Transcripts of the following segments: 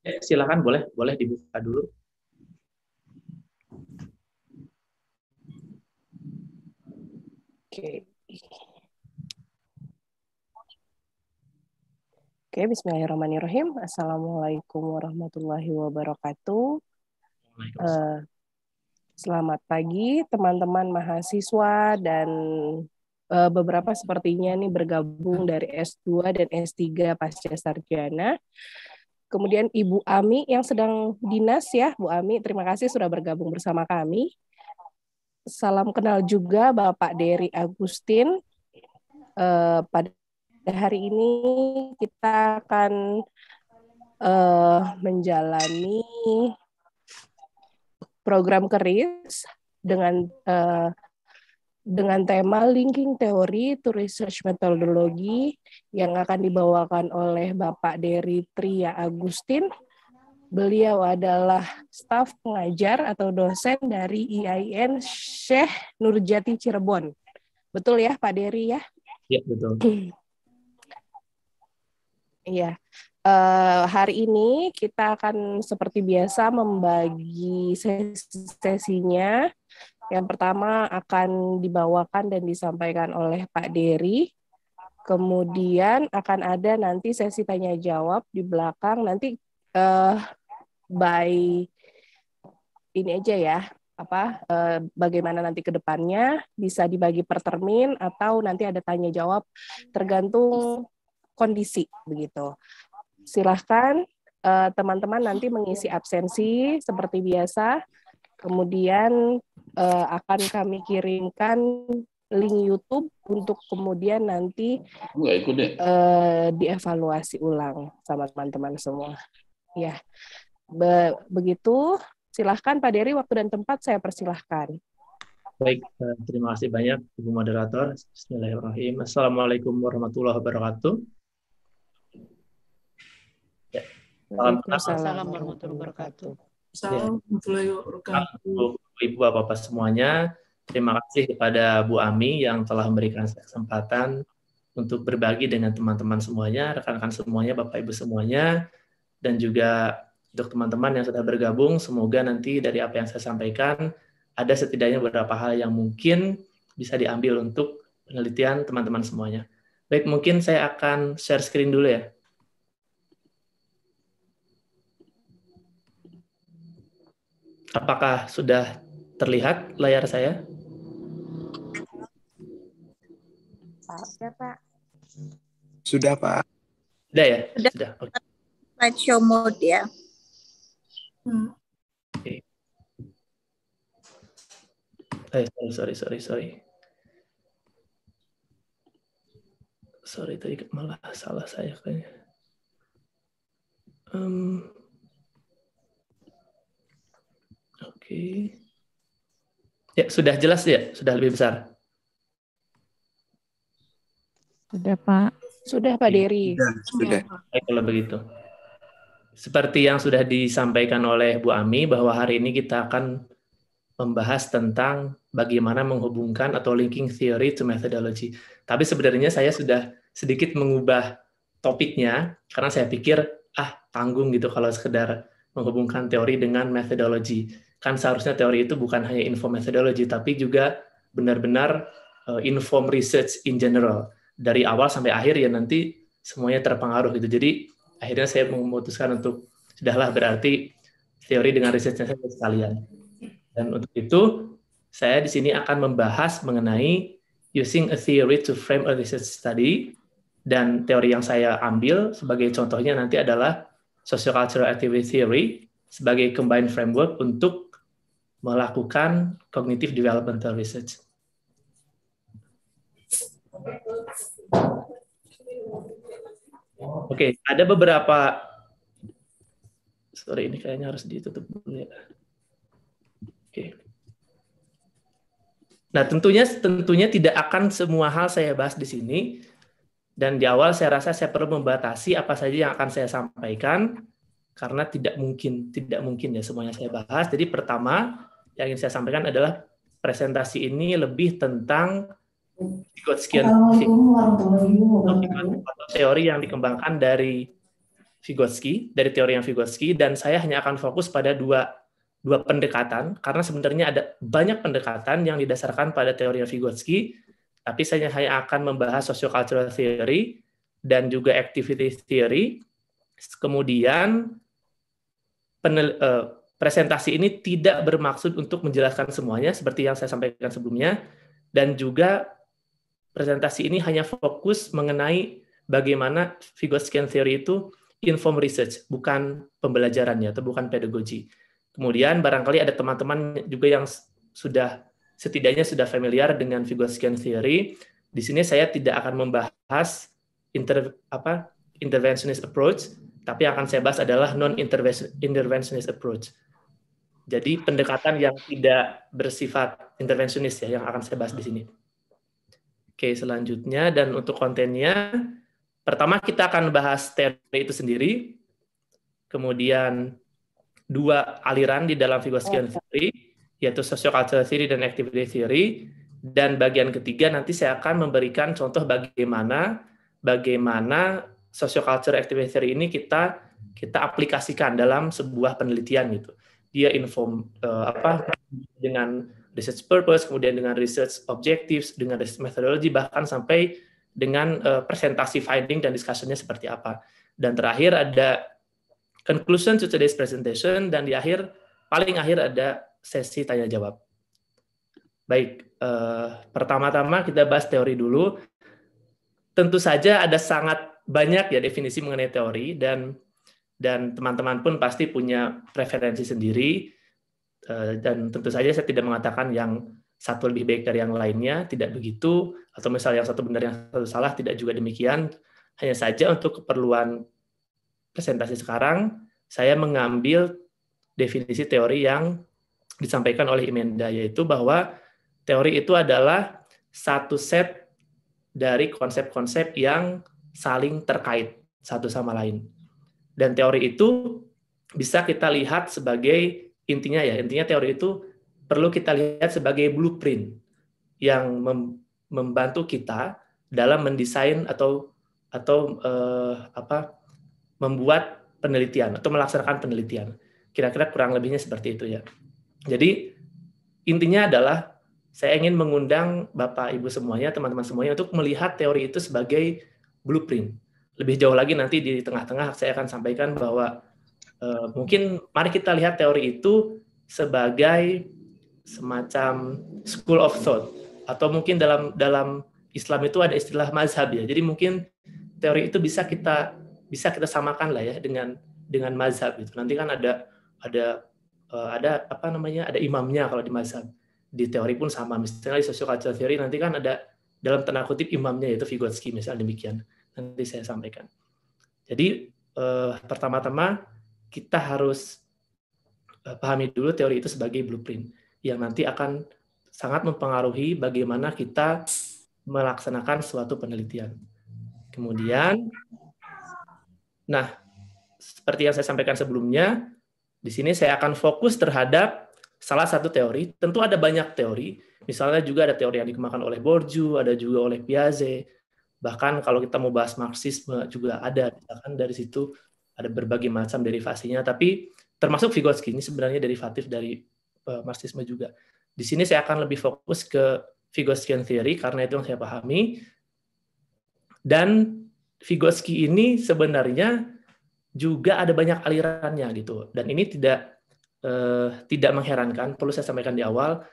Ya, silakan boleh boleh dibuka dulu. Oke. Oke, Bismillahirrahmanirrahim. Assalamualaikum warahmatullahi wabarakatuh. Uh, selamat pagi, teman-teman mahasiswa dan uh, beberapa sepertinya nih bergabung dari S2 dan S3 pasca sarjana. Kemudian Ibu Ami yang sedang dinas ya, Bu Ami, terima kasih sudah bergabung bersama kami. Salam kenal juga Bapak Dery Agustin. Uh, pada hari ini kita akan uh, menjalani program keris dengan uh, dengan tema linking teori to research methodology yang akan dibawakan oleh Bapak Dery Tria Agustin Beliau adalah staf pengajar atau dosen dari IAIN Syekh Nurjati Cirebon. Betul ya Pak Dery ya? Iya, betul. Iya. Uh, hari ini kita akan seperti biasa membagi ses sesinya. Yang pertama akan dibawakan dan disampaikan oleh Pak Dery. Kemudian akan ada nanti sesi tanya jawab di belakang. Nanti uh, by ini aja ya apa eh, bagaimana nanti ke depannya bisa dibagi per termin atau nanti ada tanya jawab tergantung kondisi begitu. Silahkan eh, teman-teman nanti mengisi absensi seperti biasa. Kemudian eh, akan kami kirimkan link YouTube untuk kemudian nanti eh, dievaluasi ulang sama teman-teman semua. Ya, Be begitu, silahkan Pak Dery, waktu dan tempat saya persilahkan. Baik, eh, terima kasih banyak Ibu Moderator. Bismillahirrahmanirrahim. Assalamualaikum warahmatullahi wabarakatuh. Ya. Waalaikumsalam warahmatullahi wabarakatuh. Assalamualaikum Ibu Bapak-Bapak semuanya. Terima kasih kepada Bu Ami yang telah memberikan kesempatan untuk berbagi dengan teman-teman semuanya, rekan-rekan semuanya, Bapak Ibu semuanya, dan juga untuk teman-teman yang sudah bergabung, semoga nanti dari apa yang saya sampaikan ada setidaknya beberapa hal yang mungkin bisa diambil untuk penelitian teman-teman semuanya. Baik, mungkin saya akan share screen dulu ya. Apakah sudah terlihat layar saya? Sudah, Pak. Sudah, Pak. Sudah ya? Sudah. Sudah. Okay. Slideshow mode ya. Hmm. Okay. Eh, sorry, sorry, sorry. Sorry, tadi malah salah saya kayaknya. Um, Oke. Okay. Ya, sudah jelas ya? Sudah lebih besar? Sudah, Pak. Sudah, Pak Dery. Sudah. sudah. Baik, kalau begitu. Seperti yang sudah disampaikan oleh Bu Ami bahwa hari ini kita akan membahas tentang bagaimana menghubungkan atau linking theory to methodology. Tapi sebenarnya saya sudah sedikit mengubah topiknya karena saya pikir ah tanggung gitu kalau sekedar menghubungkan teori dengan methodology. Kan seharusnya teori itu bukan hanya info methodology tapi juga benar-benar uh, inform research in general dari awal sampai akhir ya nanti semuanya terpengaruh gitu. Jadi akhirnya saya memutuskan untuk sudahlah berarti teori dengan risetnya saya sekalian. Dan untuk itu saya di sini akan membahas mengenai using a theory to frame a research study dan teori yang saya ambil sebagai contohnya nanti adalah sociocultural activity theory sebagai combined framework untuk melakukan cognitive developmental research. Oke, okay, ada beberapa sorry ini kayaknya harus ditutup dulu ya. Oke. Okay. Nah, tentunya tentunya tidak akan semua hal saya bahas di sini dan di awal saya rasa saya perlu membatasi apa saja yang akan saya sampaikan karena tidak mungkin tidak mungkin ya semuanya saya bahas. Jadi pertama yang ingin saya sampaikan adalah presentasi ini lebih tentang sekian teori yang dikembangkan dari Vygotsky dari teori yang Vygotsky dan saya hanya akan fokus pada dua dua pendekatan karena sebenarnya ada banyak pendekatan yang didasarkan pada teori yang Vygotsky tapi saya hanya akan membahas sociocultural theory dan juga activity theory. Kemudian penel, uh, presentasi ini tidak bermaksud untuk menjelaskan semuanya seperti yang saya sampaikan sebelumnya dan juga presentasi ini hanya fokus mengenai bagaimana Vygotskian theory itu inform research, bukan pembelajarannya atau bukan pedagogi. Kemudian barangkali ada teman-teman juga yang sudah setidaknya sudah familiar dengan Vygotskian theory. Di sini saya tidak akan membahas inter, apa interventionist approach, tapi yang akan saya bahas adalah non interventionist approach. Jadi pendekatan yang tidak bersifat interventionist ya yang akan saya bahas di sini. Oke, selanjutnya dan untuk kontennya Pertama kita akan bahas teori itu sendiri, kemudian dua aliran di dalam Vygotskian theory, yaitu sociocultural theory dan activity theory, dan bagian ketiga nanti saya akan memberikan contoh bagaimana bagaimana sociocultural activity theory ini kita kita aplikasikan dalam sebuah penelitian gitu. Dia inform uh, apa dengan research purpose, kemudian dengan research objectives, dengan research methodology bahkan sampai dengan uh, presentasi finding dan discussion-nya seperti apa. Dan terakhir ada conclusion to today's presentation dan di akhir paling akhir ada sesi tanya jawab. Baik, uh, pertama-tama kita bahas teori dulu. Tentu saja ada sangat banyak ya definisi mengenai teori dan dan teman-teman pun pasti punya preferensi sendiri uh, dan tentu saja saya tidak mengatakan yang satu lebih baik dari yang lainnya, tidak begitu, atau misalnya yang satu benar yang satu salah, tidak juga demikian. Hanya saja untuk keperluan presentasi sekarang, saya mengambil definisi teori yang disampaikan oleh Imenda, yaitu bahwa teori itu adalah satu set dari konsep-konsep yang saling terkait satu sama lain. Dan teori itu bisa kita lihat sebagai intinya ya, intinya teori itu perlu kita lihat sebagai blueprint yang mem membantu kita dalam mendesain atau atau uh, apa membuat penelitian atau melaksanakan penelitian. Kira-kira kurang lebihnya seperti itu ya. Jadi intinya adalah saya ingin mengundang Bapak Ibu semuanya, teman-teman semuanya untuk melihat teori itu sebagai blueprint. Lebih jauh lagi nanti di tengah-tengah saya akan sampaikan bahwa uh, mungkin mari kita lihat teori itu sebagai semacam school of thought atau mungkin dalam dalam Islam itu ada istilah mazhab ya. Jadi mungkin teori itu bisa kita bisa kita samakan lah ya dengan dengan mazhab itu. Nanti kan ada ada eh, ada apa namanya ada imamnya kalau di mazhab. Di teori pun sama. Misalnya di sociocultural theory nanti kan ada dalam tanda kutip imamnya yaitu Vygotsky misalnya demikian. Nanti saya sampaikan. Jadi eh, pertama-tama kita harus eh, pahami dulu teori itu sebagai blueprint yang nanti akan sangat mempengaruhi bagaimana kita melaksanakan suatu penelitian. Kemudian, nah, seperti yang saya sampaikan sebelumnya, di sini saya akan fokus terhadap salah satu teori. Tentu ada banyak teori, misalnya juga ada teori yang dikembangkan oleh Bourdieu, ada juga oleh Piaget, bahkan kalau kita mau bahas Marxisme juga ada, misalkan dari situ ada berbagai macam derivasinya, tapi termasuk Vygotsky ini sebenarnya derivatif dari Eh, Marxisme juga. Di sini saya akan lebih fokus ke Vygotskian theory karena itu yang saya pahami. Dan Vygotsky ini sebenarnya juga ada banyak alirannya gitu. Dan ini tidak eh, tidak mengherankan. Perlu saya sampaikan di awal.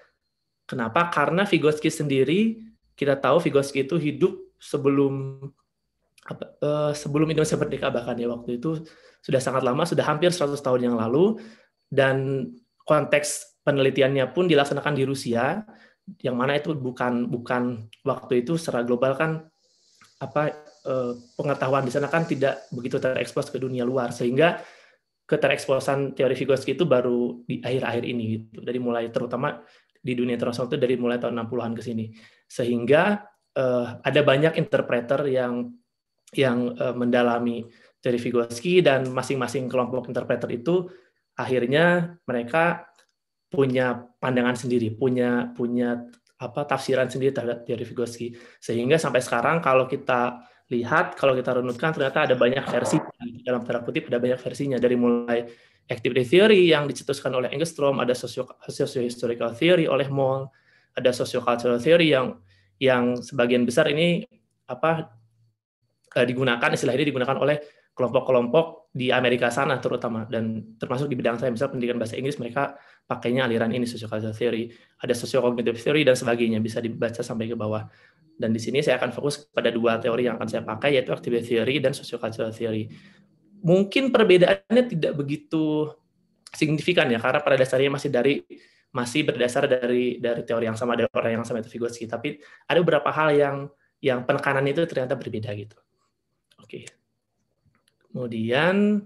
Kenapa? Karena Vygotsky sendiri kita tahu Vygotsky itu hidup sebelum apa, eh, sebelum Indonesia merdeka bahkan ya waktu itu sudah sangat lama, sudah hampir 100 tahun yang lalu dan konteks penelitiannya pun dilaksanakan di Rusia, yang mana itu bukan bukan waktu itu secara global kan apa eh, pengetahuan di sana kan tidak begitu terekspos ke dunia luar sehingga ketereksposan teori Vygotsky itu baru di akhir-akhir ini gitu. Dari mulai terutama di dunia internasional itu dari mulai tahun 60-an ke sini. Sehingga uh, ada banyak interpreter yang yang uh, mendalami teori Vygotsky dan masing-masing kelompok interpreter itu akhirnya mereka punya pandangan sendiri, punya punya apa tafsiran sendiri terhadap teori Vygotsky. Sehingga sampai sekarang kalau kita lihat kalau kita runutkan ternyata ada banyak versi dalam tanda kutip ada banyak versinya dari mulai activity theory yang dicetuskan oleh Engstrom, ada socio-historical theory oleh Moll, ada socio-cultural theory yang yang sebagian besar ini apa eh, digunakan istilah ini digunakan oleh kelompok-kelompok di Amerika sana terutama dan termasuk di bidang saya misal pendidikan bahasa Inggris mereka pakainya aliran ini socio-cultural theory, ada socio-cognitive theory dan sebagainya bisa dibaca sampai ke bawah. Dan di sini saya akan fokus pada dua teori yang akan saya pakai, yaitu activity theory dan sociocultural theory. Mungkin perbedaannya tidak begitu signifikan ya, karena pada dasarnya masih dari masih berdasar dari dari teori yang sama dari orang yang sama itu Vygotsky. Tapi ada beberapa hal yang yang penekanan itu ternyata berbeda gitu. Oke. Kemudian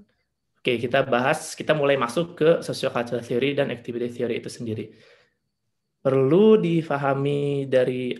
oke kita bahas kita mulai masuk ke sociocultural theory dan activity theory itu sendiri. Perlu difahami dari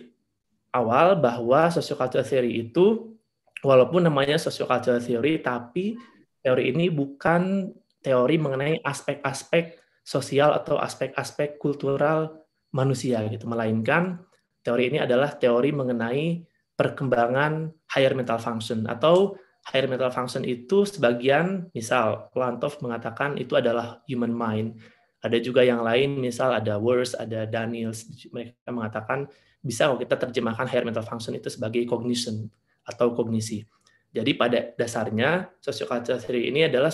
awal bahwa sociocultural theory itu walaupun namanya sociocultural theory tapi teori ini bukan teori mengenai aspek-aspek sosial atau aspek-aspek kultural manusia gitu melainkan teori ini adalah teori mengenai perkembangan higher mental function atau higher mental function itu sebagian misal Lantov mengatakan itu adalah human mind ada juga yang lain misal ada Worst ada Daniels mereka mengatakan bisa kalau kita terjemahkan higher mental function itu sebagai cognition atau kognisi. Jadi pada dasarnya sociocultural theory ini adalah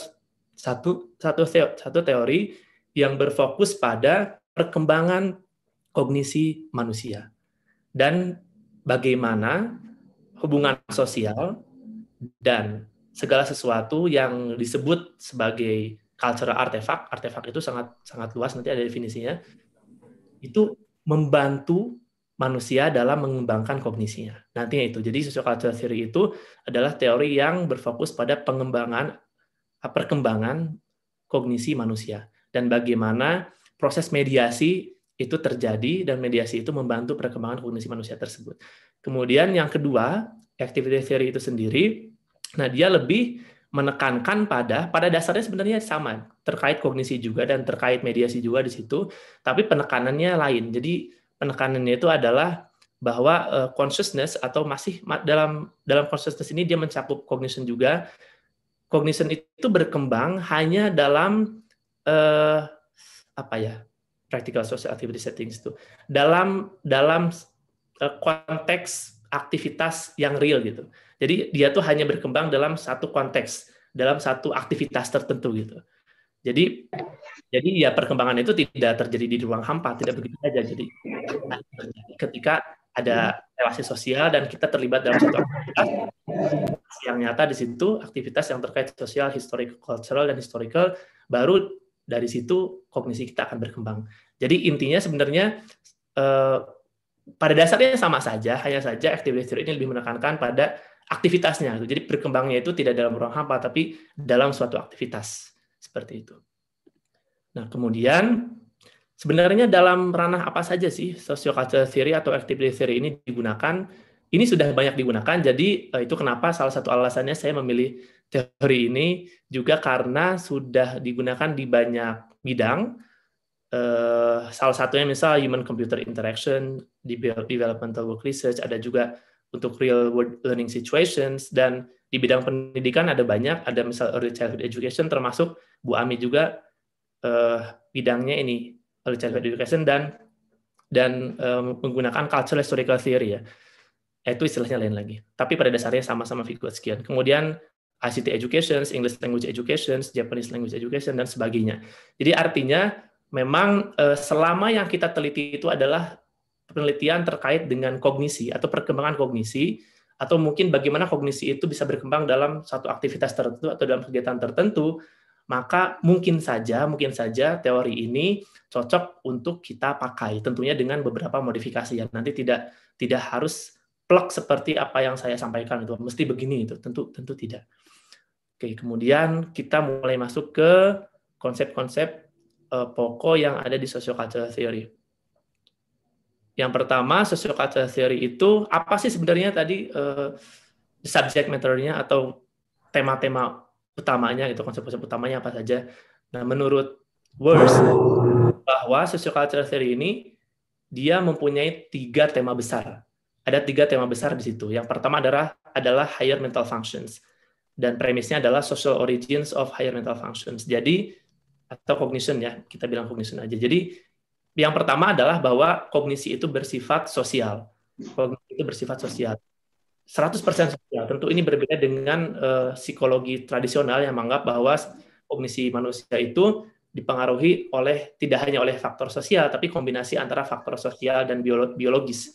satu satu satu teori yang berfokus pada perkembangan kognisi manusia dan bagaimana hubungan sosial dan segala sesuatu yang disebut sebagai cultural artifact, artefak itu sangat sangat luas nanti ada definisinya, itu membantu manusia dalam mengembangkan kognisinya. Nantinya itu. Jadi sociocultural theory itu adalah teori yang berfokus pada pengembangan perkembangan kognisi manusia dan bagaimana proses mediasi itu terjadi dan mediasi itu membantu perkembangan kognisi manusia tersebut. Kemudian yang kedua, activity theory itu sendiri, nah dia lebih menekankan pada pada dasarnya sebenarnya sama terkait kognisi juga dan terkait mediasi juga di situ, tapi penekanannya lain. Jadi penekanannya itu adalah bahwa uh, consciousness atau masih dalam dalam consciousness ini dia mencakup cognition juga. Cognition itu berkembang hanya dalam uh, apa ya practical social activity settings itu dalam dalam uh, konteks aktivitas yang real gitu. Jadi dia tuh hanya berkembang dalam satu konteks, dalam satu aktivitas tertentu gitu. Jadi jadi ya perkembangan itu tidak terjadi di ruang hampa, tidak begitu saja. Jadi ketika ada relasi sosial dan kita terlibat dalam satu aktivitas yang nyata di situ aktivitas yang terkait sosial, historical, cultural dan historical baru dari situ kognisi kita akan berkembang. Jadi intinya sebenarnya eh, pada dasarnya sama saja, hanya saja activity theory ini lebih menekankan pada aktivitasnya. Jadi berkembangnya itu tidak dalam ruang hampa, tapi dalam suatu aktivitas seperti itu. Nah, kemudian sebenarnya dalam ranah apa saja sih sociocultural theory atau activity theory ini digunakan? Ini sudah banyak digunakan, jadi eh, itu kenapa salah satu alasannya saya memilih teori ini juga karena sudah digunakan di banyak bidang. Eh, salah satunya misal human computer interaction, developmental work research, ada juga untuk real world learning situations dan di bidang pendidikan ada banyak, ada misal early childhood education termasuk Bu Ami juga uh, bidangnya ini early childhood education dan dan um, menggunakan cultural historical theory ya. Itu istilahnya lain lagi. Tapi pada dasarnya sama-sama Vygotskian. Kemudian ICT education, English language education, Japanese language education dan sebagainya. Jadi artinya memang uh, selama yang kita teliti itu adalah penelitian terkait dengan kognisi atau perkembangan kognisi atau mungkin bagaimana kognisi itu bisa berkembang dalam satu aktivitas tertentu atau dalam kegiatan tertentu maka mungkin saja mungkin saja teori ini cocok untuk kita pakai tentunya dengan beberapa modifikasi ya nanti tidak tidak harus plek seperti apa yang saya sampaikan itu mesti begini itu tentu tentu tidak oke kemudian kita mulai masuk ke konsep-konsep uh, pokok yang ada di sociocultural theory yang pertama sociocultural theory itu apa sih sebenarnya tadi uh, subject matter-nya atau tema-tema utamanya itu konsep-konsep utamanya apa saja. Nah, menurut Words bahwa sociocultural theory ini dia mempunyai tiga tema besar. Ada tiga tema besar di situ. Yang pertama adalah adalah higher mental functions. Dan premisnya adalah social origins of higher mental functions. Jadi, atau cognition ya, kita bilang cognition aja. Jadi, yang pertama adalah bahwa kognisi itu bersifat sosial. Kognisi itu bersifat sosial. 100% sosial. Tentu ini berbeda dengan uh, psikologi tradisional yang menganggap bahwa kognisi manusia itu dipengaruhi oleh tidak hanya oleh faktor sosial, tapi kombinasi antara faktor sosial dan biologis.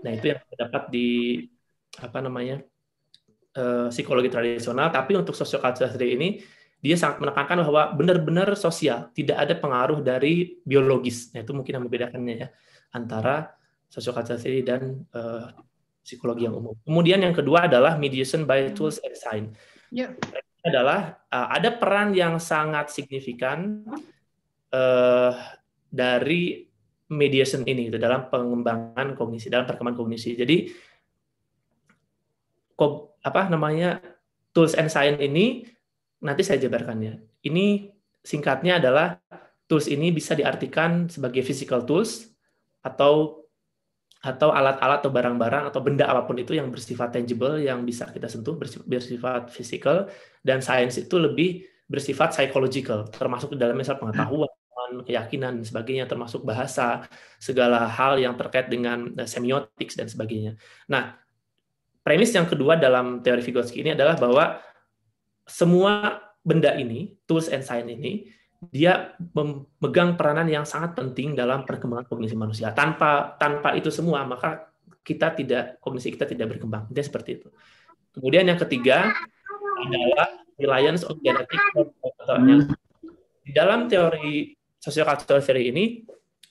Nah itu yang terdapat di apa namanya uh, psikologi tradisional. Tapi untuk sociocultural theory ini dia sangat menekankan bahwa benar-benar sosial, tidak ada pengaruh dari biologis. Nah itu mungkin yang membedakannya ya antara sociocultural theory dan uh, psikologi yang umum. Kemudian yang kedua adalah mediation by tools and sign. Yeah adalah uh, ada peran yang sangat signifikan uh, dari mediation ini itu dalam pengembangan kognisi dalam perkembangan kognisi. Jadi ko, apa namanya tools and science ini nanti saya jabarkannya. Ini singkatnya adalah tools ini bisa diartikan sebagai physical tools atau atau alat-alat atau barang-barang atau benda apa pun itu yang bersifat tangible yang bisa kita sentuh bersifat physical dan sains itu lebih bersifat psychological termasuk dalam misal pengetahuan keyakinan dan sebagainya termasuk bahasa segala hal yang terkait dengan eh, semiotics dan sebagainya. Nah, premis yang kedua dalam teori Vygotsky ini adalah bahwa semua benda ini, tools and science ini dia memegang peranan yang sangat penting dalam perkembangan kognisi manusia. Tanpa tanpa itu semua, maka kita tidak kognisi kita tidak berkembang. Dia seperti itu. Kemudian yang ketiga adalah reliance on genetic di dalam teori sociocultural theory ini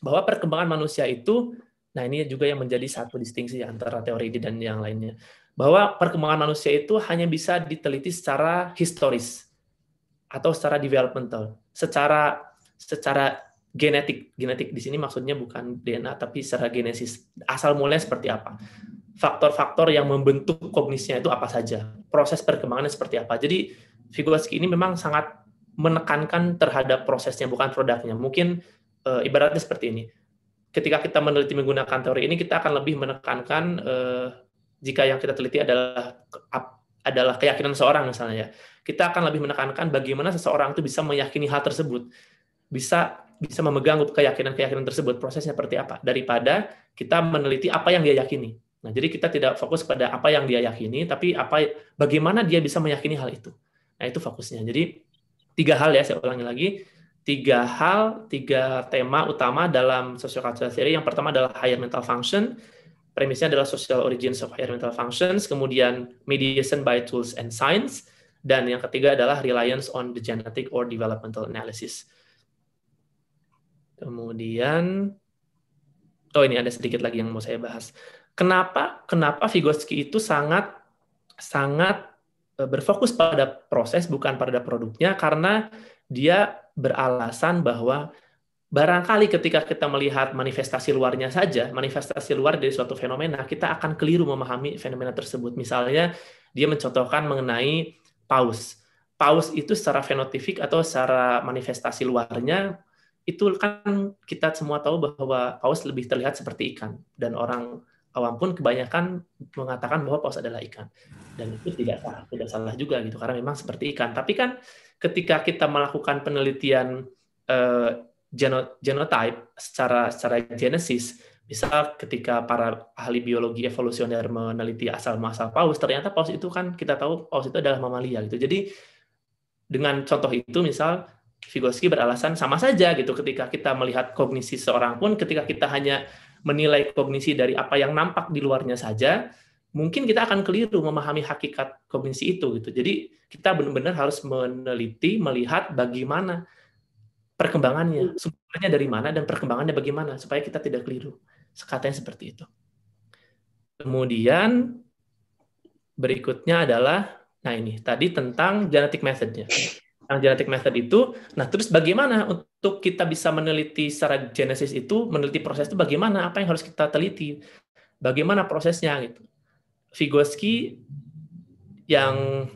bahwa perkembangan manusia itu nah ini juga yang menjadi satu distingsi antara teori ini dan yang lainnya bahwa perkembangan manusia itu hanya bisa diteliti secara historis atau secara developmental, secara secara genetik. Genetik di sini maksudnya bukan DNA tapi secara genesis. Asal mulanya seperti apa? Faktor-faktor yang membentuk kognisinya itu apa saja? Proses perkembangannya seperti apa? Jadi Vygotsky ini memang sangat menekankan terhadap prosesnya bukan produknya. Mungkin e, ibaratnya seperti ini. Ketika kita meneliti menggunakan teori ini kita akan lebih menekankan e, jika yang kita teliti adalah adalah keyakinan seorang misalnya ya kita akan lebih menekankan bagaimana seseorang itu bisa meyakini hal tersebut, bisa bisa memegang keyakinan-keyakinan tersebut, prosesnya seperti apa, daripada kita meneliti apa yang dia yakini. Nah, jadi kita tidak fokus pada apa yang dia yakini, tapi apa bagaimana dia bisa meyakini hal itu. Nah, itu fokusnya. Jadi tiga hal ya, saya ulangi lagi. Tiga hal, tiga tema utama dalam sociocultural theory. Yang pertama adalah higher mental function. Premisnya adalah social origins of higher mental functions. Kemudian mediation by tools and science dan yang ketiga adalah reliance on the genetic or developmental analysis. Kemudian, oh ini ada sedikit lagi yang mau saya bahas. Kenapa kenapa Vygotsky itu sangat sangat e, berfokus pada proses bukan pada produknya karena dia beralasan bahwa barangkali ketika kita melihat manifestasi luarnya saja, manifestasi luar dari suatu fenomena, kita akan keliru memahami fenomena tersebut. Misalnya, dia mencontohkan mengenai paus. Paus itu secara fenotipik atau secara manifestasi luarnya itu kan kita semua tahu bahwa paus lebih terlihat seperti ikan dan orang awam pun kebanyakan mengatakan bahwa paus adalah ikan dan itu tidak salah tidak salah juga gitu karena memang seperti ikan tapi kan ketika kita melakukan penelitian uh, genotype secara secara genesis Misal ketika para ahli biologi evolusioner meneliti asal muasal paus, ternyata paus itu kan kita tahu paus itu adalah mamalia gitu. Jadi dengan contoh itu misal Vygotsky beralasan sama saja gitu ketika kita melihat kognisi seorang pun ketika kita hanya menilai kognisi dari apa yang nampak di luarnya saja, mungkin kita akan keliru memahami hakikat kognisi itu gitu. Jadi kita benar-benar harus meneliti, melihat bagaimana perkembangannya, sumbernya dari mana dan perkembangannya bagaimana supaya kita tidak keliru. Katanya seperti itu. Kemudian berikutnya adalah, nah ini tadi tentang genetic methodnya. Tentang genetic method itu, nah terus bagaimana untuk kita bisa meneliti secara genesis itu, meneliti proses itu bagaimana, apa yang harus kita teliti, bagaimana prosesnya gitu. Vygotsky yang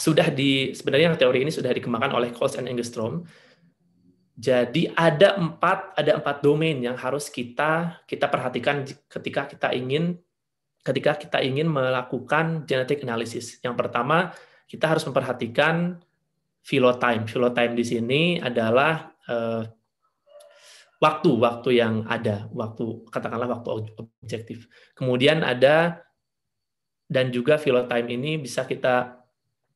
sudah di sebenarnya teori ini sudah dikembangkan oleh Coles and Engstrom jadi ada empat ada empat domain yang harus kita kita perhatikan ketika kita ingin ketika kita ingin melakukan genetic analysis. Yang pertama, kita harus memperhatikan phylotime. Phylotime di sini adalah uh, waktu waktu yang ada waktu katakanlah waktu objektif kemudian ada dan juga phylotime ini bisa kita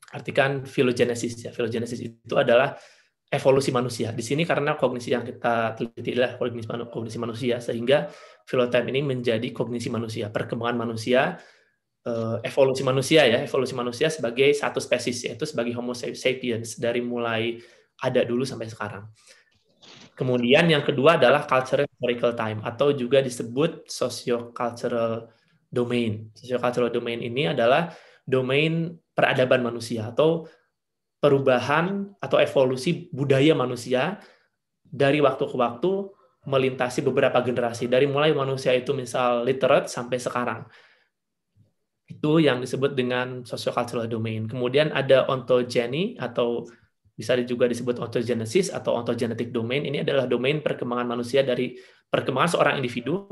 artikan phylogenesis ya phylogenesis itu adalah evolusi manusia. Di sini karena kognisi yang kita teliti adalah kognisi, manusia sehingga phylotime ini menjadi kognisi manusia perkembangan manusia eh, evolusi manusia ya. Evolusi manusia sebagai satu spesies yaitu sebagai Homo sapiens dari mulai ada dulu sampai sekarang. Kemudian yang kedua adalah cultural historical time atau juga disebut socio-cultural domain. Socio-cultural domain ini adalah domain peradaban manusia atau perubahan atau evolusi budaya manusia dari waktu ke waktu melintasi beberapa generasi dari mulai manusia itu misal literate sampai sekarang. Itu yang disebut dengan socio-cultural domain. Kemudian ada ontogeny atau bisa juga disebut ontogenesis atau ontogenetic domain. Ini adalah domain perkembangan manusia dari perkembangan seorang individu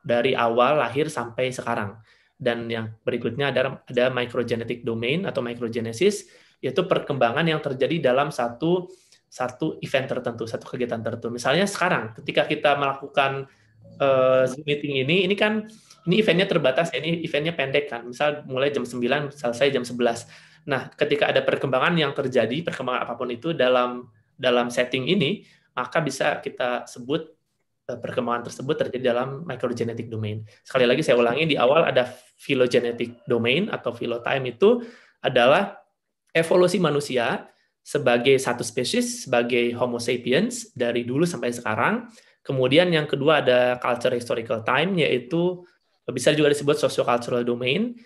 dari awal lahir sampai sekarang. Dan yang berikutnya ada ada microgenetic domain atau microgenesis, yaitu perkembangan yang terjadi dalam satu satu event tertentu, satu kegiatan tertentu. Misalnya sekarang, ketika kita melakukan uh, meeting ini, ini kan ini eventnya terbatas, ini eventnya pendek kan. Misal mulai jam 9, selesai jam 11 Nah, ketika ada perkembangan yang terjadi, perkembangan apa pun itu dalam dalam setting ini, maka bisa kita sebut eh, perkembangan tersebut terjadi dalam microgenetic domain. Sekali lagi saya ulangi di awal ada phylogenetic domain atau phylotime itu adalah evolusi manusia sebagai satu spesies sebagai Homo sapiens dari dulu sampai sekarang. Kemudian yang kedua ada culture historical time yaitu bisa juga disebut sociocultural domain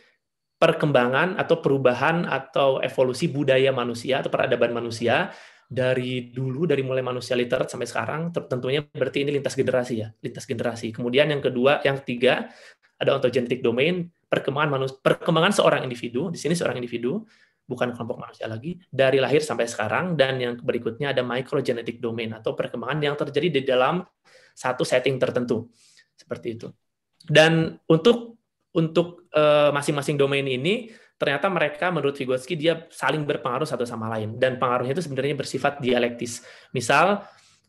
perkembangan atau perubahan atau evolusi budaya manusia atau peradaban manusia dari dulu dari mulai manusia literat sampai sekarang tentunya berarti ini lintas generasi ya lintas generasi kemudian yang kedua yang ketiga ada ontogenetic domain perkembangan manusia perkembangan seorang individu di sini seorang individu bukan kelompok manusia lagi dari lahir sampai sekarang dan yang berikutnya ada microgenetic domain atau perkembangan yang terjadi di dalam satu setting tertentu. Seperti itu. Dan untuk untuk eh, masing-masing uh, domain ini ternyata mereka menurut Vygotsky dia saling berpengaruh satu sama lain. Dan pengaruhnya itu sebenarnya bersifat dialektis. Misal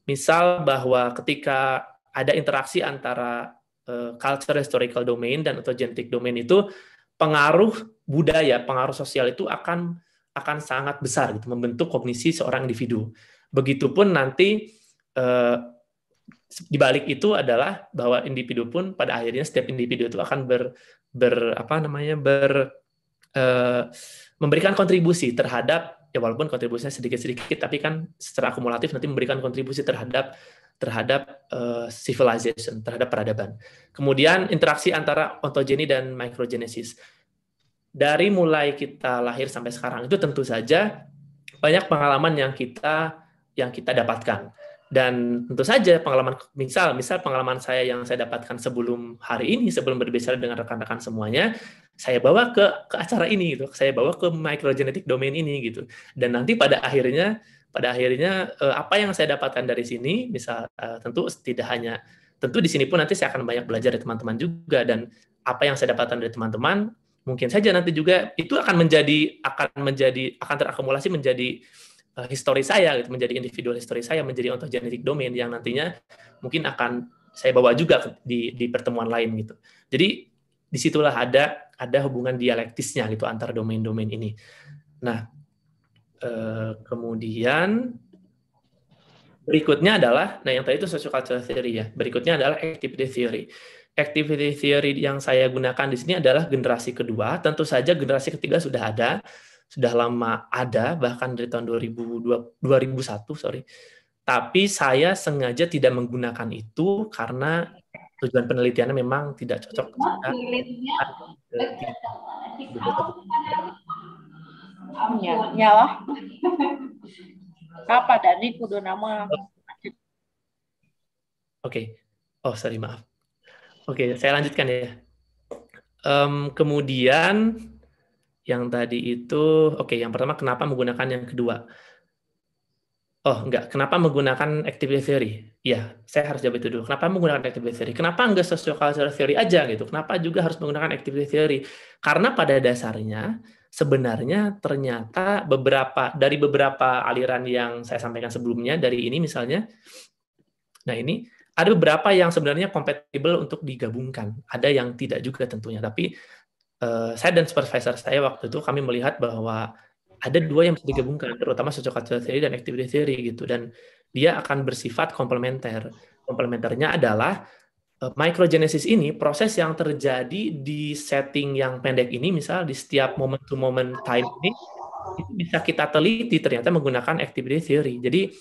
misal bahwa ketika ada interaksi antara uh, culture historical domain dan atau genetic domain itu pengaruh budaya, pengaruh sosial itu akan akan sangat besar gitu membentuk kognisi seorang individu. Begitupun nanti uh, di balik itu adalah bahwa individu pun pada akhirnya setiap individu itu akan ber, ber apa namanya ber uh, memberikan kontribusi terhadap ya walaupun kontribusinya sedikit-sedikit tapi kan secara akumulatif nanti memberikan kontribusi terhadap terhadap uh, civilization terhadap peradaban. Kemudian interaksi antara ontogeny dan microgenesis. Dari mulai kita lahir sampai sekarang itu tentu saja banyak pengalaman yang kita yang kita dapatkan dan tentu saja pengalaman misal misal pengalaman saya yang saya dapatkan sebelum hari ini sebelum berbicara dengan rekan-rekan semuanya saya bawa ke ke acara ini gitu saya bawa ke microgenetic domain ini gitu dan nanti pada akhirnya pada akhirnya eh, apa yang saya dapatkan dari sini misal eh, tentu tidak hanya tentu di sini pun nanti saya akan banyak belajar dari teman-teman juga dan apa yang saya dapatkan dari teman-teman mungkin saja nanti juga itu akan menjadi akan menjadi akan terakumulasi menjadi uh, history saya gitu menjadi individual history saya menjadi ontogenetic domain yang nantinya mungkin akan saya bawa juga di di pertemuan lain gitu. Jadi di situlah ada ada hubungan dialektisnya gitu antara domain-domain ini. Nah, eh, kemudian berikutnya adalah, nah yang tadi itu sociocultural theory ya. Berikutnya adalah activity theory. Activity theory yang saya gunakan di sini adalah generasi kedua. Tentu saja generasi ketiga sudah ada, sudah lama ada bahkan dari tahun 2002, 2001 sorry tapi saya sengaja tidak menggunakan itu karena tujuan penelitiannya memang tidak cocok ya ya lah apa dari kudu nama oke okay. oh sorry maaf oke okay, saya lanjutkan ya um, kemudian yang tadi itu, oke, okay, yang pertama kenapa menggunakan yang kedua? Oh, enggak. Kenapa menggunakan activity theory? Ya, saya harus jawab itu dulu. Kenapa menggunakan activity theory? Kenapa enggak sociocultural theory aja gitu? Kenapa juga harus menggunakan activity theory? Karena pada dasarnya sebenarnya ternyata beberapa dari beberapa aliran yang saya sampaikan sebelumnya dari ini misalnya nah ini ada beberapa yang sebenarnya kompatibel untuk digabungkan. Ada yang tidak juga tentunya. Tapi uh, saya dan supervisor saya waktu itu kami melihat bahwa ada dua yang bisa digabungkan, terutama sociocultural theory dan activity theory gitu. Dan dia akan bersifat komplementer. Komplementernya adalah microgenesis ini proses yang terjadi di setting yang pendek ini, misal di setiap moment to moment time ini itu bisa kita teliti ternyata menggunakan activity theory. Jadi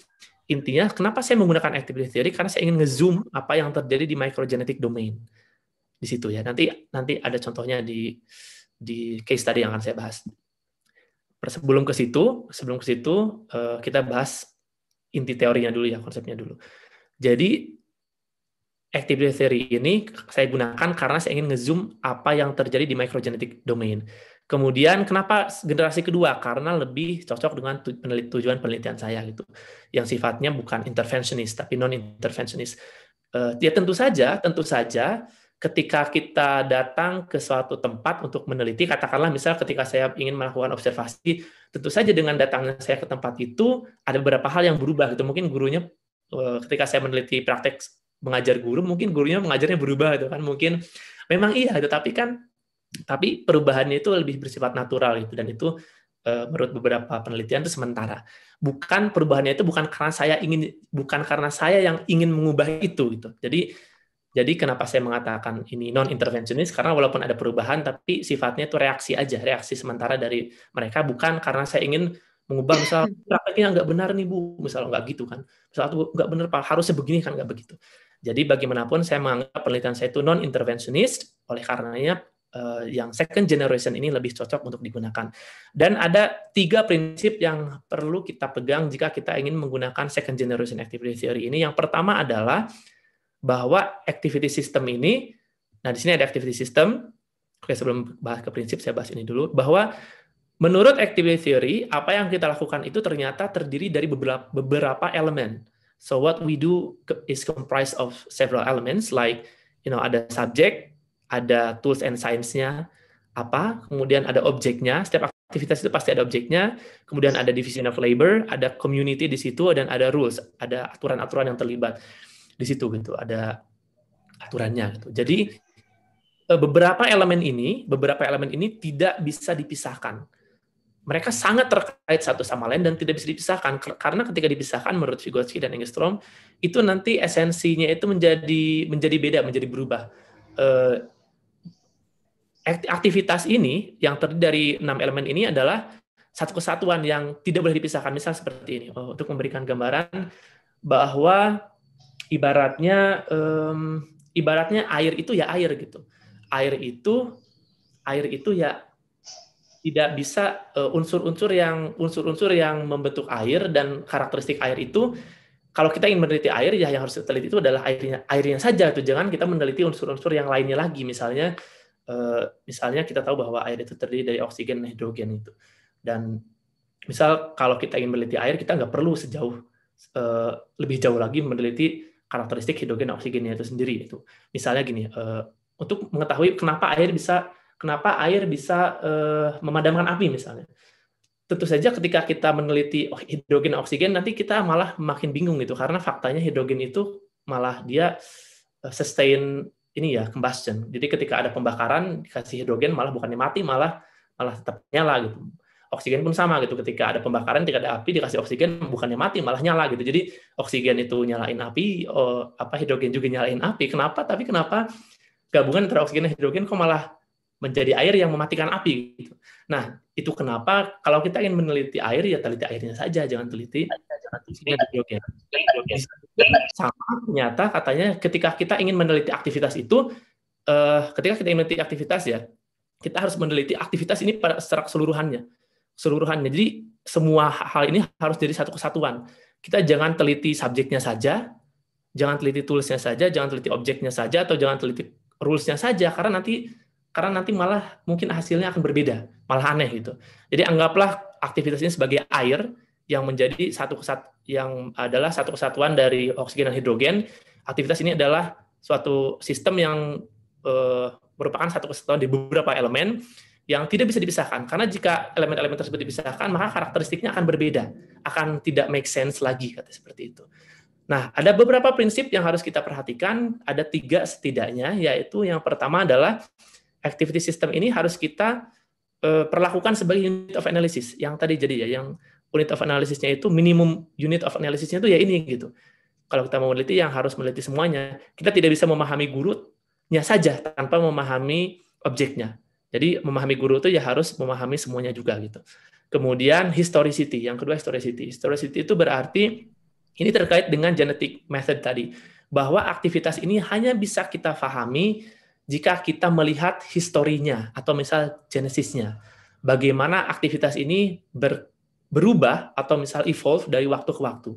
intinya kenapa saya menggunakan activity theory karena saya ingin ngezoom apa yang terjadi di microgenetic domain di situ ya. Nanti nanti ada contohnya di di case tadi yang akan saya bahas sebelum ke situ, sebelum ke situ eh, kita bahas inti teorinya dulu ya, konsepnya dulu. Jadi activity theory ini saya gunakan karena saya ingin ngezoom apa yang terjadi di microgenetic domain. Kemudian kenapa generasi kedua? Karena lebih cocok dengan tujuan penelitian saya gitu. Yang sifatnya bukan interventionist tapi non interventionist. Uh, ya tentu saja, tentu saja ketika kita datang ke suatu tempat untuk meneliti, katakanlah misal ketika saya ingin melakukan observasi, tentu saja dengan datangnya saya ke tempat itu ada beberapa hal yang berubah gitu. Mungkin gurunya eh, ketika saya meneliti praktek mengajar guru, mungkin gurunya mengajarnya berubah gitu kan. Mungkin memang iya, tetapi kan tapi perubahannya itu lebih bersifat natural itu dan itu eh, menurut beberapa penelitian itu sementara. Bukan perubahannya itu bukan karena saya ingin bukan karena saya yang ingin mengubah itu gitu. Jadi jadi kenapa saya mengatakan ini non interventionist karena walaupun ada perubahan tapi sifatnya itu reaksi aja, reaksi sementara dari mereka bukan karena saya ingin mengubah misal prakteknya nggak benar nih bu, misal nggak gitu kan, misal itu nggak benar pak harusnya begini kan nggak begitu. Jadi bagaimanapun saya menganggap penelitian saya itu non interventionist, oleh karenanya uh, yang second generation ini lebih cocok untuk digunakan. Dan ada tiga prinsip yang perlu kita pegang jika kita ingin menggunakan second generation activity theory ini. Yang pertama adalah bahwa activity system ini, nah di sini ada activity system, oke sebelum bahas ke prinsip saya bahas ini dulu, bahwa menurut activity theory, apa yang kita lakukan itu ternyata terdiri dari beberapa, beberapa elemen. So what we do is comprised of several elements, like you know ada subject, ada tools and science-nya, apa, kemudian ada objeknya, setiap aktivitas itu pasti ada objeknya, kemudian ada division of labor, ada community di situ, dan ada rules, ada aturan-aturan yang terlibat di situ gitu ada aturannya gitu. Jadi eh, beberapa elemen ini, beberapa elemen ini tidak bisa dipisahkan. Mereka sangat terkait satu sama lain dan tidak bisa dipisahkan karena ketika dipisahkan menurut Vygotsky dan Engstrom itu nanti esensinya itu menjadi menjadi beda, menjadi berubah. Eh, aktivitas ini yang terdiri dari enam elemen ini adalah satu kesatuan yang tidak boleh dipisahkan. Misal seperti ini, oh, untuk memberikan gambaran bahwa ibaratnya um, ibaratnya air itu ya air gitu. Air itu air itu ya tidak bisa unsur-unsur uh, yang unsur-unsur yang membentuk air dan karakteristik air itu kalau kita ingin meneliti air ya yang harus diteliti itu adalah airnya airnya saja tuh jangan kita meneliti unsur-unsur yang lainnya lagi. Misalnya uh, misalnya kita tahu bahwa air itu terdiri dari oksigen dan hidrogen itu. Dan misal kalau kita ingin meneliti air kita nggak perlu sejauh uh, lebih jauh lagi meneliti karakteristik hidrogen dan oksigennya itu sendiri itu. Misalnya gini, untuk mengetahui kenapa air bisa kenapa air bisa uh, memadamkan api misalnya. Tentu saja ketika kita meneliti oh, hidrogen oksigen nanti kita malah makin bingung gitu karena faktanya hidrogen itu malah dia uh, sustain ini ya combustion. Jadi ketika ada pembakaran dikasih hidrogen malah bukannya mati malah malah tetap nyala gitu oksigen pun sama gitu ketika ada pembakaran ketika ada api dikasih oksigen bukannya mati malah nyala gitu jadi oksigen itu nyalain api oh, apa hidrogen juga nyalain api kenapa tapi kenapa gabungan antara oksigen dan hidrogen kok malah menjadi air yang mematikan api gitu. nah itu kenapa kalau kita ingin meneliti air ya teliti airnya saja jangan teliti sama ternyata katanya ketika kita ingin meneliti aktivitas itu eh, ketika kita ingin meneliti aktivitas ya kita harus meneliti aktivitas ini pada secara keseluruhannya keseluruhannya. Jadi semua hal ini harus jadi satu kesatuan. Kita jangan teliti subjeknya saja, jangan teliti toolsnya saja, jangan teliti objeknya saja, atau jangan teliti rulesnya saja, karena nanti karena nanti malah mungkin hasilnya akan berbeda, malah aneh gitu. Jadi anggaplah aktivitas ini sebagai air yang menjadi satu kesat yang adalah satu kesatuan dari oksigen dan hidrogen. Aktivitas ini adalah suatu sistem yang uh, merupakan satu kesatuan di beberapa elemen yang tidak bisa dipisahkan. Karena jika elemen-elemen tersebut dipisahkan, maka karakteristiknya akan berbeda, akan tidak make sense lagi, kata seperti itu. Nah, ada beberapa prinsip yang harus kita perhatikan, ada tiga setidaknya, yaitu yang pertama adalah activity system ini harus kita uh, perlakukan sebagai unit of analysis. Yang tadi jadi ya, yang unit of analysisnya itu minimum unit of analysisnya itu ya ini gitu. Kalau kita mau meneliti yang harus meneliti semuanya, kita tidak bisa memahami gurunya saja tanpa memahami objeknya. Jadi memahami guru itu ya harus memahami semuanya juga gitu. Kemudian historicity, yang kedua historicity. Historicity itu berarti ini terkait dengan genetic method tadi, bahwa aktivitas ini hanya bisa kita pahami jika kita melihat historinya atau misal genesisnya. Bagaimana aktivitas ini ber, berubah atau misal evolve dari waktu ke waktu.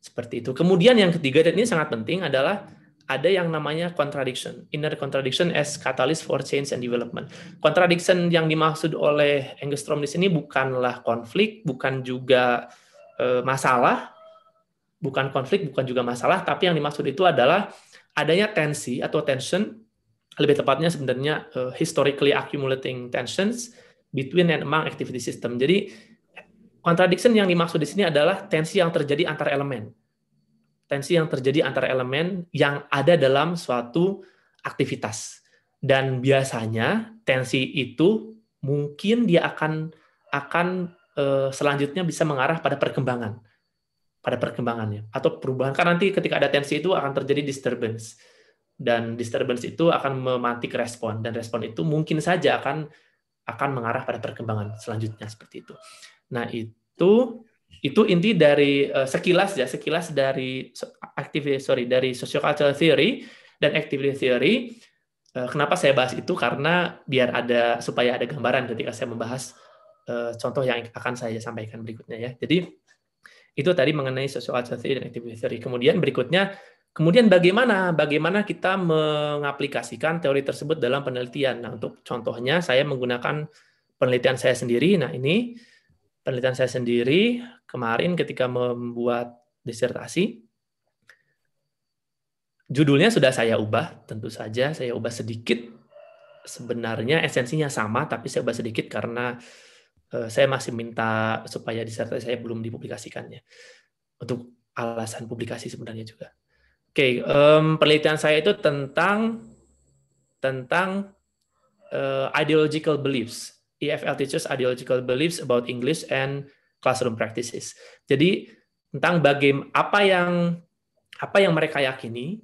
Seperti itu. Kemudian yang ketiga dan ini sangat penting adalah ada yang namanya contradiction, inner contradiction as catalyst for change and development. Contradiction yang dimaksud oleh Engstrom di sini bukanlah konflik, bukan juga e, masalah, bukan konflik, bukan juga masalah, tapi yang dimaksud itu adalah adanya tensi atau tension, lebih tepatnya sebenarnya e, historically accumulating tensions between and among activity system. Jadi contradiction yang dimaksud di sini adalah tensi yang terjadi antar elemen. Tensi yang terjadi antara elemen yang ada dalam suatu aktivitas. Dan biasanya tensi itu mungkin dia akan akan eh, selanjutnya bisa mengarah pada perkembangan. Pada perkembangannya. Atau perubahan. Karena nanti ketika ada tensi itu akan terjadi disturbance dan disturbance itu akan mematik respon. Dan respon itu mungkin saja akan akan mengarah pada perkembangan selanjutnya seperti itu. Nah, itu itu inti dari uh, sekilas ya sekilas dari activity sorry dari sociocultural theory dan activity theory. Uh, kenapa saya bahas itu? Karena biar ada supaya ada gambaran ketika saya membahas uh, contoh yang akan saya sampaikan berikutnya ya. Jadi itu tadi mengenai sociocultural theory dan activity theory. Kemudian berikutnya kemudian bagaimana bagaimana kita mengaplikasikan teori tersebut dalam penelitian nah untuk contohnya saya menggunakan penelitian saya sendiri nah ini penelitian saya sendiri kemarin ketika membuat disertasi. Judulnya sudah saya ubah, tentu saja saya ubah sedikit. Sebenarnya esensinya sama, tapi saya ubah sedikit karena eh, saya masih minta supaya disertasi saya belum dipublikasikannya. Untuk alasan publikasi sebenarnya juga. Oke, um, penelitian saya itu tentang tentang uh, ideological beliefs EFL teaches ideological beliefs about English and classroom practices. Jadi tentang bagaimana apa yang apa yang mereka yakini,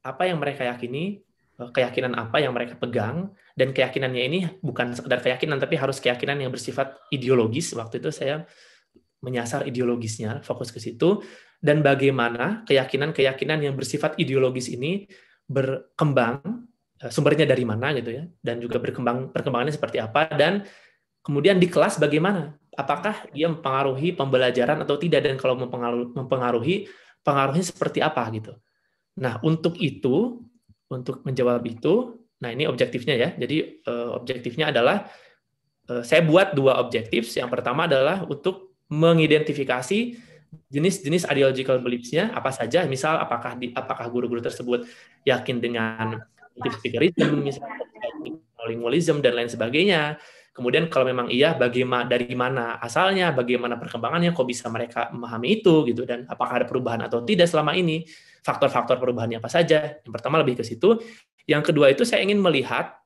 apa yang mereka yakini, eh, keyakinan apa yang mereka pegang dan keyakinannya ini bukan sekedar keyakinan tapi harus keyakinan yang bersifat ideologis. Waktu itu saya menyasar ideologisnya, fokus ke situ dan bagaimana keyakinan-keyakinan yang bersifat ideologis ini berkembang Eh, sumbernya dari mana gitu ya dan juga berkembang perkembangannya seperti apa dan kemudian di kelas bagaimana? Apakah dia mempengaruhi pembelajaran atau tidak? Dan kalau mempengaruhi, pengaruhnya seperti apa gitu? Nah untuk itu untuk menjawab itu nah ini objektifnya ya. Jadi uh, objektifnya adalah uh, saya buat dua objektif. Yang pertama adalah untuk mengidentifikasi jenis-jenis ideological beliefs-nya apa saja misal apakah di, apakah guru-guru tersebut yakin dengan speakerism, misalnya lingualism dan lain sebagainya. Kemudian kalau memang iya, bagaimana dari mana asalnya, bagaimana perkembangannya, kok bisa mereka memahami itu gitu dan apakah ada perubahan atau tidak selama ini, faktor-faktor perubahannya apa saja. Yang pertama lebih ke situ. Yang kedua itu saya ingin melihat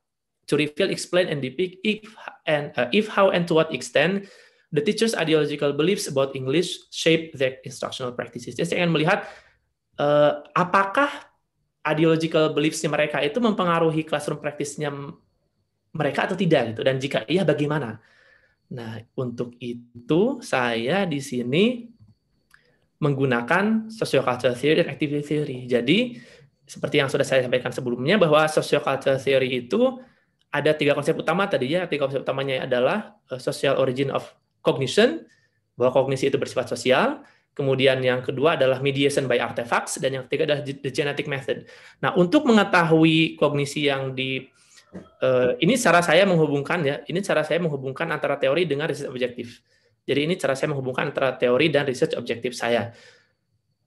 to reveal, explain, and depict if and uh, if how and to what extent the teacher's ideological beliefs about English shape their instructional practices. Jadi saya ingin melihat uh, apakah ideological beliefs-nya mereka itu mempengaruhi classroom practice-nya mereka atau tidak gitu? Dan jika iya bagaimana? Nah untuk itu saya di sini menggunakan sociocultural theory dan activity theory. Jadi seperti yang sudah saya sampaikan sebelumnya bahwa sociocultural theory itu ada tiga konsep utama tadi ya. Tiga konsep utamanya adalah uh, social origin of cognition bahwa kognisi itu bersifat sosial Kemudian yang kedua adalah mediation by artifacts dan yang ketiga adalah the genetic method. Nah, untuk mengetahui kognisi yang di uh, ini cara saya menghubungkan ya, ini cara saya menghubungkan antara teori dengan riset objektif. Jadi ini cara saya menghubungkan antara teori dan research objektif saya.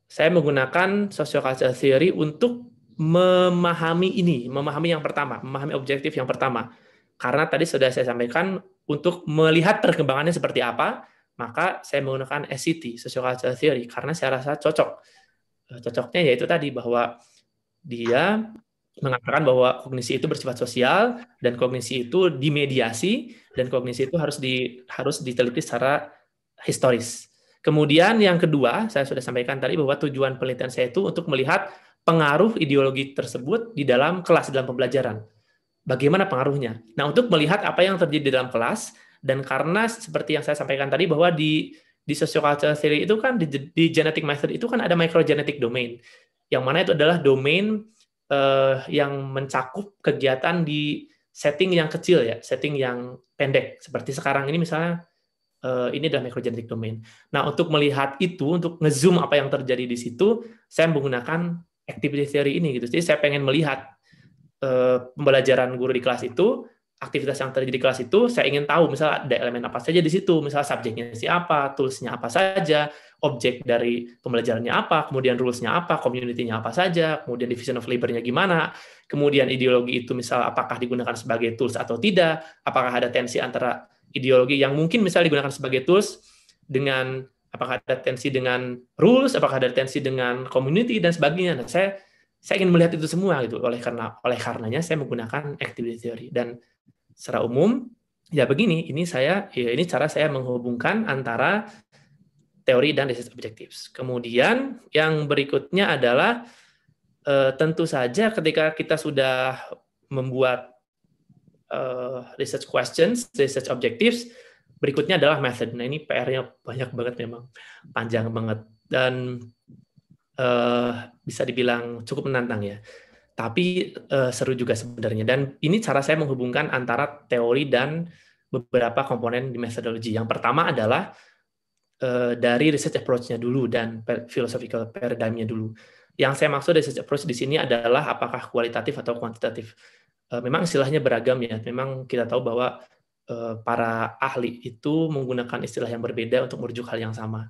Saya menggunakan sociocultural theory untuk memahami ini, memahami yang pertama, memahami objektif yang pertama. Karena tadi sudah saya sampaikan untuk melihat perkembangannya seperti apa, maka saya menggunakan SCT, sociocultural theory, karena saya rasa cocok. Eh, cocoknya yaitu tadi bahwa dia mengatakan bahwa kognisi itu bersifat sosial dan kognisi itu dimediasi dan kognisi itu harus di harus diteliti secara historis. Kemudian yang kedua, saya sudah sampaikan tadi bahwa tujuan penelitian saya itu untuk melihat pengaruh ideologi tersebut di dalam kelas dalam pembelajaran. Bagaimana pengaruhnya? Nah, untuk melihat apa yang terjadi di dalam kelas dan karena seperti yang saya sampaikan tadi bahwa di di sociocultural theory itu kan di, di genetic method itu kan ada microgenetic domain yang mana itu adalah domain uh, yang mencakup kegiatan di setting yang kecil ya, setting yang pendek seperti sekarang ini misalnya uh, ini adalah microgenetic domain. Nah, untuk melihat itu, untuk ngezoom apa yang terjadi di situ, saya menggunakan activity theory ini gitu. Jadi saya pengen melihat pembelajaran guru di kelas itu, aktivitas yang terjadi di kelas itu, saya ingin tahu misalnya ada elemen apa saja di situ, misalnya subjeknya siapa, toolsnya apa saja, objek dari pembelajarannya apa, kemudian rules-nya apa, community-nya apa saja, kemudian division of labor-nya gimana, kemudian ideologi itu misalnya apakah digunakan sebagai tools atau tidak, apakah ada tensi antara ideologi yang mungkin misalnya digunakan sebagai tools dengan apakah ada tensi dengan rules, apakah ada tensi dengan community dan sebagainya. Nah, saya saya ingin melihat itu semua gitu. Oleh karena oleh karenanya saya menggunakan activity theory dan secara umum ya begini, ini saya ya ini cara saya menghubungkan antara teori dan research objectives. Kemudian yang berikutnya adalah eh, tentu saja ketika kita sudah membuat eh, research questions, research objectives, Berikutnya adalah method. Nah ini PR-nya banyak banget memang, panjang banget dan uh, bisa dibilang cukup menantang ya. Tapi uh, seru juga sebenarnya. Dan ini cara saya menghubungkan antara teori dan beberapa komponen di metodologi. Yang pertama adalah uh, dari research approach-nya dulu dan philosophical paradigm-nya dulu. Yang saya maksud research approach di sini adalah apakah kualitatif atau kuantitatif. Memang istilahnya beragam ya. Memang kita tahu bahwa para ahli itu menggunakan istilah yang berbeda untuk merujuk hal yang sama.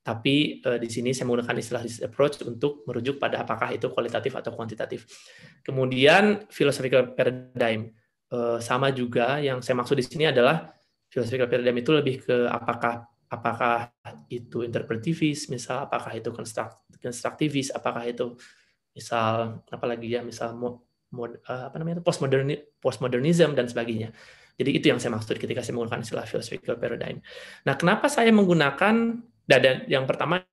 Tapi eh, di sini saya menggunakan istilah this approach untuk merujuk pada apakah itu kualitatif atau kuantitatif. Kemudian philosophical paradigm eh, sama juga yang saya maksud di sini adalah philosophical paradigm itu lebih ke apakah apakah itu interpretivis, misal apakah itu konstruktivis, apakah itu misal apa lagi ya, misal mod, apa namanya postmodernism dan sebagainya. Jadi itu yang saya maksud ketika saya menggunakan istilah philosophical paradigm. Nah, kenapa saya menggunakan dan yang pertama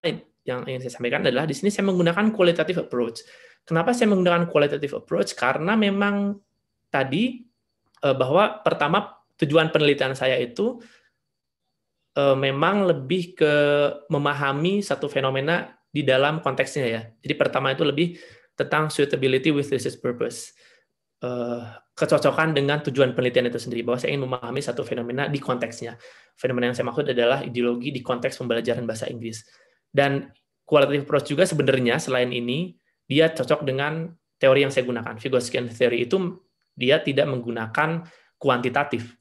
yang ingin saya sampaikan adalah di sini saya menggunakan qualitative approach. Kenapa saya menggunakan qualitative approach? Karena memang tadi eh, bahwa pertama tujuan penelitian saya itu eh, memang lebih ke memahami satu fenomena di dalam konteksnya ya. Jadi pertama itu lebih tentang suitability with research purpose. Kecocokan dengan tujuan penelitian itu sendiri bahwa saya ingin memahami satu fenomena di konteksnya. Fenomena yang saya maksud adalah ideologi di konteks pembelajaran bahasa Inggris. Dan qualitative approach juga sebenarnya selain ini dia cocok dengan teori yang saya gunakan. Vygotskian theory itu dia tidak menggunakan kuantitatif.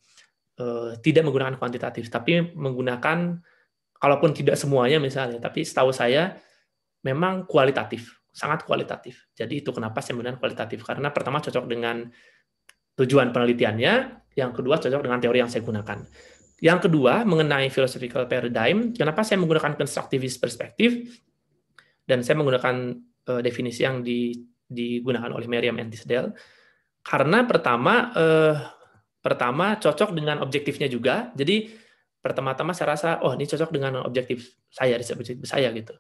Eh, tidak menggunakan kuantitatif, tapi menggunakan kalaupun tidak semuanya misalnya, tapi setahu saya memang kualitatif sangat kualitatif. Jadi itu kenapa saya menggunakan kualitatif karena pertama cocok dengan tujuan penelitiannya, yang kedua cocok dengan teori yang saya gunakan. Yang kedua mengenai philosophical paradigm, kenapa saya menggunakan constructivist perspektif dan saya menggunakan uh, definisi yang di, digunakan oleh Merriam and Tisdale karena pertama uh, pertama cocok dengan objektifnya juga. Jadi pertama-tama saya rasa oh ini cocok dengan objektif saya, objektif saya gitu.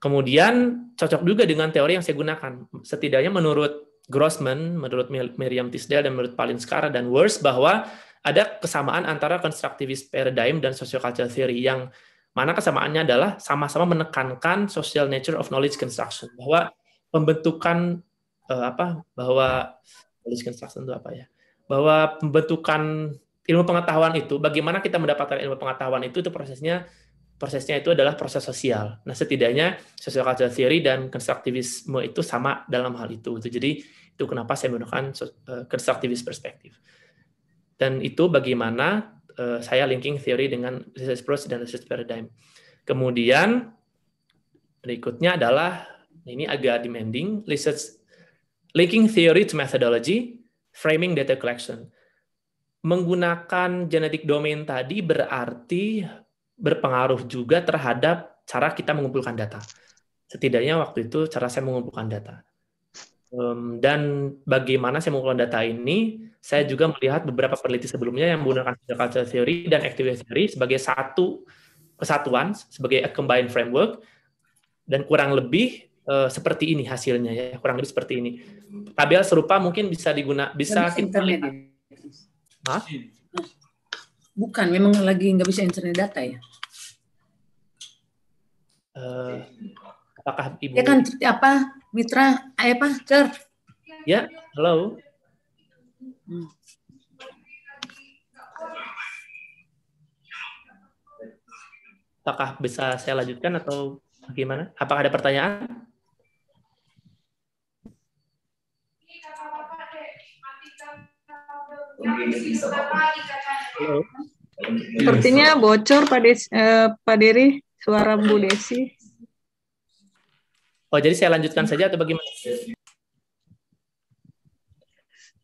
Kemudian cocok juga dengan teori yang saya gunakan. Setidaknya menurut Grossman, menurut Miriam Tisdale, dan menurut Palinskara dan Worst bahwa ada kesamaan antara constructivist paradigm dan sociocultural theory yang mana kesamaannya adalah sama-sama menekankan social nature of knowledge construction bahwa pembentukan uh, apa bahwa knowledge construction itu apa ya? Bahwa pembentukan ilmu pengetahuan itu bagaimana kita mendapatkan ilmu pengetahuan itu itu prosesnya prosesnya itu adalah proses sosial. Nah, setidaknya social cultural theory dan konstruktivisme itu sama dalam hal itu. Jadi, itu kenapa saya menggunakan konstruktivis eh, perspektif. Dan itu bagaimana uh, saya linking theory dengan research approach dan research paradigm. Kemudian berikutnya adalah ini agak demanding research linking theory to methodology, framing data collection. Menggunakan genetic domain tadi berarti berpengaruh juga terhadap cara kita mengumpulkan data. Setidaknya waktu itu cara saya mengumpulkan data. Dan bagaimana saya mengumpulkan data ini, saya juga melihat beberapa peneliti sebelumnya yang menggunakan culture theory dan activity theory sebagai satu kesatuan, sebagai a combined framework, dan kurang lebih uh, seperti ini hasilnya ya kurang lebih seperti ini tabel serupa mungkin bisa diguna bisa kita lihat Hah? Bukan memang lagi nggak bisa internet data ya uh, apakah ibu ya kan apa mitra eh, apa cer ya halo hmm. apakah bisa saya lanjutkan atau Bagaimana? Apakah ada pertanyaan? Sepertinya bocor Pak, Des, eh, Pak Dery, suara Bu Desi. Oh, jadi saya lanjutkan saja atau bagaimana?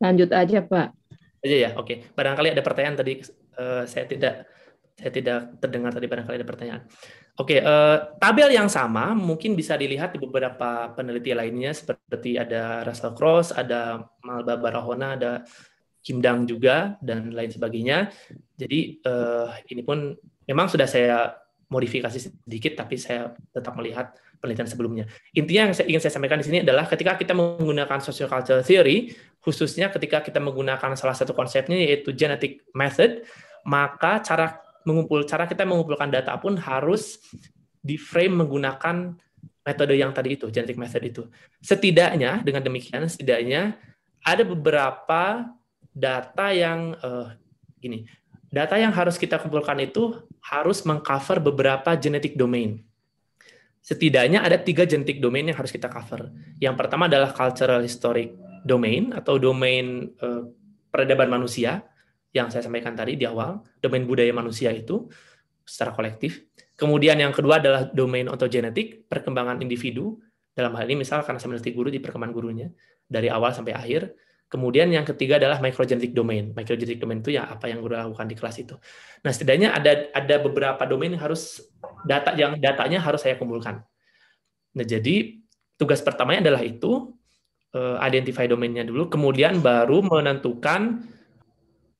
Lanjut aja, Pak. Aja ya, oke. Barangkali ada pertanyaan tadi uh, saya tidak saya tidak terdengar tadi barangkali ada pertanyaan. Oke, uh, tabel yang sama mungkin bisa dilihat di beberapa peneliti lainnya seperti ada Russell Cross, ada Malba Barahona, ada Kim Dang juga dan lain sebagainya. Jadi uh, ini pun memang sudah saya modifikasi sedikit, tapi saya tetap melihat penelitian sebelumnya. Intinya yang saya ingin saya sampaikan di sini adalah ketika kita menggunakan social culture theory, khususnya ketika kita menggunakan salah satu konsepnya yaitu genetic method, maka cara mengumpul cara kita mengumpulkan data pun harus di frame menggunakan metode yang tadi itu, genetic method itu. Setidaknya dengan demikian, setidaknya ada beberapa data yang uh, gini, data yang harus kita kumpulkan itu harus mengcover beberapa genetic domain. Setidaknya ada tiga genetic domain yang harus kita cover. Yang pertama adalah cultural historic domain atau domain uh, peradaban manusia yang saya sampaikan tadi di awal, domain budaya manusia itu secara kolektif. Kemudian yang kedua adalah domain ontogenetik, perkembangan individu. Dalam hal ini misal karena saya meneliti guru di perkembangan gurunya dari awal sampai akhir. Kemudian yang ketiga adalah microgenetic domain. Microgenetic domain itu ya apa yang guru lakukan di kelas itu. Nah, setidaknya ada ada beberapa domain yang harus data yang datanya harus saya kumpulkan. Nah, jadi tugas pertamanya adalah itu eh, identify domainnya dulu, kemudian baru menentukan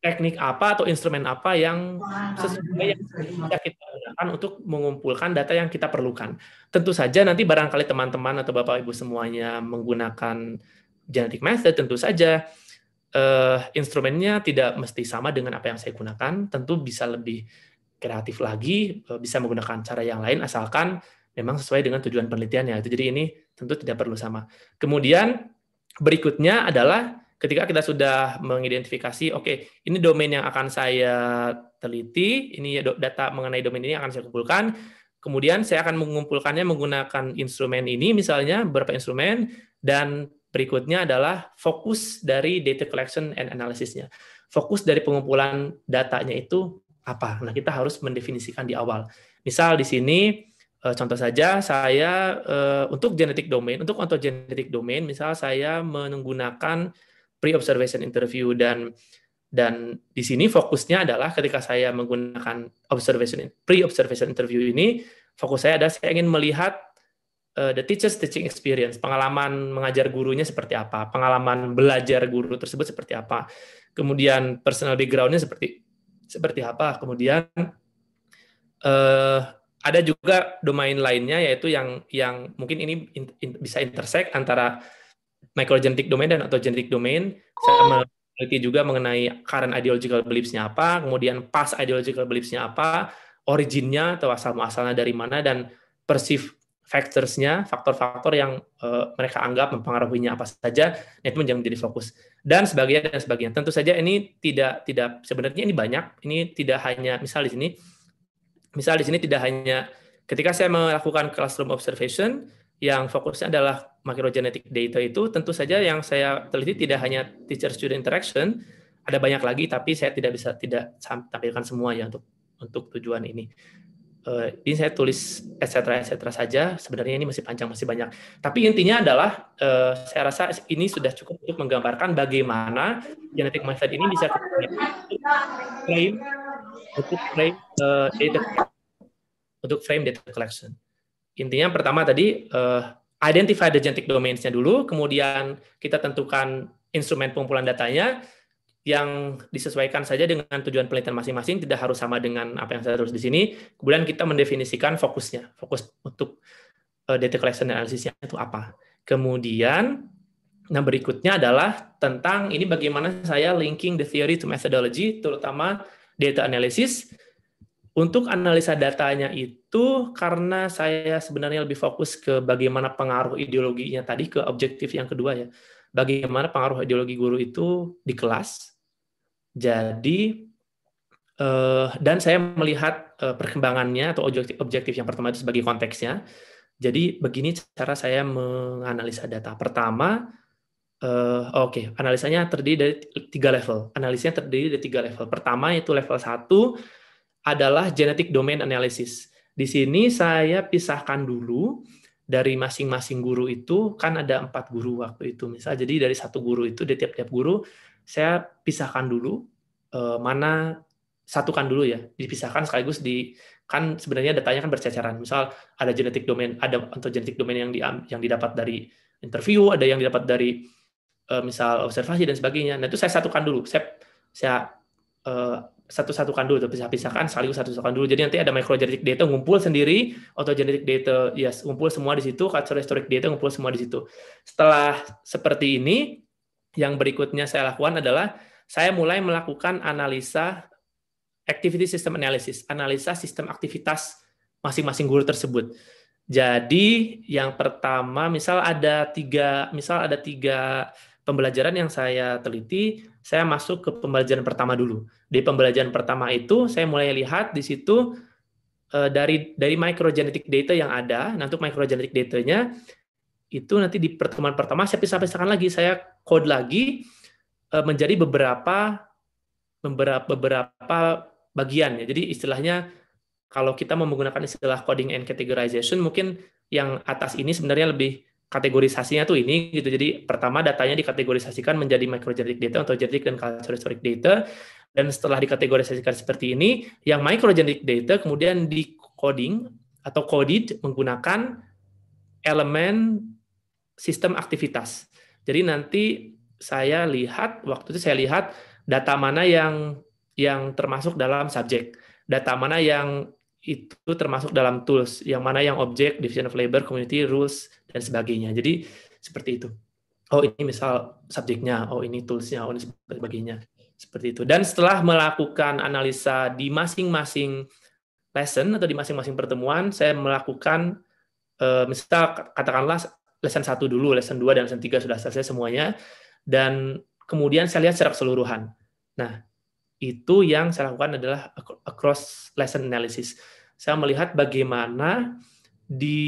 teknik apa atau instrumen apa yang sesuai yang bisa kita gunakan untuk mengumpulkan data yang kita perlukan. Tentu saja nanti barangkali teman-teman atau Bapak Ibu semuanya menggunakan genetic method, tentu saja uh, instrumennya tidak mesti sama dengan apa yang saya gunakan, tentu bisa lebih kreatif lagi, uh, bisa menggunakan cara yang lain asalkan memang sesuai dengan tujuan penelitiannya. Jadi ini tentu tidak perlu sama. Kemudian berikutnya adalah ketika kita sudah mengidentifikasi, oke, okay, ini domain yang akan saya teliti, ini data mengenai domain ini akan saya kumpulkan, kemudian saya akan mengumpulkannya menggunakan instrumen ini, misalnya beberapa instrumen, dan berikutnya adalah fokus dari data collection and analysisnya. Fokus dari pengumpulan datanya itu apa? Nah, kita harus mendefinisikan di awal. Misal di sini, eh, contoh saja saya eh, untuk genetic domain, untuk ontogenetic domain, misal saya menggunakan pre-observation interview dan dan di sini fokusnya adalah ketika saya menggunakan observation pre-observation interview ini fokus saya adalah saya ingin melihat uh, the teacher's teaching experience, pengalaman mengajar gurunya seperti apa, pengalaman belajar guru tersebut seperti apa, kemudian personal backgroundnya seperti seperti apa, kemudian uh, ada juga domain lainnya yaitu yang yang mungkin ini in, in, bisa intersect antara microgenetic domain dan atau genetic domain. Saya meneliti juga mengenai current ideological beliefs-nya apa, kemudian past ideological beliefs-nya apa, originnya atau asal muasalnya dari mana dan perceived factors-nya, faktor-faktor yang uh, mereka anggap mempengaruhinya apa saja, itu menjadi fokus. Dan sebagainya dan sebagainya. Tentu saja ini tidak tidak sebenarnya ini banyak. Ini tidak hanya misal di sini misal di sini tidak hanya ketika saya melakukan classroom observation yang fokusnya adalah microgenetic data itu tentu saja yang saya teliti tidak hanya teacher student interaction ada banyak lagi, tapi saya tidak bisa tidak tampilkan semua ya untuk untuk tujuan ini. Uh, ini saya tulis etc etc saja. Sebenarnya ini masih panjang, masih banyak. Tapi intinya adalah uh, saya rasa ini sudah cukup untuk menggambarkan bagaimana genetic method ini bisa frame untuk frame uh, data untuk frame data collection. Intinya pertama tadi uh, identify the genetic domains-nya dulu, kemudian kita tentukan instrumen pengumpulan datanya, yang disesuaikan saja dengan tujuan penelitian masing-masing, tidak harus sama dengan apa yang saya terus di sini. Kemudian kita mendefinisikan fokusnya, fokus untuk uh, data collection analisisnya itu apa. Kemudian, nah berikutnya adalah tentang ini bagaimana saya linking the theory to methodology, terutama data analysis. Untuk analisa datanya itu karena saya sebenarnya lebih fokus ke bagaimana pengaruh ideologinya tadi ke objektif yang kedua ya. Bagaimana pengaruh ideologi guru itu di kelas, jadi uh, dan saya melihat uh, perkembangannya atau objektif, objektif yang pertama itu sebagai konteksnya. Jadi begini cara saya menganalisa data. Pertama, uh, oke, okay, analisanya terdiri dari tiga level. Analisanya terdiri dari tiga level. Pertama itu level satu adalah genetic domain analysis. Di sini saya pisahkan dulu dari masing-masing guru itu kan ada empat guru waktu itu misal jadi dari satu guru itu dari tiap-tiap guru saya pisahkan dulu eh, mana satukan dulu ya, dipisahkan sekaligus di kan sebenarnya datanya kan berceceran. Misal ada genetik domain, ada atau genetik domain yang di, yang didapat dari interview, ada yang didapat dari uh, misal observasi dan sebagainya. Nah itu saya satukan dulu, saya saya uh, satu-satukan dulu, pisah-pisahkan sekaligus satu-satukan dulu. Jadi nanti ada microgenetic data ngumpul sendiri, atau genetic data yes ngumpul semua di situ, cultural historic data ngumpul semua di situ. Setelah seperti ini, yang berikutnya saya lakukan adalah saya mulai melakukan analisa activity system analysis, analisa sistem aktivitas masing-masing guru tersebut. Jadi yang pertama, misal ada tiga, misal ada tiga pembelajaran yang saya teliti, saya masuk ke pembelajaran pertama dulu. Di pembelajaran pertama itu, saya mulai lihat di situ eh, dari dari microgenetic data yang ada. Nah, untuk microgenetic datanya itu nanti di pertemuan pertama saya pisah-pisahkan lagi, saya code lagi eh, menjadi beberapa beberapa beberapa bagian ya. Jadi istilahnya kalau kita menggunakan istilah coding and categorization mungkin yang atas ini sebenarnya lebih kategorisasinya tuh ini gitu. Jadi pertama datanya dikategorisasikan menjadi microgenetic data atau genetic dan cultural historic data dan setelah dikategorisasikan seperti ini, yang microgenetic data kemudian di coding atau coded menggunakan elemen sistem aktivitas. Jadi nanti saya lihat waktu itu saya lihat data mana yang yang termasuk dalam subjek, data mana yang itu termasuk dalam tools, yang mana yang objek, division of labor, community, rules dan sebagainya. Jadi seperti itu. Oh ini misal subjeknya, oh ini toolsnya, oh ini sebagainya. Seperti itu. Dan setelah melakukan analisa di masing-masing lesson atau di masing-masing pertemuan, saya melakukan eh, misal katakanlah lesson 1 dulu, lesson 2 dan lesson 3 sudah selesai semuanya. Dan kemudian saya lihat secara keseluruhan. Nah, itu yang saya lakukan adalah across lesson analysis. Saya melihat bagaimana di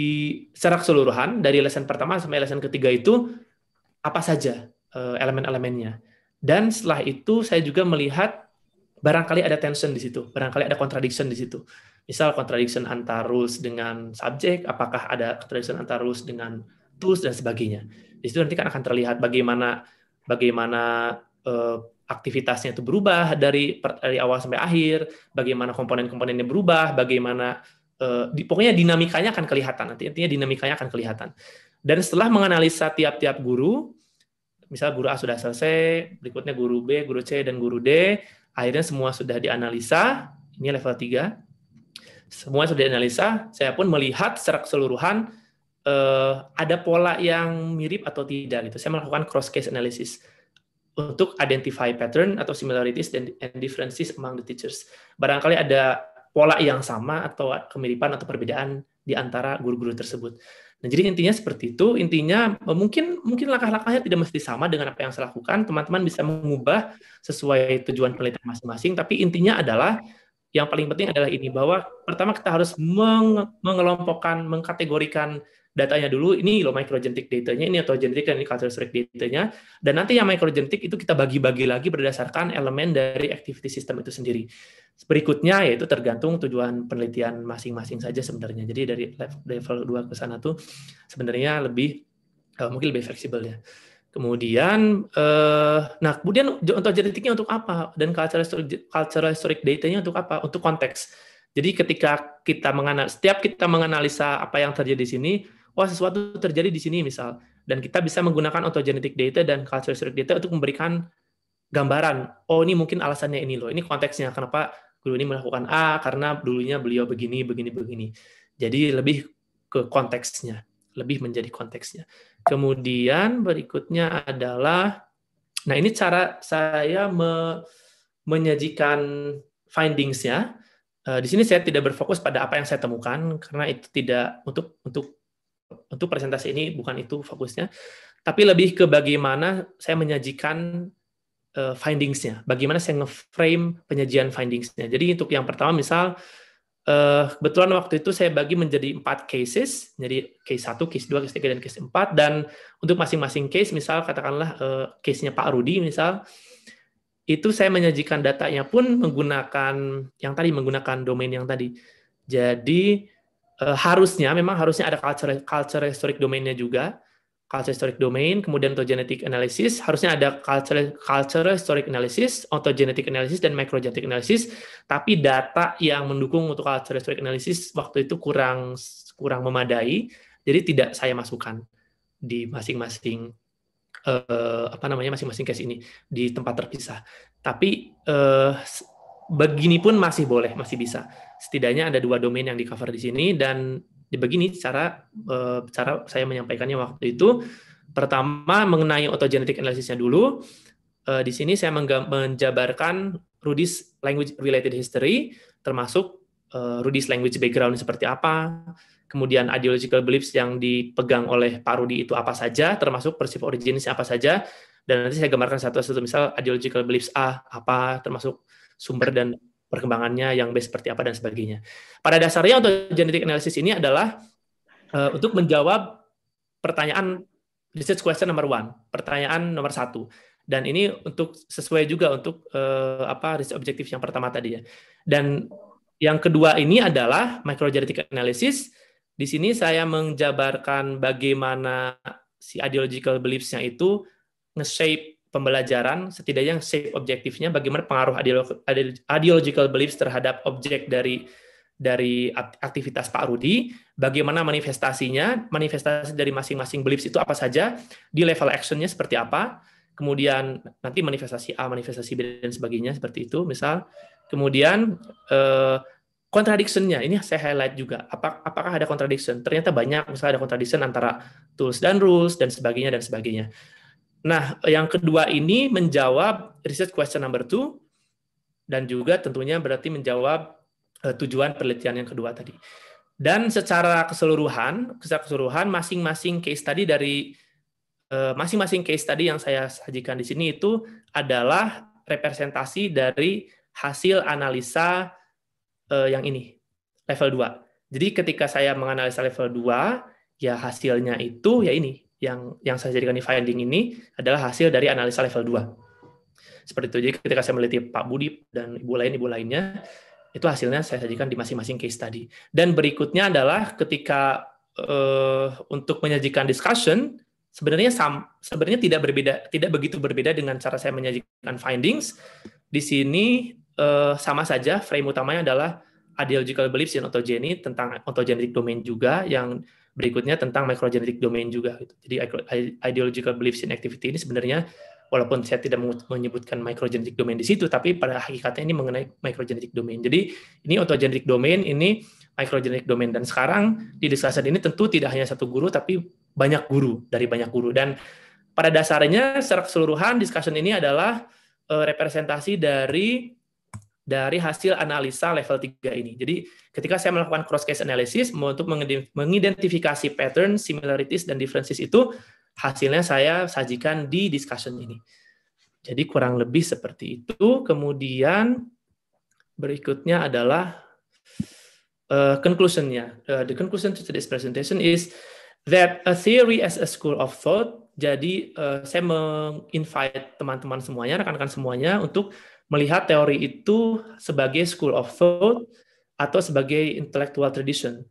secara keseluruhan dari lesson pertama sampai lesson ketiga itu apa saja eh, elemen-elemennya. Dan setelah itu saya juga melihat barangkali ada tension di situ, barangkali ada contradiction di situ. Misal contradiction antara rules dengan subjek, apakah ada contradiction antara rules dengan tools dan sebagainya. Di situ nanti kan akan terlihat bagaimana bagaimana uh, aktivitasnya itu berubah dari dari awal sampai akhir, bagaimana komponen-komponennya berubah, bagaimana uh, di, pokoknya dinamikanya akan kelihatan nanti intinya dinamikanya akan kelihatan. Dan setelah menganalisa tiap-tiap guru, misal guru A sudah selesai, berikutnya guru B, guru C dan guru D, akhirnya semua sudah dianalisa, ini level 3. Semua sudah dianalisa, saya pun melihat secara keseluruhan uh, ada pola yang mirip atau tidak gitu. Saya melakukan cross case analysis untuk identify pattern atau similarities and differences among the teachers. Barangkali ada pola yang sama atau kemiripan atau perbedaan di antara guru-guru tersebut. Nah, jadi intinya seperti itu. Intinya mungkin mungkin langkah-langkahnya tidak mesti sama dengan apa yang saya lakukan. Teman-teman bisa mengubah sesuai tujuan penelitian masing-masing. Tapi intinya adalah yang paling penting adalah ini bahwa pertama kita harus mengelompokkan, mengkategorikan datanya dulu, ini loh microgenetic datanya, ini autogenetic dan ini historic datanya, dan nanti yang microgenetic itu kita bagi-bagi lagi berdasarkan elemen dari activity system itu sendiri. Berikutnya yaitu tergantung tujuan penelitian masing-masing saja sebenarnya. Jadi dari level 2 ke sana tuh sebenarnya lebih uh, mungkin lebih fleksibel ya. Kemudian, uh, nah kemudian untuk genetiknya untuk apa dan cultural historic, cultural historic datanya untuk apa? Untuk konteks. Jadi ketika kita menganal, setiap kita menganalisa apa yang terjadi di sini, wah sesuatu terjadi di sini misal, dan kita bisa menggunakan autogenetic data dan cultural historic data untuk memberikan gambaran. Oh ini mungkin alasannya ini loh, ini konteksnya kenapa guru ini melakukan A karena dulunya beliau begini, begini, begini. Jadi lebih ke konteksnya, lebih menjadi konteksnya. Kemudian berikutnya adalah, nah ini cara saya me menyajikan findingsnya Eh, di sini saya tidak berfokus pada apa yang saya temukan karena itu tidak untuk untuk untuk presentasi ini bukan itu fokusnya, tapi lebih ke bagaimana saya menyajikan uh, findingsnya, bagaimana saya nge-frame penyajian findingsnya. Jadi untuk yang pertama misal uh, kebetulan waktu itu saya bagi menjadi empat cases, jadi case satu, case dua, case tiga, dan case empat. Dan untuk masing-masing case, misal katakanlah uh, case-nya Pak Rudi, misal itu saya menyajikan datanya pun menggunakan yang tadi menggunakan domain yang tadi. Jadi eh, harusnya memang harusnya ada culture culture historic domainnya juga, culture historic domain, kemudian genetic analysis, harusnya ada culture culture historic analysis, genetic analysis dan microgenetic analysis, tapi data yang mendukung untuk culture historic analysis waktu itu kurang kurang memadai, jadi tidak saya masukkan di masing-masing uh, apa namanya masing-masing case ini di tempat terpisah. Tapi uh, begini pun masih boleh, masih bisa. Setidaknya ada dua domain yang di cover di sini dan begini cara uh, cara saya menyampaikannya waktu itu. Pertama mengenai autogenetic analysisnya dulu. Uh, di sini saya menjabarkan Rudy's language related history, termasuk uh, Rudy's language background seperti apa, kemudian ideological beliefs yang dipegang oleh Pak Rudi itu apa saja, termasuk perceived origins apa saja, dan nanti saya gambarkan satu-satu misal ideological beliefs A apa, termasuk sumber dan perkembangannya yang B seperti apa dan sebagainya. Pada dasarnya untuk genetic analysis ini adalah uh, untuk menjawab pertanyaan research question number one, pertanyaan nomor satu. Dan ini untuk sesuai juga untuk uh, apa research objektif yang pertama tadi ya. Dan yang kedua ini adalah microgenetic analysis di sini saya menjabarkan bagaimana si ideological beliefs-nya itu nge-shape pembelajaran, setidaknya shape objektifnya, bagaimana pengaruh ideological beliefs terhadap objek dari dari aktivitas Pak Rudi, bagaimana manifestasinya, manifestasi dari masing-masing beliefs itu apa saja, di level actionnya seperti apa, kemudian nanti manifestasi A, manifestasi B, dan sebagainya, seperti itu, misal. Kemudian, eh, contradiction-nya ini saya highlight juga. apakah ada contradiction? Ternyata banyak, misalnya ada contradiction antara tools dan rules dan sebagainya dan sebagainya. Nah, yang kedua ini menjawab research question number two dan juga tentunya berarti menjawab uh, tujuan penelitian yang kedua tadi. Dan secara keseluruhan, secara keseluruhan masing-masing case tadi dari uh, masing-masing case tadi yang saya sajikan di sini itu adalah representasi dari hasil analisa uh, yang ini, level 2. Jadi ketika saya menganalisa level 2, ya hasilnya itu ya ini, yang yang saya jadikan di finding ini adalah hasil dari analisa level 2. Seperti itu. Jadi ketika saya meliti Pak Budi dan ibu lain ibu lainnya, itu hasilnya saya sajikan di masing-masing case study. Dan berikutnya adalah ketika uh, untuk menyajikan discussion, sebenarnya sam, sebenarnya tidak berbeda, tidak begitu berbeda dengan cara saya menyajikan findings. Di sini uh, sama saja frame utamanya adalah ideological beliefs in autogeny tentang autogenetic domain juga yang berikutnya tentang microgenetic domain juga gitu. Jadi ideological beliefs in activity ini sebenarnya walaupun saya tidak menyebutkan microgenetic domain di situ tapi pada hakikatnya ini mengenai microgenetic domain. Jadi ini autogenetic domain ini microgenetic domain dan sekarang di discussion ini tentu tidak hanya satu guru tapi banyak guru dari banyak guru dan pada dasarnya secara keseluruhan discussion ini adalah uh, representasi dari dari hasil analisa level 3 ini. Jadi ketika saya melakukan cross case analysis untuk mengidentifikasi pattern, similarities dan differences itu hasilnya saya sajikan di discussion ini. Jadi kurang lebih seperti itu. Kemudian berikutnya adalah uh, conclusionnya. Uh, the conclusion to today's presentation is that a theory as a school of thought. Jadi uh, saya menginvite teman-teman semuanya, rekan-rekan semuanya untuk melihat teori itu sebagai school of thought atau sebagai intellectual tradition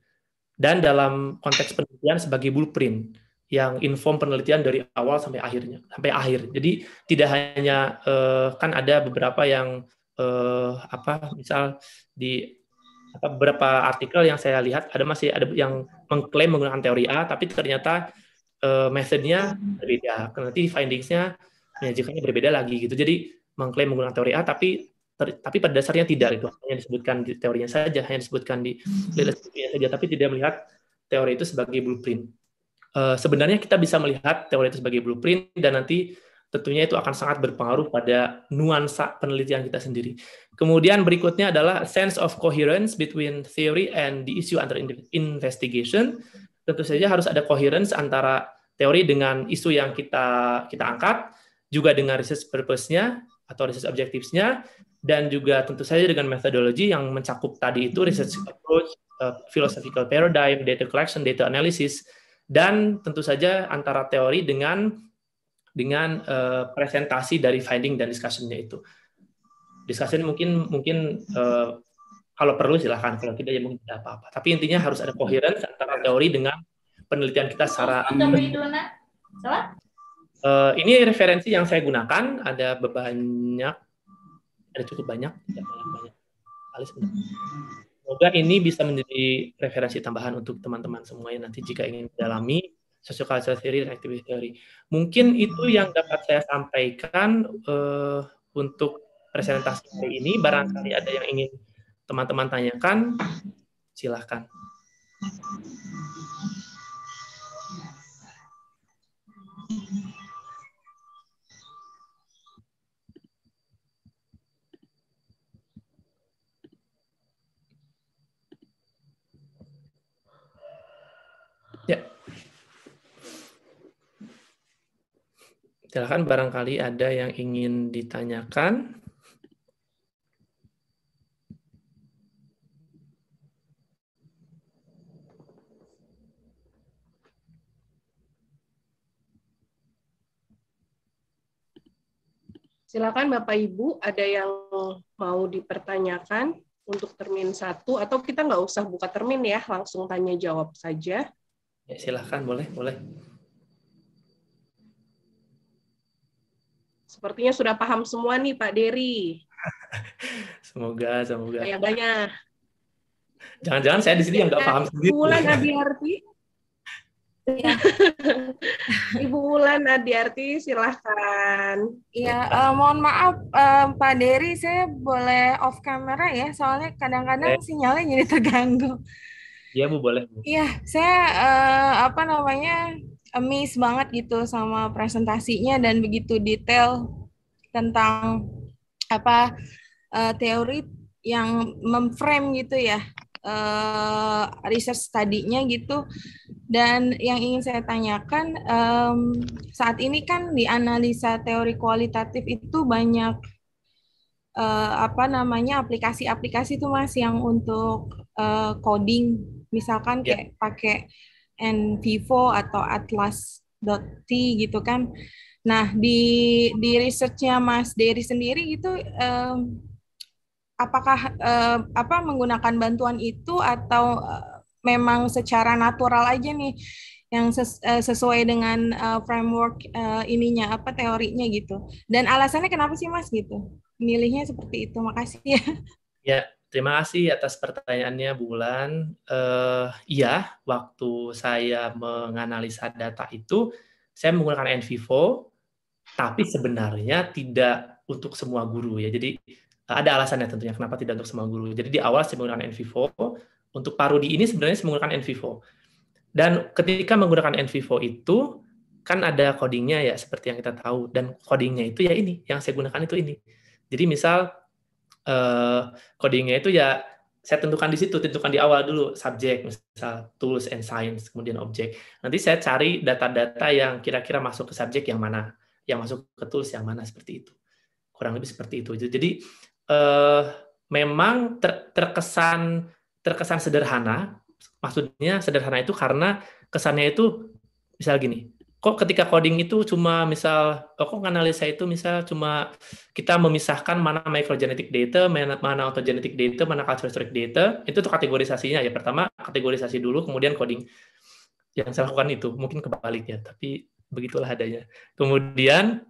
dan dalam konteks penelitian sebagai blueprint yang inform penelitian dari awal sampai akhirnya sampai akhir. Jadi tidak hanya uh, kan ada beberapa yang uh, apa misal di apa beberapa artikel yang saya lihat ada masih ada yang mengklaim menggunakan teori A tapi ternyata uh, metodenya berbeda. Nanti findingsnya menyajikannya berbeda lagi gitu. Jadi mengklaim menggunakan teori A tapi ter, tapi pada dasarnya tidak itu hanya disebutkan di teorinya saja hanya disebutkan di literaturnya saja tapi tidak melihat teori itu sebagai blueprint uh, sebenarnya kita bisa melihat teori itu sebagai blueprint dan nanti tentunya itu akan sangat berpengaruh pada nuansa penelitian kita sendiri. Kemudian berikutnya adalah sense of coherence between theory and the issue under investigation. Tentu saja harus ada coherence antara teori dengan isu yang kita kita angkat, juga dengan research purpose-nya atau research objectives-nya, dan juga tentu saja dengan metodologi yang mencakup tadi itu research approach, uh, philosophical paradigm, data collection, data analysis, dan tentu saja antara teori dengan dengan uh, presentasi dari finding dan discussion-nya itu. Discussion mungkin mungkin uh, kalau perlu silahkan, kalau tidak ya mungkin tidak apa-apa. Tapi intinya harus ada coherence antara teori dengan penelitian kita secara uh, ini referensi yang saya gunakan ada banyak ada cukup banyak, tidak banyak-banyak. Semoga ini bisa menjadi referensi tambahan untuk teman-teman semuanya nanti jika ingin mendalami sociocultural theory dan activity theory. Mungkin itu yang dapat saya sampaikan uh, untuk presentasi hari ini. Barangkali ada yang ingin teman-teman tanyakan, silahkan. Ya. Silakan barangkali ada yang ingin ditanyakan. Silakan Bapak Ibu, ada yang mau dipertanyakan untuk termin satu atau kita nggak usah buka termin ya, langsung tanya jawab saja. Ya, silahkan, boleh, boleh. Sepertinya sudah paham semua nih Pak Dery. semoga, semoga. banyak. Jangan-jangan saya di sini yang nggak paham sendiri. Bulan Adiarti. Ibu Wulan Adiarti, silahkan. Iya, uh, mohon maaf uh, Pak Dery, saya boleh off camera ya, soalnya kadang-kadang eh. sinyalnya jadi terganggu. Iya Bu, boleh. Iya, saya uh, apa namanya amazed banget gitu sama presentasinya dan begitu detail tentang apa uh, teori yang memframe gitu ya uh, research study-nya gitu. Dan yang ingin saya tanyakan um, saat ini kan di analisa teori kualitatif itu banyak uh, apa namanya aplikasi-aplikasi itu mas yang untuk uh, coding misalkan yeah. kayak pakai NVivo atau Atlas.t gitu kan. Nah, di di researchnya Mas Dery sendiri gitu um, apakah uh, apa menggunakan bantuan itu atau uh, memang secara natural aja nih yang ses, uh, sesuai dengan uh, framework uh, ininya apa teorinya gitu. Dan alasannya kenapa sih Mas gitu? Milihnya seperti itu. Makasih ya. Ya, Terima kasih atas pertanyaannya Bulan. Uh, iya, waktu saya menganalisa data itu, saya menggunakan NVivo, tapi sebenarnya tidak untuk semua guru ya. Jadi ada alasannya tentunya kenapa tidak untuk semua guru. Jadi di awal saya menggunakan NVivo, untuk parodi ini sebenarnya saya menggunakan NVivo. Dan ketika menggunakan NVivo itu, kan ada codingnya ya, seperti yang kita tahu. Dan codingnya itu ya ini, yang saya gunakan itu ini. Jadi misal uh, codingnya itu ya saya tentukan di situ, tentukan di awal dulu subjek, misal tools and science, kemudian objek. Nanti saya cari data-data yang kira-kira masuk ke subjek yang mana, yang masuk ke tools yang mana seperti itu. Kurang lebih seperti itu. Jadi uh, memang ter terkesan terkesan sederhana. Maksudnya sederhana itu karena kesannya itu misal gini, kok ketika coding itu cuma misal oh, kok analisa itu misal cuma kita memisahkan mana microgenetic data, mana, mana autogenetic data, mana cultural historic data, itu tuh kategorisasinya ya. Pertama kategorisasi dulu, kemudian coding. Yang saya lakukan itu mungkin kebalik ya, tapi begitulah adanya. Kemudian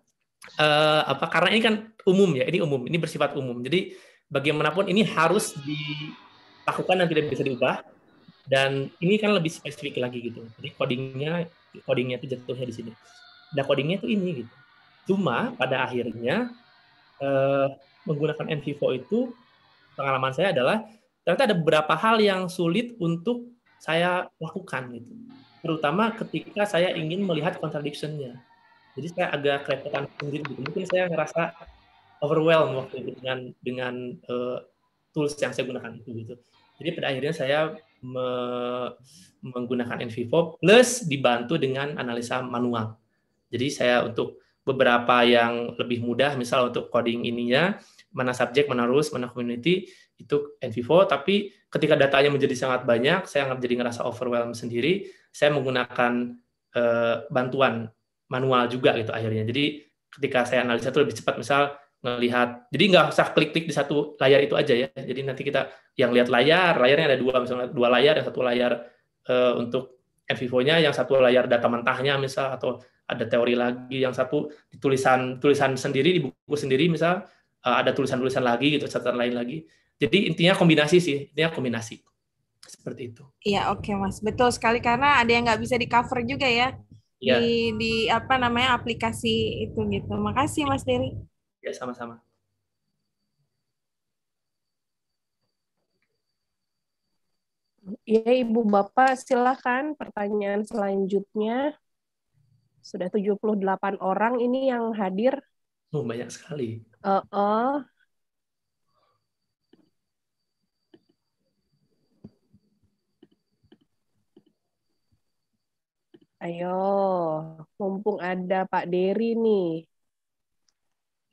uh, apa karena ini kan umum ya, ini umum, ini bersifat umum. Jadi bagaimanapun ini harus dilakukan dan tidak bisa diubah. Dan ini kan lebih spesifik lagi gitu. Jadi codingnya codingnya itu jatuhnya di sini. Nah codingnya itu ini gitu. Cuma pada akhirnya uh, menggunakan NVivo itu pengalaman saya adalah ternyata ada beberapa hal yang sulit untuk saya lakukan gitu. Terutama ketika saya ingin melihat contradiction-nya. Jadi saya agak kerepotan sendiri gitu. Mungkin saya ngerasa overwhelmed waktu itu dengan dengan uh, tools yang saya gunakan itu gitu. Jadi pada akhirnya saya me menggunakan NVivo plus dibantu dengan analisa manual. Jadi saya untuk beberapa yang lebih mudah, misal untuk coding ininya, mana subjek, mana rules, mana community, itu NVivo. Tapi ketika datanya menjadi sangat banyak, saya jadi ngerasa overwhelmed sendiri. Saya menggunakan uh, bantuan manual juga gitu akhirnya. Jadi ketika saya analisa itu lebih cepat misal ngelihat jadi nggak usah klik-klik di satu layar itu aja ya jadi nanti kita yang lihat layar layarnya ada dua misalnya dua layar yang satu layar uh, untuk NVivo-nya yang satu layar data mentahnya misal atau ada teori lagi yang satu tulisan tulisan sendiri di buku sendiri misal uh, ada tulisan-tulisan lagi gitu catatan lain lagi jadi intinya kombinasi sih intinya kombinasi seperti itu iya oke okay, mas betul sekali karena ada yang nggak bisa di cover juga ya ya. di di apa namanya aplikasi itu gitu. Makasih Mas Dery. Ya sama-sama. Ya Ibu Bapak silakan pertanyaan selanjutnya. Sudah 78 orang ini yang hadir. Oh, banyak sekali. Uh -uh. Ayo, mumpung ada Pak Dery nih.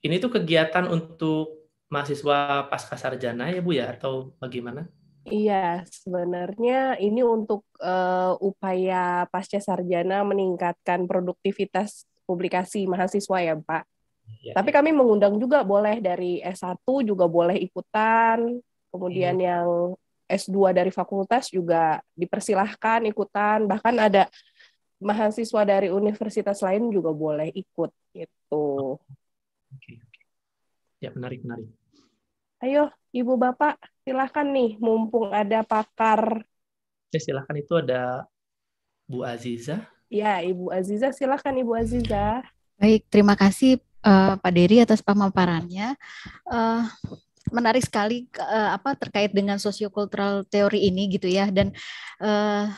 Ini tuh kegiatan untuk mahasiswa pasca sarjana ya Bu ya atau bagaimana? Iya, sebenarnya ini untuk uh, upaya pasca sarjana meningkatkan produktivitas publikasi mahasiswa ya Pak. Ya. Tapi kami mengundang juga boleh dari S1 juga boleh ikutan, kemudian hmm. yang S2 dari fakultas juga dipersilahkan ikutan, bahkan ada mahasiswa dari universitas lain juga boleh ikut gitu. Oke, oke. Ya, menarik, menarik. Ayo, Ibu Bapak, silahkan nih, mumpung ada pakar. Ya, silahkan itu ada Bu Aziza. Ya, Ibu Aziza, silahkan Ibu Aziza. Baik, terima kasih uh, Pak Dery atas pemaparannya. Uh, menarik sekali uh, apa terkait dengan sosiokultural teori ini gitu ya dan uh,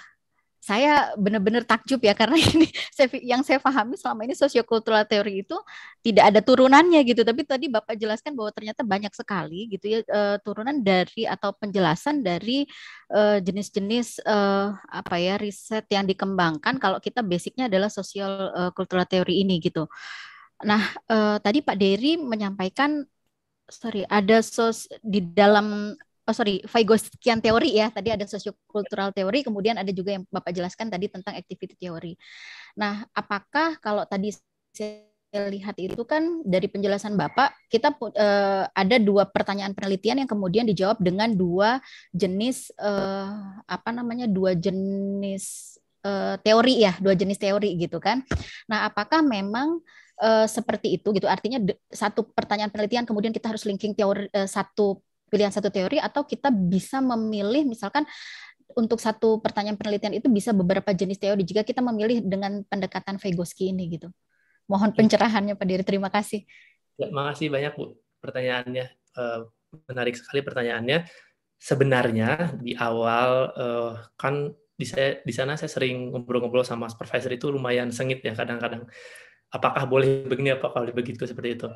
saya benar-benar takjub ya karena ini yang saya pahami selama ini sosiokultural teori itu tidak ada turunannya gitu tapi tadi Bapak jelaskan bahwa ternyata banyak sekali gitu ya uh, turunan dari atau penjelasan dari uh, jenis-jenis uh, apa ya riset yang dikembangkan kalau kita basicnya adalah sosial kultural teori ini gitu. Nah, tadi Pak Dery menyampaikan sorry ada sos di dalam oh sorry, Vygotsky teori ya. Tadi ada sosiokultural teori, kemudian ada juga yang Bapak jelaskan tadi tentang activity teori. Nah, apakah kalau tadi saya lihat itu kan dari penjelasan Bapak, kita uh, ada dua pertanyaan penelitian yang kemudian dijawab dengan dua jenis uh, apa namanya? dua jenis uh, teori ya, dua jenis teori gitu kan. Nah, apakah memang uh, seperti itu gitu? Artinya satu pertanyaan penelitian kemudian kita harus linking teori uh, satu pilihan satu teori atau kita bisa memilih misalkan untuk satu pertanyaan penelitian itu bisa beberapa jenis teori jika kita memilih dengan pendekatan Vygotsky ini gitu. Mohon pencerahannya Pak Diri, terima kasih. Ya, makasih banyak Bu pertanyaannya. Uh, menarik sekali pertanyaannya. Sebenarnya di awal uh, kan di saya di sana saya sering ngobrol-ngobrol sama supervisor itu lumayan sengit ya kadang-kadang. Apakah boleh begini apa kalau begitu seperti itu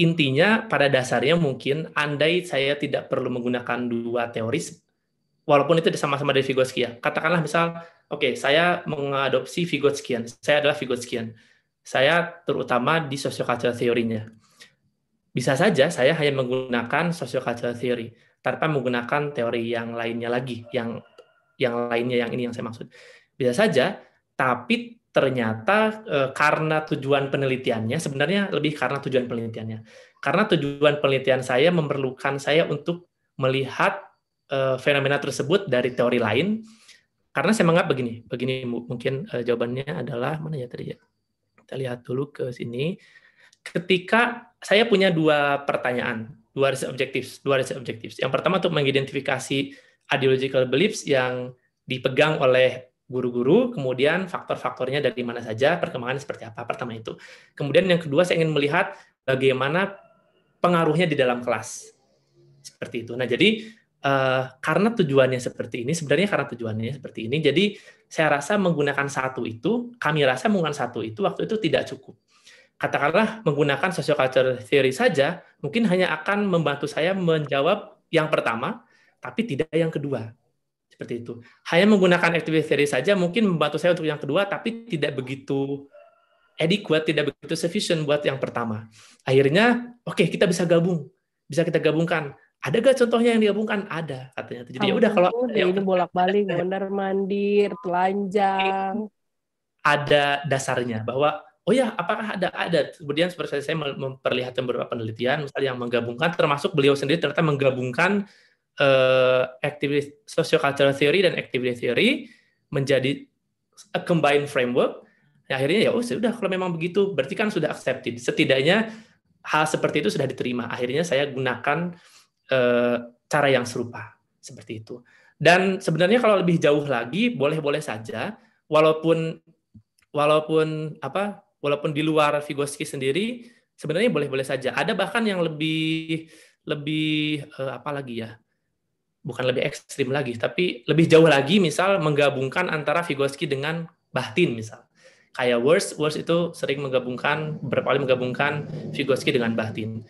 intinya pada dasarnya mungkin andai saya tidak perlu menggunakan dua teori walaupun itu sama-sama dari Vygotskian. Katakanlah misal, oke, okay, saya mengadopsi Vygotskian. Saya adalah Vygotskian. Saya terutama di sociocultural teorinya. Bisa saja saya hanya menggunakan sociocultural theory tanpa menggunakan teori yang lainnya lagi, yang yang lainnya yang ini yang saya maksud. Bisa saja, tapi ternyata e, karena tujuan penelitiannya sebenarnya lebih karena tujuan penelitiannya. Karena tujuan penelitian saya memerlukan saya untuk melihat e, fenomena tersebut dari teori lain. Karena saya menganggap begini, begini mungkin e, jawabannya adalah mana ya tadi ya. Kita lihat dulu ke sini. Ketika saya punya dua pertanyaan, dua riset objektif, dua riset objektif. Yang pertama untuk mengidentifikasi ideological beliefs yang dipegang oleh guru-guru, kemudian faktor-faktornya dari mana saja, perkembangan seperti apa. Pertama itu. Kemudian yang kedua saya ingin melihat bagaimana pengaruhnya di dalam kelas. Seperti itu. Nah, jadi uh, karena tujuannya seperti ini, sebenarnya karena tujuannya seperti ini, jadi saya rasa menggunakan satu itu, kami rasa menggunakan satu itu waktu itu tidak cukup katakanlah menggunakan sociocultural theory saja, mungkin hanya akan membantu saya menjawab yang pertama, tapi tidak yang kedua. Seperti itu. Hanya menggunakan activity theory saja mungkin membantu saya untuk yang kedua, tapi tidak begitu adequate, tidak begitu sufficient buat yang pertama. Akhirnya, oke okay, kita bisa gabung, bisa kita gabungkan. Ada gak contohnya yang digabungkan? Ada katanya. Jadi ya udah kalau ya ini bolak-balik, benar mandir, telanjang. Ada dasarnya bahwa oh ya apakah ada ada kemudian seperti saya memperlihatkan beberapa penelitian misalnya yang menggabungkan termasuk beliau sendiri ternyata menggabungkan uh, activity sociocultural theory dan activity theory menjadi a combined framework ya, akhirnya ya oh sudah kalau memang begitu berarti kan sudah accepted setidaknya hal seperti itu sudah diterima akhirnya saya gunakan uh, cara yang serupa seperti itu dan sebenarnya kalau lebih jauh lagi boleh-boleh saja walaupun walaupun apa walaupun di luar Vygotsky sendiri sebenarnya boleh-boleh saja. Ada bahkan yang lebih lebih uh, apa lagi ya? Bukan lebih ekstrim lagi, tapi lebih jauh lagi misal menggabungkan antara Vygotsky dengan Bahtin misal. Kayak Worst, Worst itu sering menggabungkan beberapa kali menggabungkan Vygotsky dengan Bahtin.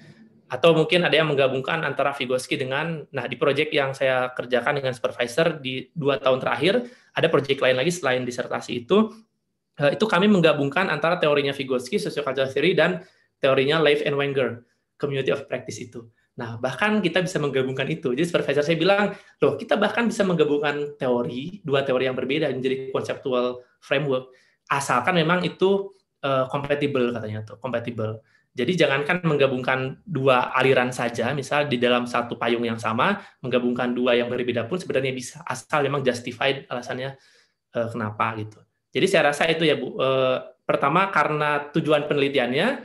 Atau mungkin ada yang menggabungkan antara Vygotsky dengan, nah di proyek yang saya kerjakan dengan supervisor di dua tahun terakhir, ada proyek lain lagi selain disertasi itu, Eh, itu kami menggabungkan antara teorinya Vygotsky, sociocultural theory, dan teorinya Leif and Wenger, community of practice itu. Nah, bahkan kita bisa menggabungkan itu. Jadi supervisor saya bilang, loh kita bahkan bisa menggabungkan teori, dua teori yang berbeda menjadi conceptual framework, asalkan memang itu uh, compatible katanya tuh, compatible. Jadi jangankan menggabungkan dua aliran saja, misal di dalam satu payung yang sama, menggabungkan dua yang berbeda pun sebenarnya bisa, asal memang justified alasannya uh, kenapa gitu. Jadi saya rasa itu ya Bu. E, pertama karena tujuan penelitiannya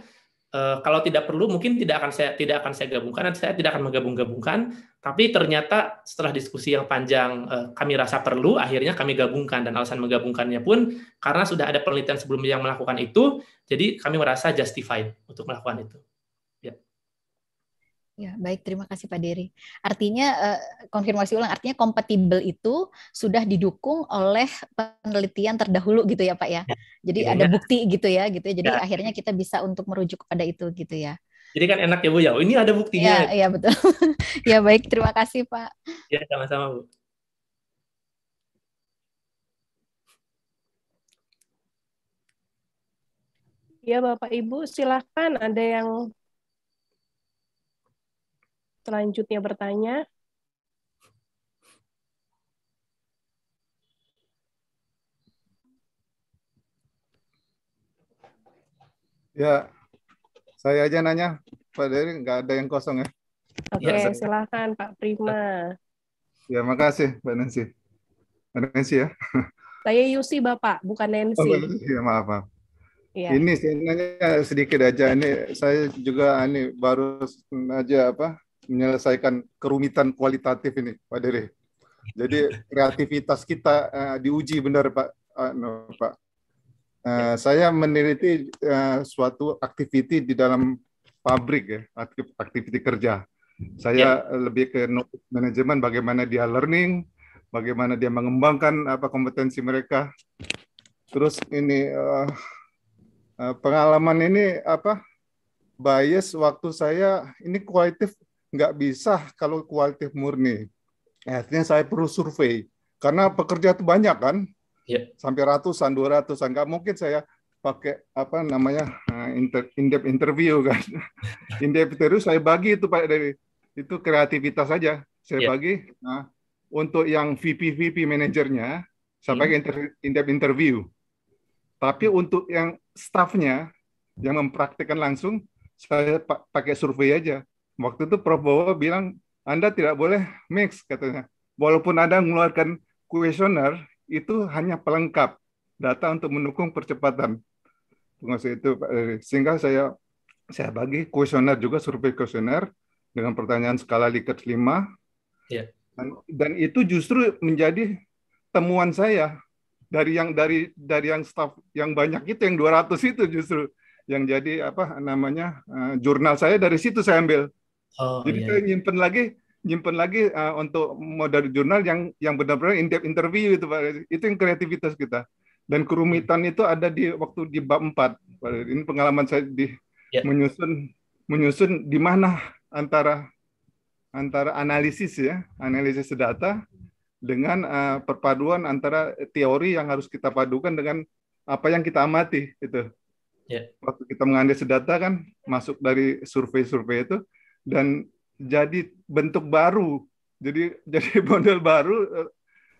e, kalau tidak perlu mungkin tidak akan saya tidak akan saya gabungkan dan saya tidak akan menggabung-gabungkan. Tapi ternyata setelah diskusi yang panjang e, kami rasa perlu, akhirnya kami gabungkan dan alasan menggabungkannya pun karena sudah ada penelitian sebelumnya yang melakukan itu, jadi kami merasa justified untuk melakukan itu. Ya, baik. Terima kasih Pak Dery. Artinya, eh, konfirmasi ulang, artinya kompatibel itu sudah didukung oleh penelitian terdahulu gitu ya Pak ya. ya. Jadi ya, ada ya. bukti gitu ya, gitu ya. Jadi ya. akhirnya kita bisa untuk merujuk kepada itu gitu ya. Jadi kan enak ya Bu ya, oh, ini ada buktinya. Ya, ya betul. ya baik, terima kasih Pak. Ya, sama-sama Bu. Ya Bapak Ibu, silahkan ada yang selanjutnya bertanya. Ya, saya aja nanya, Pak Dery, nggak ada yang kosong ya? Oke, ya, silahkan Pak Prima. Ya, makasih Mbak Nancy. Mbak Nancy ya. Saya Yusi Bapak, bukan Nancy. Oh, ya, maaf, maaf. Ya. Ini saya nanya sedikit aja. Ini saya juga ini baru aja apa menyelesaikan kerumitan kualitatif ini, Pak Dere. Jadi kreativitas kita uh, diuji benar, Pak. Uh, no, Pak. Uh, saya meneliti uh, suatu aktiviti di dalam pabrik ya, aktiviti kerja. Saya yeah. lebih ke manajemen, bagaimana dia learning, bagaimana dia mengembangkan apa kompetensi mereka. Terus ini uh, uh, pengalaman ini apa bias waktu saya ini kualitatif nggak bisa kalau kualitatif murni. Artinya saya perlu survei. Karena pekerja itu banyak kan, yeah. sampai ratusan, dua ratusan. Nggak mungkin saya pakai apa namanya uh, inter, in-depth interview kan. in-depth interview saya bagi itu Pak dari itu kreativitas saja. Saya yeah. bagi. Nah, untuk yang VP VP manajernya saya Hmm. pakai inter- in-depth interview. Tapi untuk yang staffnya yang mempraktikkan langsung, saya pa- pakai survei aja. Waktu itu Prof Bowo bilang, Anda tidak boleh mix katanya. Walaupun Anda mengeluarkan kuesioner, itu hanya pelengkap data untuk mendukung percepatan. Maksud itu. Sehingga saya saya bagi kuesioner juga survei kuesioner dengan pertanyaan skala Likert 5 Iya. dan, dan itu justru menjadi temuan saya dari yang dari dari yang staff yang banyak itu yang 200 itu justru yang jadi apa namanya eh, jurnal saya dari situ saya ambil. Oh, Jadi iya. saya nyimpen lagi nyimpen lagi eh, untuk model jurnal yang yang benar-benar in-depth interview itu Pak. Itu yang kreativitas kita. Dan kerumitan itu ada di waktu di bab 4. Pak. Ini pengalaman saya di Ya. menyusun menyusun di mana antara antara analisis ya, analisis data dengan eh, perpaduan antara teori yang harus kita padukan dengan apa yang kita amati itu. Ya. Waktu kita menganalisis data kan masuk dari survei-survei itu dan jadi bentuk baru. Jadi jadi model baru eh,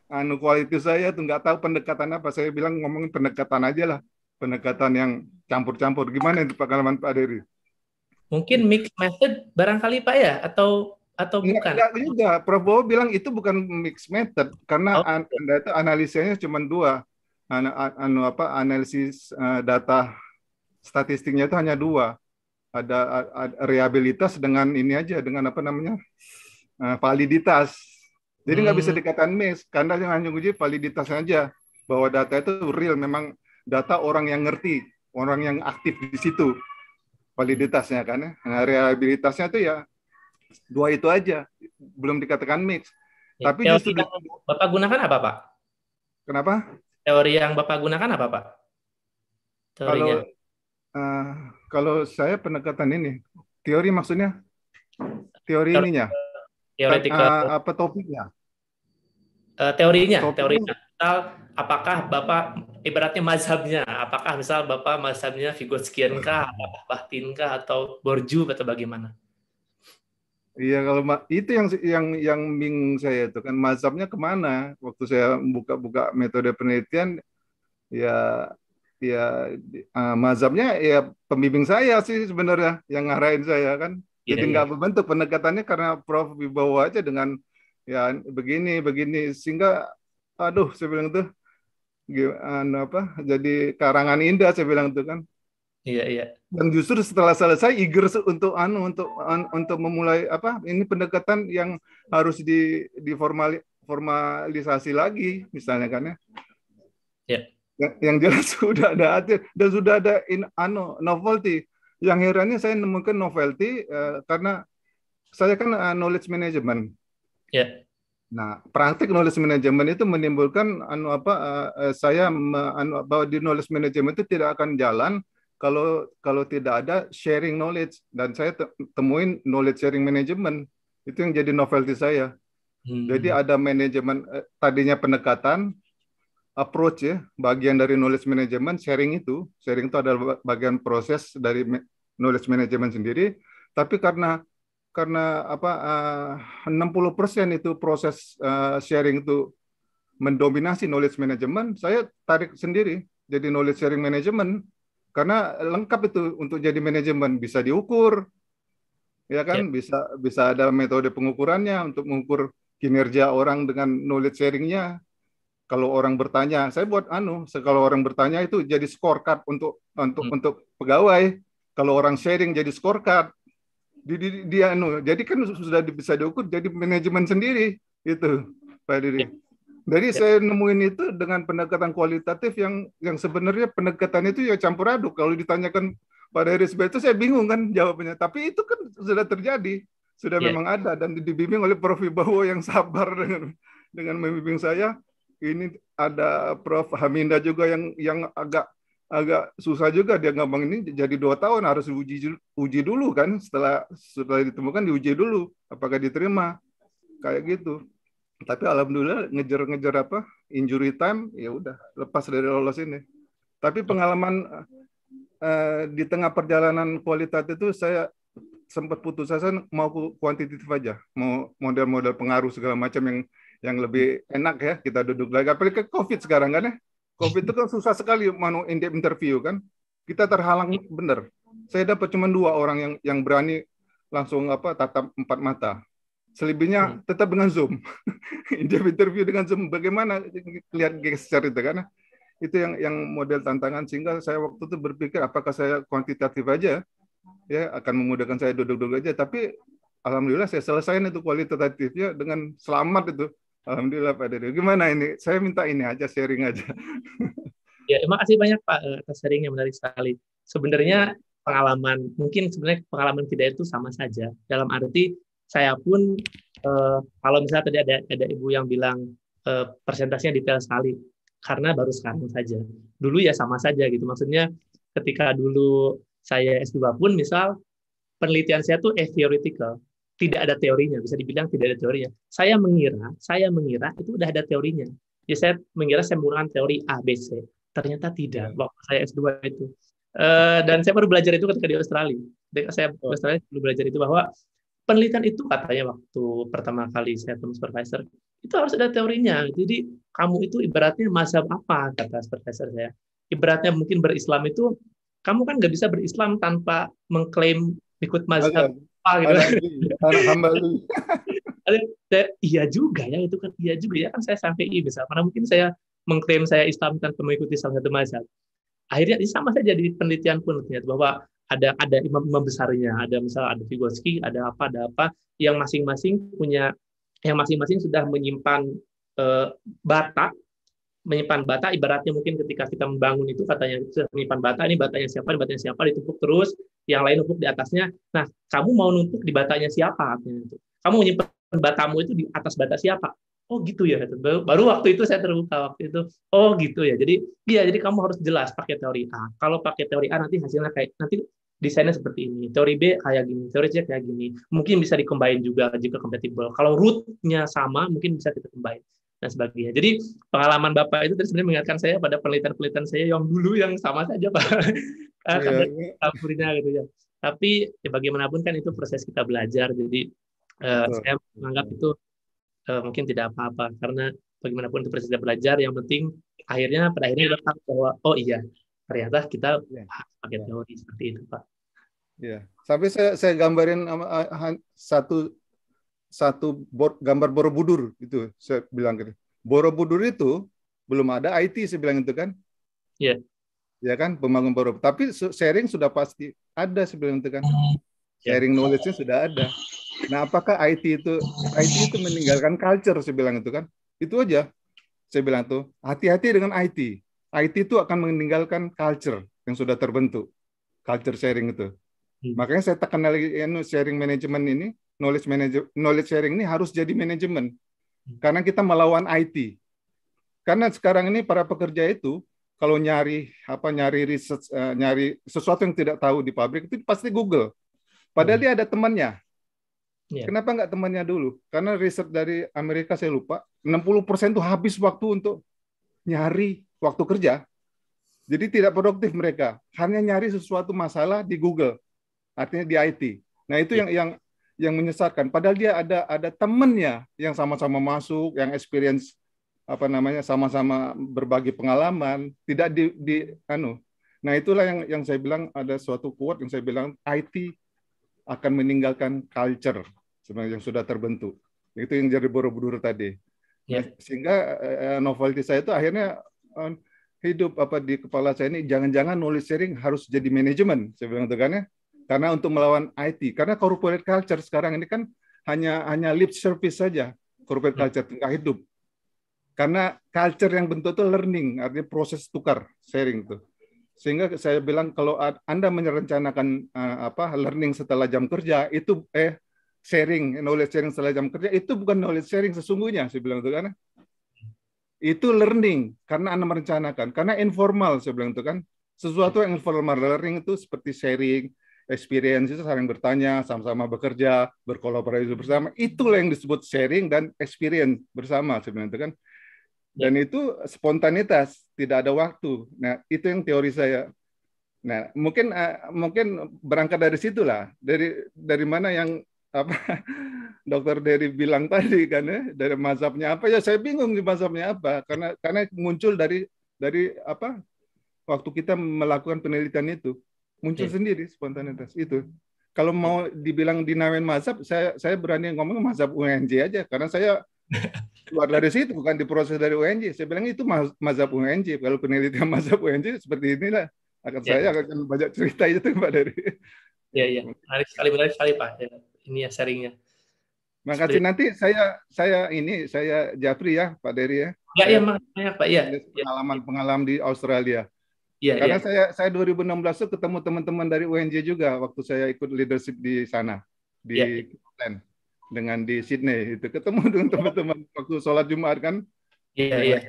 anu kualitas saya tuh nggak tahu pendekatan apa. Saya bilang ngomongin pendekatan aja lah. Pendekatan yang campur-campur. Gimana itu pengalaman Pak Dery? Mungkin mixed method barangkali Pak ya atau atau bukan? enggak juga. Prabowo bilang itu bukan mixed method karena Oh. an- data analisanya cuma dua. Anu, anu apa analisis eh, data statistiknya itu hanya dua. Ada, ada reliabilitas dengan ini aja dengan apa namanya eh, validitas. Jadi nggak bisa Hmm. dikatakan mix karena yang hanya uji validitasnya aja bahwa data itu real memang data orang yang ngerti, orang yang aktif di situ validitasnya kan ya. Nah, reliabilitasnya itu ya dua itu aja belum dikatakan mix Ya, tapi teori justru di- yang Bapak gunakan apa Pak? kenapa Teori yang Bapak gunakan apa Pak? kalau Teorinya. Kalau saya pendekatan ini teori maksudnya teori Teori- ininya Theoretical Eh, apa topiknya Eh, teorinya, Topiknya. teorinya. Misal, apakah Bapak ibaratnya mazhabnya, apakah misal Bapak mazhabnya Vygotsky kah, apakah Bakhtin kah, atau Borju atau bagaimana? Iya kalau itu yang yang yang bingung saya itu kan mazhabnya ke mana waktu saya buka-buka metode penelitian ya ya di- eh, mazhabnya ya pembimbing saya sih sebenarnya yang ngarahin saya kan Iya, jadi iya. nggak berbentuk pendekatannya karena Prof Wibowo aja dengan ya begini begini sehingga aduh saya bilang tuh gimana apa jadi karangan indah saya bilang tuh kan Iya, iya. dan justru setelah selesai eager untuk anu untuk an- untuk memulai apa ini pendekatan yang harus di diformali formalisasi lagi misalnya kan ya Ya. Yang, yang jelas sudah ada hadir dan sudah ada in anu novelty yang herannya saya nemukan novelty eh, karena saya kan eh, knowledge management Ya. Nah, praktik knowledge management itu menimbulkan anu apa eh, saya me- anu, bahwa di knowledge management itu tidak akan jalan kalau kalau tidak ada sharing knowledge dan saya te- temuin knowledge sharing management itu yang jadi novelty saya. Hmm. Jadi ada manajemen eh, tadinya pendekatan approach ya, bagian dari knowledge management sharing itu, sharing itu adalah ba- bagian proses dari knowledge management sendiri, tapi karena karena apa eh, 60% itu proses eh, sharing itu mendominasi knowledge management, saya tarik sendiri jadi knowledge sharing management karena lengkap itu untuk jadi manajemen. Bisa diukur ya kan? Bisa bisa ada metode pengukurannya untuk mengukur kinerja orang dengan knowledge sharingnya kalau orang bertanya saya buat anu kalau orang bertanya itu jadi scorecard untuk untuk Hmm. untuk pegawai. Kalau orang sharing jadi scorecard di, di, dia anu jadi kan sudah di- bisa diukur jadi manajemen sendiri itu Pak Diri jadi saya nemuin itu dengan pendekatan kualitatif yang yang sebenarnya pendekatan itu ya campur aduk. Kalau ditanyakan pada Iris itu saya bingung kan jawabnya. Tapi itu kan sudah terjadi sudah Iya. memang ada dan dibimbing oleh Prof. Wibowo yang sabar dengan dengan membimbing saya ini ada Prof. Haminda juga yang yang agak agak susah juga dia ngomong ini jadi dua tahun harus uji uji dulu kan? Setelah setelah ditemukan diuji dulu apakah diterima? Kayak gitu. Tapi alhamdulillah ngejar-ngejar apa? Injury time ya udah lepas dari lolos ini. Tapi pengalaman eh, di tengah perjalanan kualitatif itu saya sempat putus asa mau ku- kuantitatif aja. Mau model-model pengaruh segala macam yang yang lebih enak ya kita duduk lagi. Apalagi ke COVID sekarang kan ya. COVID itu kan susah sekali mau interview kan. Kita terhalang bener. Saya dapat cuma dua orang yang yang berani langsung apa tatap empat mata. Selebihnya hmm. tetap dengan Zoom. interview dengan Zoom. Bagaimana lihat gesture itu kan? Itu yang yang model tantangan sehingga saya waktu itu berpikir apakah saya kuantitatif aja ya akan memudahkan saya duduk-duduk aja tapi alhamdulillah saya selesaiin itu kualitatifnya dengan selamat itu alhamdulillah Pak Dede. Gimana ini? Saya minta ini aja sharing aja. Ya terima kasih banyak Pak eh, atas sharing yang menarik sekali. Sebenarnya pengalaman mungkin sebenarnya pengalaman kita itu sama saja. Dalam arti saya pun eh, kalau misalnya tadi ada ada ibu yang bilang eh, persentasenya detail sekali karena baru sekarang saja. Dulu ya sama saja gitu. Maksudnya ketika dulu saya S2 pun misal penelitian saya tuh eh theoretical, tidak ada teorinya, bisa dibilang tidak ada teorinya. Saya mengira, saya mengira itu udah ada teorinya. Jadi ya, saya mengira saya menggunakan teori A, B, C. Ternyata tidak, waktu saya S2 itu. Uh, dan saya baru belajar itu ketika di Australia. Ketika saya di Australia baru belajar itu bahwa penelitian itu katanya waktu pertama kali saya ketemu supervisor, itu harus ada teorinya. Jadi kamu itu ibaratnya masa apa, kata supervisor saya. Ibaratnya mungkin berislam itu kamu kan nggak bisa berislam tanpa mengklaim ikut mazhab apa gitu. Hamba iya juga ya itu kan iya juga ya kan saya sampai bisa mana mungkin saya mengklaim saya Islam tanpa mengikuti salah satu mazhab. Akhirnya sama saja di penelitian pun ternyata bahwa ada ada imam imam besarnya, ada misal ada Vygotsky, ada apa ada apa yang masing-masing punya yang masing-masing sudah menyimpan uh, bata menyimpan bata. Ibaratnya mungkin ketika kita membangun itu katanya menyimpan bata ini batanya siapa ini batanya siapa ditumpuk terus yang lain numpuk di atasnya. Nah kamu mau numpuk di batanya siapa? Itu kamu menyimpan batamu itu di atas bata siapa? Oh gitu ya baru waktu itu saya terbuka waktu itu. Oh gitu ya. Jadi iya jadi kamu harus jelas pakai teori A. Kalau pakai teori A nanti hasilnya kayak nanti desainnya seperti ini. Teori B kayak gini teori C kayak gini. Mungkin bisa dikombin juga jika kompatibel kalau rootnya sama mungkin bisa kita combine dan sebagainya. Jadi pengalaman Bapak itu tadi sebenarnya mengingatkan saya pada penelitian-penelitian saya yang dulu yang sama saja Pak. Kaburnya iya. gitu ya. Tapi ya bagaimanapun kan itu proses kita belajar. Jadi uh, saya menganggap itu uh, mungkin tidak apa-apa karena bagaimanapun itu proses kita belajar. Yang penting akhirnya pada akhirnya kita tahu bahwa oh iya ternyata kita ya. pakai teori seperti itu Pak. Ya, sampai saya saya gambarin satu satu bor, gambar Borobudur itu saya bilang gitu. Borobudur itu belum ada IT saya bilang itu kan. Iya. Ya kan pembangun Borobudur. Tapi sharing sudah pasti ada bilang itu kan. Sharing knowledge-nya sudah ada. Nah, apakah IT itu IT itu meninggalkan culture saya bilang itu kan. Itu aja. Saya bilang tuh, hati-hati dengan IT. IT itu akan meninggalkan culture yang sudah terbentuk. Culture sharing itu. Hmm. Makanya saya tekan lagi sharing management ini knowledge manager knowledge sharing ini harus jadi manajemen hmm. karena kita melawan IT. Karena sekarang ini para pekerja itu kalau nyari apa nyari riset uh, nyari sesuatu yang tidak tahu di pabrik itu pasti Google. Padahal hmm. dia ada temannya. Yeah. Kenapa nggak temannya dulu? Karena riset dari Amerika saya lupa, 60% itu habis waktu untuk nyari waktu kerja. Jadi tidak produktif mereka. Hanya nyari sesuatu masalah di Google. Artinya di IT. Nah, itu yeah. yang yang yang menyesatkan. Padahal dia ada ada temennya yang sama-sama masuk, yang experience apa namanya sama-sama berbagi pengalaman, tidak di, di anu. Nah itulah yang yang saya bilang ada suatu quote yang saya bilang IT akan meninggalkan culture sebenarnya yang sudah terbentuk. Itu yang jadi Borobudur tadi. Yeah. Nah, sehingga uh, novelty saya itu akhirnya uh, hidup apa di kepala saya ini jangan-jangan knowledge sharing harus jadi manajemen saya bilang itu kan ya karena untuk melawan IT. Karena corporate culture sekarang ini kan hanya hanya lip service saja corporate hmm. culture tingkah hidup. Karena culture yang bentuk itu learning, artinya proses tukar, sharing itu. Sehingga saya bilang kalau Anda merencanakan uh, apa learning setelah jam kerja itu eh sharing, knowledge sharing setelah jam kerja itu bukan knowledge sharing sesungguhnya, saya bilang itu kan. Itu learning karena Anda merencanakan, karena informal saya bilang itu kan. Sesuatu yang informal learning itu seperti sharing, experience itu saling bertanya, sama-sama bekerja, berkolaborasi bersama. Itulah yang disebut sharing dan experience bersama sebenarnya kan. Dan ya. itu spontanitas, tidak ada waktu. Nah, itu yang teori saya. Nah, mungkin uh, mungkin berangkat dari situlah, dari dari mana yang apa dokter Dery bilang tadi kan ya dari mazhabnya apa ya saya bingung di mazhabnya apa karena karena muncul dari dari apa waktu kita melakukan penelitian itu muncul Iya. sendiri spontanitas itu kalau mau dibilang dinamain mazhab saya saya berani ngomong mazhab UNJ aja karena saya keluar dari situ bukan diproses dari UNJ saya bilang itu maz- mazhab UNJ kalau penelitian mazhab UNJ seperti inilah akan Iya. saya akan banyak cerita itu Pak Dery Iya, iya. Menarik sekali, menarik sekali, Pak. Ya, ini ya sharingnya. Makasih nanti saya saya ini saya Japri ya Pak Dery ya. Ya, iya, makanya, Pak. Iya. Pengalaman-pengalaman di Australia. Iya, Karena iya. saya saya 2016 tuh ketemu teman-teman dari UNJ juga waktu saya ikut leadership di sana di Iya. Queensland dengan di Sydney itu. Ketemu dengan teman-teman waktu sholat Jumat kan. Iya, iya.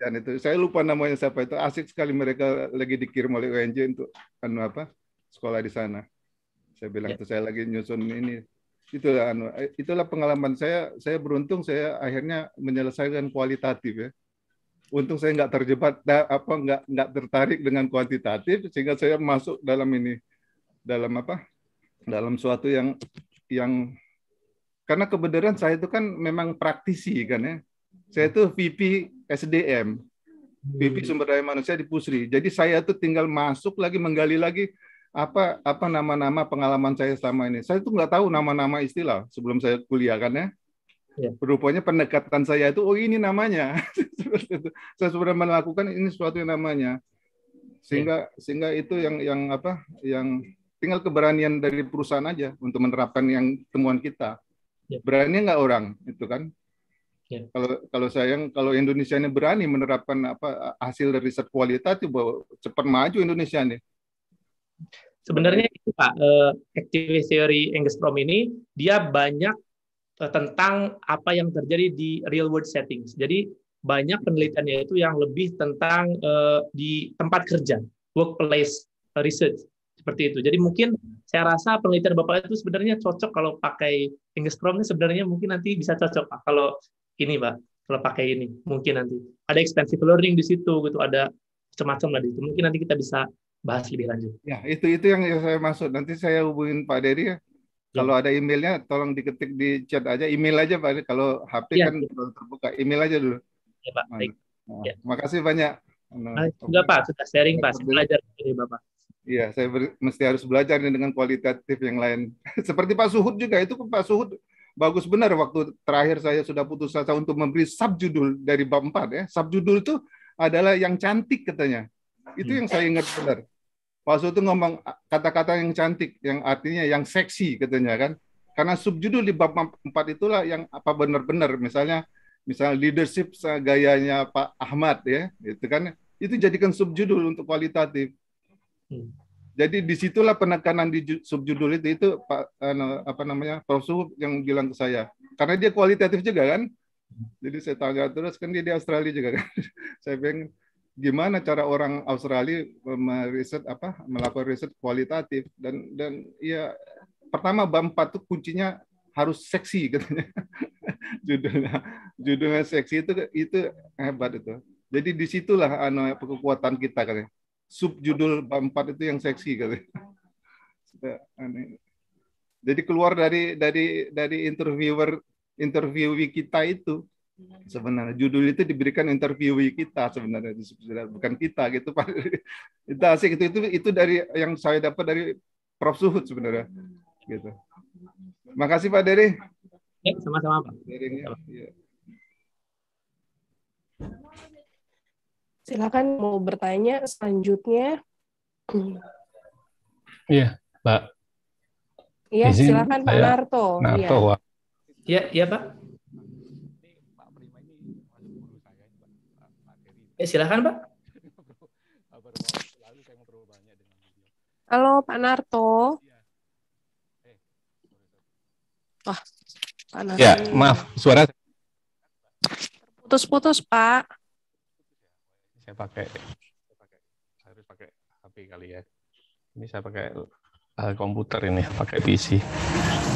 Dan itu. Saya lupa namanya siapa itu. Asik sekali mereka lagi dikirim oleh UNJ untuk anu apa sekolah di sana. Saya bilang itu saya lagi nyusun ini. Itulah anu eh, itulah pengalaman saya. Saya beruntung saya akhirnya menyelesaikan kualitatif ya. Untung saya nggak terjebak apa nggak nggak tertarik dengan kuantitatif sehingga saya masuk dalam ini dalam apa dalam suatu yang yang karena kebenaran saya itu kan memang praktisi kan ya saya itu VP SDM VP sumber daya manusia di Pusri jadi saya tuh tinggal masuk lagi menggali lagi apa apa nama-nama pengalaman saya selama ini. Saya tuh nggak tahu nama-nama istilah sebelum saya kuliah kan ya. Ya. Rupanya pendekatan saya itu oh ini namanya. Seperti itu. saya sudah melakukan ini suatu yang namanya. Sehingga sehingga itu yang yang apa yang tinggal keberanian dari perusahaan aja untuk menerapkan yang temuan kita. Ya. Berani nggak orang itu kan? Ya. Kalau kalau sayang kalau Indonesia ini berani menerapkan apa hasil dari riset kualitatif bahwa cepat maju Indonesia nih. Sebenarnya itu Pak, eh, activist theory Engstrom ini dia banyak eh, tentang apa yang terjadi di real world settings. Jadi banyak penelitiannya itu yang lebih tentang eh, di tempat kerja, workplace research seperti itu. Jadi mungkin saya rasa penelitian Bapak itu sebenarnya cocok kalau pakai Engstrom ini sebenarnya mungkin nanti bisa cocok Pak kalau ini Pak, kalau pakai ini mungkin nanti ada expensive learning di situ gitu, ada macam-macam lah di situ. Mungkin nanti kita bisa bahas lebih lanjut. Ya, itu itu yang saya maksud. Nanti saya hubungin Pak Dery ya. Kalau ada emailnya, tolong diketik di chat aja. Email aja Pak. Kalau HP Ya, kan ya. terbuka. Email aja dulu. Ya Pak, baik. Nah, Ya. Makasih banyak. Nah, sudah Pak, sudah sharing Pak, saya belajar dari Bapak. Iya, saya ber- mesti harus belajar dengan kualitatif yang lain. Seperti Pak Suhud juga, itu Pak Suhud bagus benar waktu terakhir saya sudah putus asa untuk memberi subjudul dari bab 4 ya. Subjudul itu adalah yang cantik katanya. Itu yang saya ingat benar. Pak Suhud itu ngomong kata-kata yang cantik, yang artinya yang seksi katanya kan. Karena subjudul di bab 4 itulah yang apa benar-benar misalnya misalnya leadership gayanya Pak Ahmad ya, itu kan itu jadikan subjudul untuk kualitatif. Jadi di situlah penekanan di ju- subjudul itu itu Pak anu, apa namanya Prof yang bilang ke saya karena dia kualitatif juga kan. Jadi saya tanya terus kan dia di Australia juga kan. saya bilang gimana cara orang Australia meriset apa melakukan riset kualitatif dan dan ya pertama bab 4 tuh kuncinya harus seksi katanya. judulnya judulnya seksi itu itu hebat itu. Jadi di situlah anu kekuatan kita katanya subjudul bab 4 itu yang seksi katanya. Sudah aneh. Jadi keluar dari dari dari interviewer interviewee kita itu sebenarnya judul itu diberikan interviewee kita sebenarnya bukan kita gitu Pak. Itu asik itu itu itu dari yang saya dapat dari Prof Suhud sebenarnya gitu. Makasih Pak Dery. Ya, sama-sama Pak. Sharingnya. Iya. Silakan mau bertanya selanjutnya. Iya, Mbak. Iya, silakan Pak Narto. Iya. Narto. Ya, ya Pak. Ya, silakan Pak. Halo Pak Narto. Wah, Pak Narto. Ya, maaf, suara Putus-putus Pak. Saya pakai harus pakai HP kali ya. Ini saya pakai uh, komputer ini, pakai PC.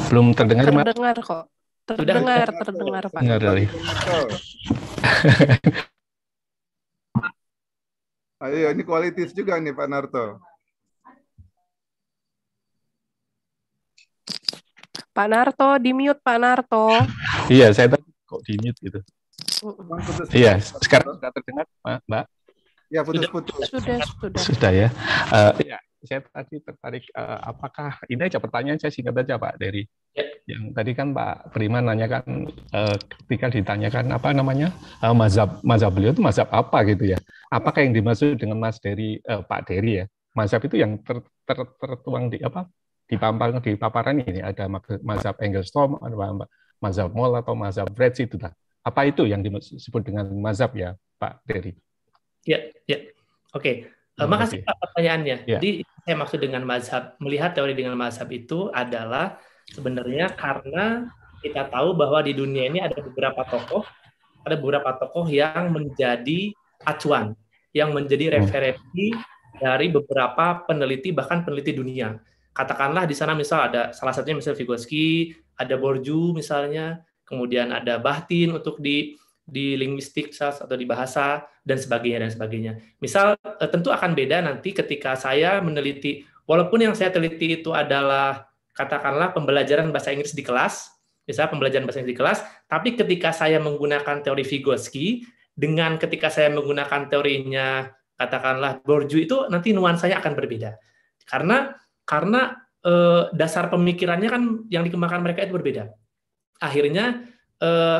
Belum terdengar, Mbak? Terdengar kok. Terdengar, terdengar Pak. Dengar dari. Ayo, ini kualitas juga nih Pak Narto. Pak Narto, di mute Pak Narto. Iya, saya tadi kok di mute gitu. Iya, sekarang sudah terdengar, Mbak? Ya, putus-putus. Sudah, sudah. Sudah ya. Uh, ya, saya tadi tertarik uh, apakah ini aja pertanyaan saya singkat aja Pak dari ya. yang tadi kan Pak Prima nanyakan uh, ketika ditanyakan apa namanya uh, mazhab mazhab beliau itu mazhab apa gitu ya apakah yang dimaksud dengan Mas dari uh, Pak Dery ya mazhab itu yang ter, ter, tertuang di apa di pamparan di paparan ini ada mazhab Engelstorm ada mazhab Moll atau mazhab Bretz itu lah apa itu yang disebut dengan mazhab ya Pak Dery ya ya oke okay. Uh, makasih Pak pertanyaannya. Yeah. Jadi saya maksud dengan mazhab, melihat teori dengan mazhab itu adalah sebenarnya karena kita tahu bahwa di dunia ini ada beberapa tokoh, ada beberapa tokoh yang menjadi acuan, yang menjadi hmm. referensi dari beberapa peneliti bahkan peneliti dunia. Katakanlah di sana misal ada salah satunya misal Vygotsky, ada Borju misalnya, kemudian ada Bahtin untuk di di linguistik atau di bahasa dan sebagainya dan sebagainya. Misal eh, tentu akan beda nanti ketika saya meneliti walaupun yang saya teliti itu adalah katakanlah pembelajaran bahasa Inggris di kelas, misalnya pembelajaran bahasa Inggris di kelas, tapi ketika saya menggunakan teori Vygotsky dengan ketika saya menggunakan teorinya katakanlah Bourdieu itu nanti nuansanya akan berbeda. Karena karena eh, dasar pemikirannya kan yang dikembangkan mereka itu berbeda. Akhirnya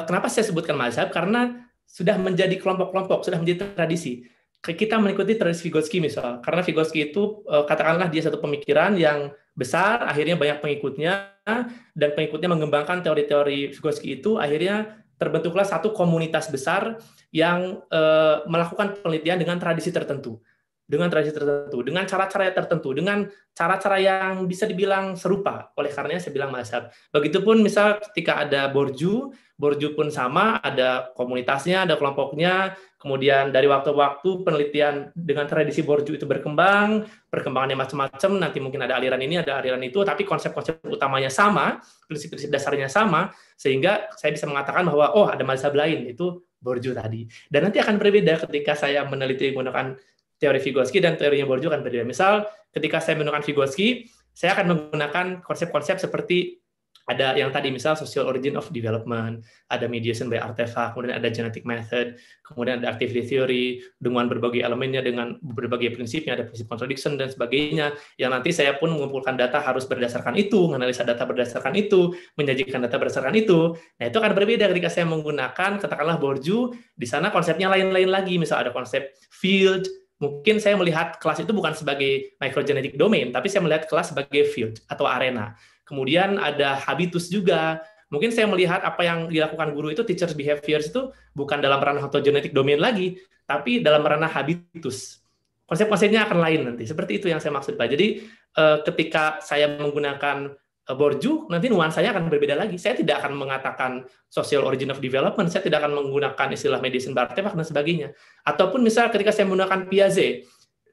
kenapa saya sebutkan mazhab? Karena sudah menjadi kelompok-kelompok, sudah menjadi tradisi. Kita mengikuti tradisi Vygotsky misal, karena Vygotsky itu eh, katakanlah dia satu pemikiran yang besar, akhirnya banyak pengikutnya, dan pengikutnya mengembangkan teori-teori Vygotsky itu, akhirnya terbentuklah satu komunitas besar yang eh, melakukan penelitian dengan tradisi tertentu dengan tradisi tertentu, dengan cara-cara tertentu, dengan cara-cara yang bisa dibilang serupa. Oleh karenanya saya bilang mazhab. Begitupun misal ketika ada borju, borju pun sama, ada komunitasnya, ada kelompoknya, kemudian dari waktu-waktu penelitian dengan tradisi borju itu berkembang, perkembangannya macam-macam, nanti mungkin ada aliran ini, ada aliran itu, tapi konsep-konsep utamanya sama, prinsip-prinsip dasarnya sama, sehingga saya bisa mengatakan bahwa, oh ada mazhab lain, itu borju tadi. Dan nanti akan berbeda ketika saya meneliti menggunakan teori Vygotsky dan teorinya Bourdieu akan berbeda. Misal, ketika saya menggunakan Vygotsky, saya akan menggunakan konsep-konsep seperti ada yang tadi misal social origin of development, ada mediation by artifact, kemudian ada genetic method, kemudian ada activity theory dengan berbagai elemennya dengan berbagai prinsipnya, ada prinsip contradiction dan sebagainya. Yang nanti saya pun mengumpulkan data harus berdasarkan itu, menganalisa data berdasarkan itu, menyajikan data berdasarkan itu. Nah, itu akan berbeda ketika saya menggunakan katakanlah Bourdieu, di sana konsepnya lain-lain lagi, misal ada konsep field, mungkin saya melihat kelas itu bukan sebagai microgenetic domain, tapi saya melihat kelas sebagai field atau arena. Kemudian ada habitus juga. Mungkin saya melihat apa yang dilakukan guru itu teachers behaviors itu bukan dalam ranah genetic domain lagi, tapi dalam ranah habitus. Konsep-konsepnya akan lain nanti. Seperti itu yang saya maksud Pak. Jadi eh, ketika saya menggunakan Borju, nanti nuansanya akan berbeda lagi. Saya tidak akan mengatakan social origin of development, saya tidak akan menggunakan istilah medicine by artifact dan sebagainya. Ataupun misal ketika saya menggunakan Piaget,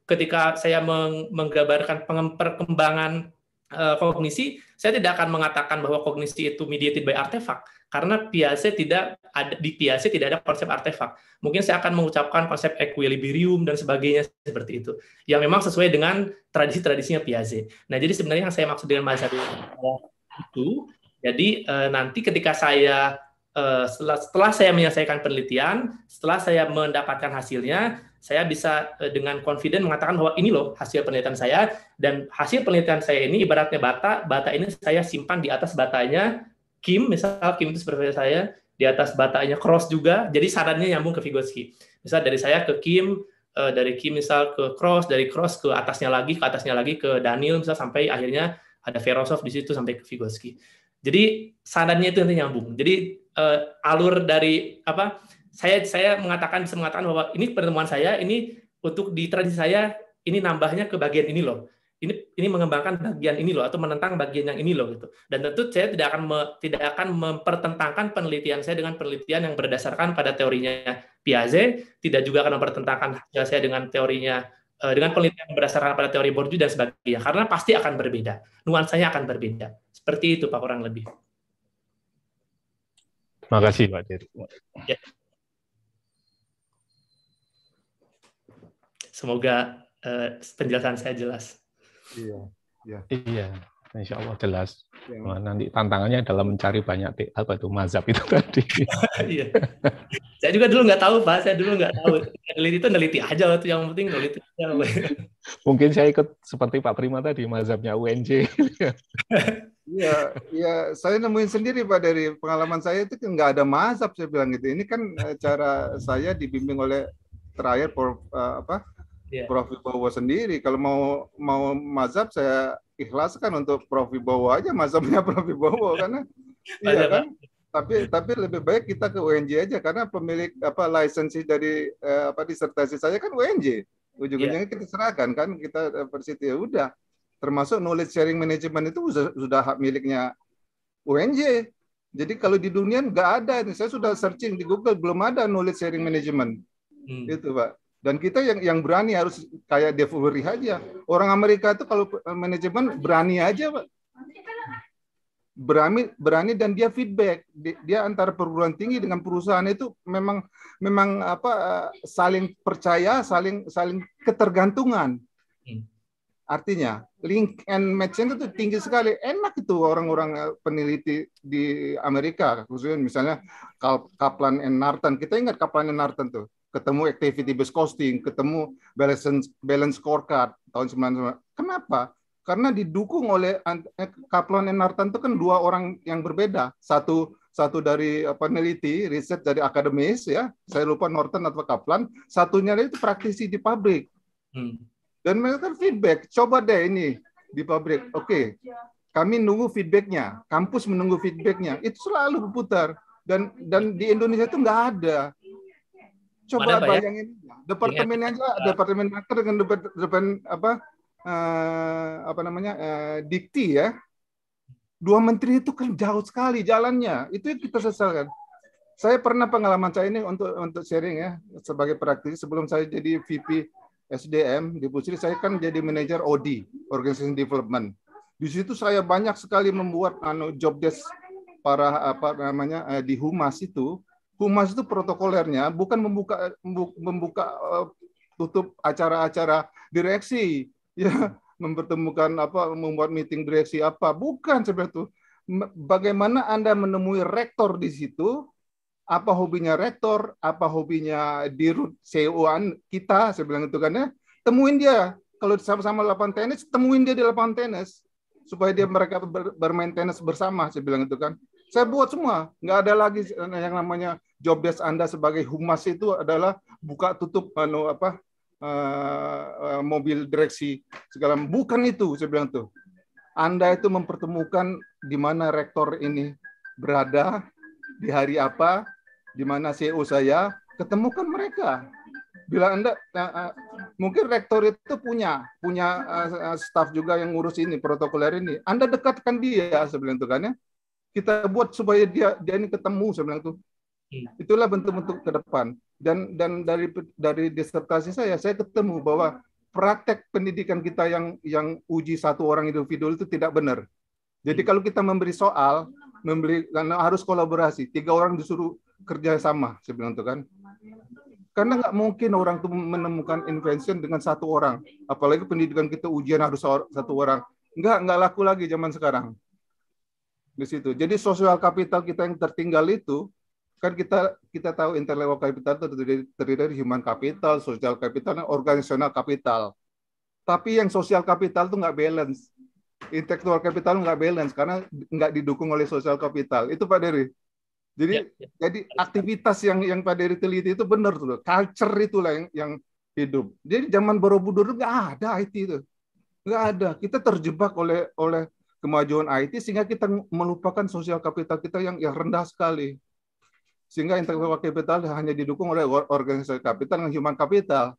ketika saya menggambarkan perkembangan eh, kognisi, saya tidak akan mengatakan bahwa kognisi itu mediated by artifact, karena Piaget tidak ada di Piaget tidak ada konsep artefak. Mungkin saya akan mengucapkan konsep equilibrium dan sebagainya seperti itu, yang memang sesuai dengan tradisi-tradisinya Piaget. Nah, jadi sebenarnya yang saya maksud dengan mazhab itu, jadi eh, nanti ketika saya eh, setelah, setelah saya menyelesaikan penelitian, setelah saya mendapatkan hasilnya, saya bisa eh, dengan confident mengatakan bahwa ini loh hasil penelitian saya dan hasil penelitian saya ini ibaratnya bata, bata ini saya simpan di atas batanya Kim, misal Kim itu supervisor saya, di atas batanya cross juga, jadi sarannya nyambung ke Vygotsky. Misal dari saya ke Kim, eh, dari Kim misal ke cross, dari cross ke atasnya lagi, ke atasnya lagi ke Daniel misal sampai akhirnya ada Verosov di situ sampai ke Vygotsky. Jadi sarannya itu nanti nyambung. Jadi uh, alur dari apa? Saya saya mengatakan bisa mengatakan bahwa ini pertemuan saya ini untuk di tradisi saya ini nambahnya ke bagian ini loh ini ini mengembangkan bagian ini loh atau menentang bagian yang ini loh gitu. Dan tentu saya tidak akan me, tidak akan mempertentangkan penelitian saya dengan penelitian yang berdasarkan pada teorinya Piaget, tidak juga akan mempertentangkan hasil saya dengan teorinya eh, dengan penelitian yang berdasarkan pada teori Bourdieu dan sebagainya karena pasti akan berbeda. Nuansanya akan berbeda. Seperti itu Pak kurang lebih. Terima kasih Pak Diri. Ya. Semoga uh, penjelasan saya jelas. Iya, iya. Iya. Insya Allah jelas. Ya. Nanti tantangannya dalam mencari banyak apa itu mazhab itu tadi. Iya. saya juga dulu nggak tahu pak. Saya dulu nggak tahu. Neliti itu neliti aja waktu yang penting neliti aja. Mungkin saya ikut seperti Pak Prima tadi mazhabnya UNJ. Iya, iya. Saya nemuin sendiri pak dari pengalaman saya itu nggak ada mazhab saya bilang gitu. Ini kan eh, cara saya dibimbing oleh terakhir por, uh, apa yeah. Prof Wibowo sendiri. Kalau mau mau mazhab saya ikhlaskan untuk Prof Wibowo aja mazhabnya Prof Wibowo karena iya kan. Tapi tapi lebih baik kita ke UNJ aja karena pemilik apa lisensi dari eh, apa disertasi saya kan UNJ. Ujung-ujungnya yeah. kita serahkan kan kita university ya udah. Termasuk knowledge sharing management itu sudah, sudah hak miliknya UNJ. Jadi kalau di dunia nggak ada, saya sudah searching di Google belum ada knowledge sharing management. Hmm. Itu pak. Dan kita yang yang berani harus kayak Devory aja. Orang Amerika itu kalau manajemen berani aja, Pak. Berani berani dan dia feedback. Dia antara perguruan tinggi dengan perusahaan itu memang memang apa saling percaya, saling saling ketergantungan. Hmm. Artinya link and match itu tinggi sekali. Enak itu orang-orang peneliti di Amerika, khususnya misalnya Kaplan and Narton. Kita ingat Kaplan and Narton tuh ketemu activity based costing, ketemu balance balance scorecard tahun 99. Kenapa? Karena didukung oleh eh, Kaplan dan Nartan itu kan dua orang yang berbeda. Satu satu dari peneliti riset dari akademis ya, saya lupa Norton atau Kaplan, satunya itu praktisi di pabrik. Hmm. Dan mereka kan feedback, coba deh ini di pabrik. Oke, okay. kami nunggu feedbacknya, kampus menunggu feedbacknya, itu selalu berputar. Dan dan di Indonesia itu nggak ada Coba Mana, bayangin ya? departemen aja, departemen marketing dengan departemen apa uh, apa namanya uh, dikti ya. Dua menteri itu kan jauh sekali jalannya. Itu yang kita sesalkan. Saya pernah pengalaman saya ini untuk untuk sharing ya sebagai praktisi sebelum saya jadi VP SDM di Pusri saya kan jadi manajer OD Organization Development. Di situ saya banyak sekali membuat anu job desk para apa namanya eh, di humas itu humas itu protokolernya bukan membuka membuka uh, tutup acara-acara direksi ya mempertemukan apa membuat meeting direksi apa. Bukan seperti itu. Bagaimana anda menemui rektor di situ? Apa hobinya rektor? Apa hobinya dirut CEO kita? Saya bilang itu kan ya. Temuin dia. Kalau sama-sama lapangan tenis temuin dia di lapangan tenis. Supaya dia mereka bermain tenis bersama saya bilang itu kan. Saya buat semua. Nggak ada lagi yang namanya job desk Anda sebagai humas itu adalah buka tutup anu apa uh, uh, mobil direksi segala bukan itu saya bilang tuh. Anda itu mempertemukan di mana rektor ini berada di hari apa, di mana CEO saya, ketemukan mereka. Bila Anda uh, uh, mungkin rektor itu punya punya uh, staff juga yang ngurus ini protokoler ini. Anda dekatkan dia sebenarnya itu kan ya. Kita buat supaya dia dia ini ketemu sebenarnya itu Hmm. Itulah bentuk-bentuk ke depan. Dan dan dari dari disertasi saya saya ketemu bahwa praktek pendidikan kita yang yang uji satu orang individu itu tidak benar. Jadi hmm. kalau kita memberi soal, memberi karena harus kolaborasi, tiga orang disuruh kerja sama, saya bilang itu kan. Karena nggak mungkin orang itu menemukan invention dengan satu orang. Apalagi pendidikan kita ujian harus satu orang. Nggak, nggak laku lagi zaman sekarang. Di situ. Jadi sosial kapital kita yang tertinggal itu kan kita kita tahu intellectual capital itu terdiri, terdiri dari human capital, social capital, dan organizational capital. Tapi yang social capital itu nggak balance. Intellectual capital nggak balance karena nggak didukung oleh social capital. Itu Pak Dery. Jadi ya, ya. jadi aktivitas yang yang Pak Dery teliti itu benar tuh. Culture itulah yang yang hidup. Jadi zaman Borobudur nggak ada IT itu. Nggak ada. Kita terjebak oleh oleh kemajuan IT sehingga kita melupakan sosial kapital kita yang yang rendah sekali sehingga intellectual capital hanya didukung oleh organisasi capital dengan human capital.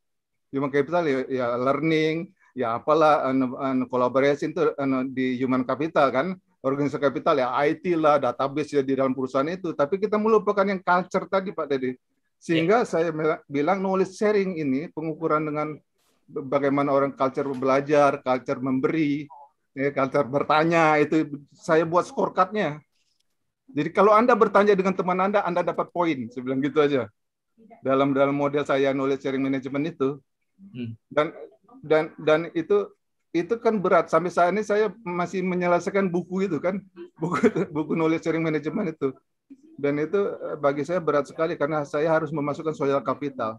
Human capital ya, ya learning, ya apalah anu, anu, collaboration itu anu, di human capital kan. Organisasi capital ya IT lah, database ya di dalam perusahaan itu. Tapi kita melupakan yang culture tadi Pak Dedi. Sehingga ya. saya bilang knowledge sharing ini pengukuran dengan bagaimana orang culture belajar, culture memberi, ya, culture bertanya itu saya buat scorecardnya jadi kalau Anda bertanya dengan teman Anda, Anda dapat poin. Saya bilang gitu aja. Dalam dalam model saya knowledge sharing management itu. Hmm. Dan dan dan itu itu kan berat. Sampai saat ini saya masih menyelesaikan buku itu kan. Buku buku knowledge sharing management itu. Dan itu eh, bagi saya berat sekali karena saya harus memasukkan social capital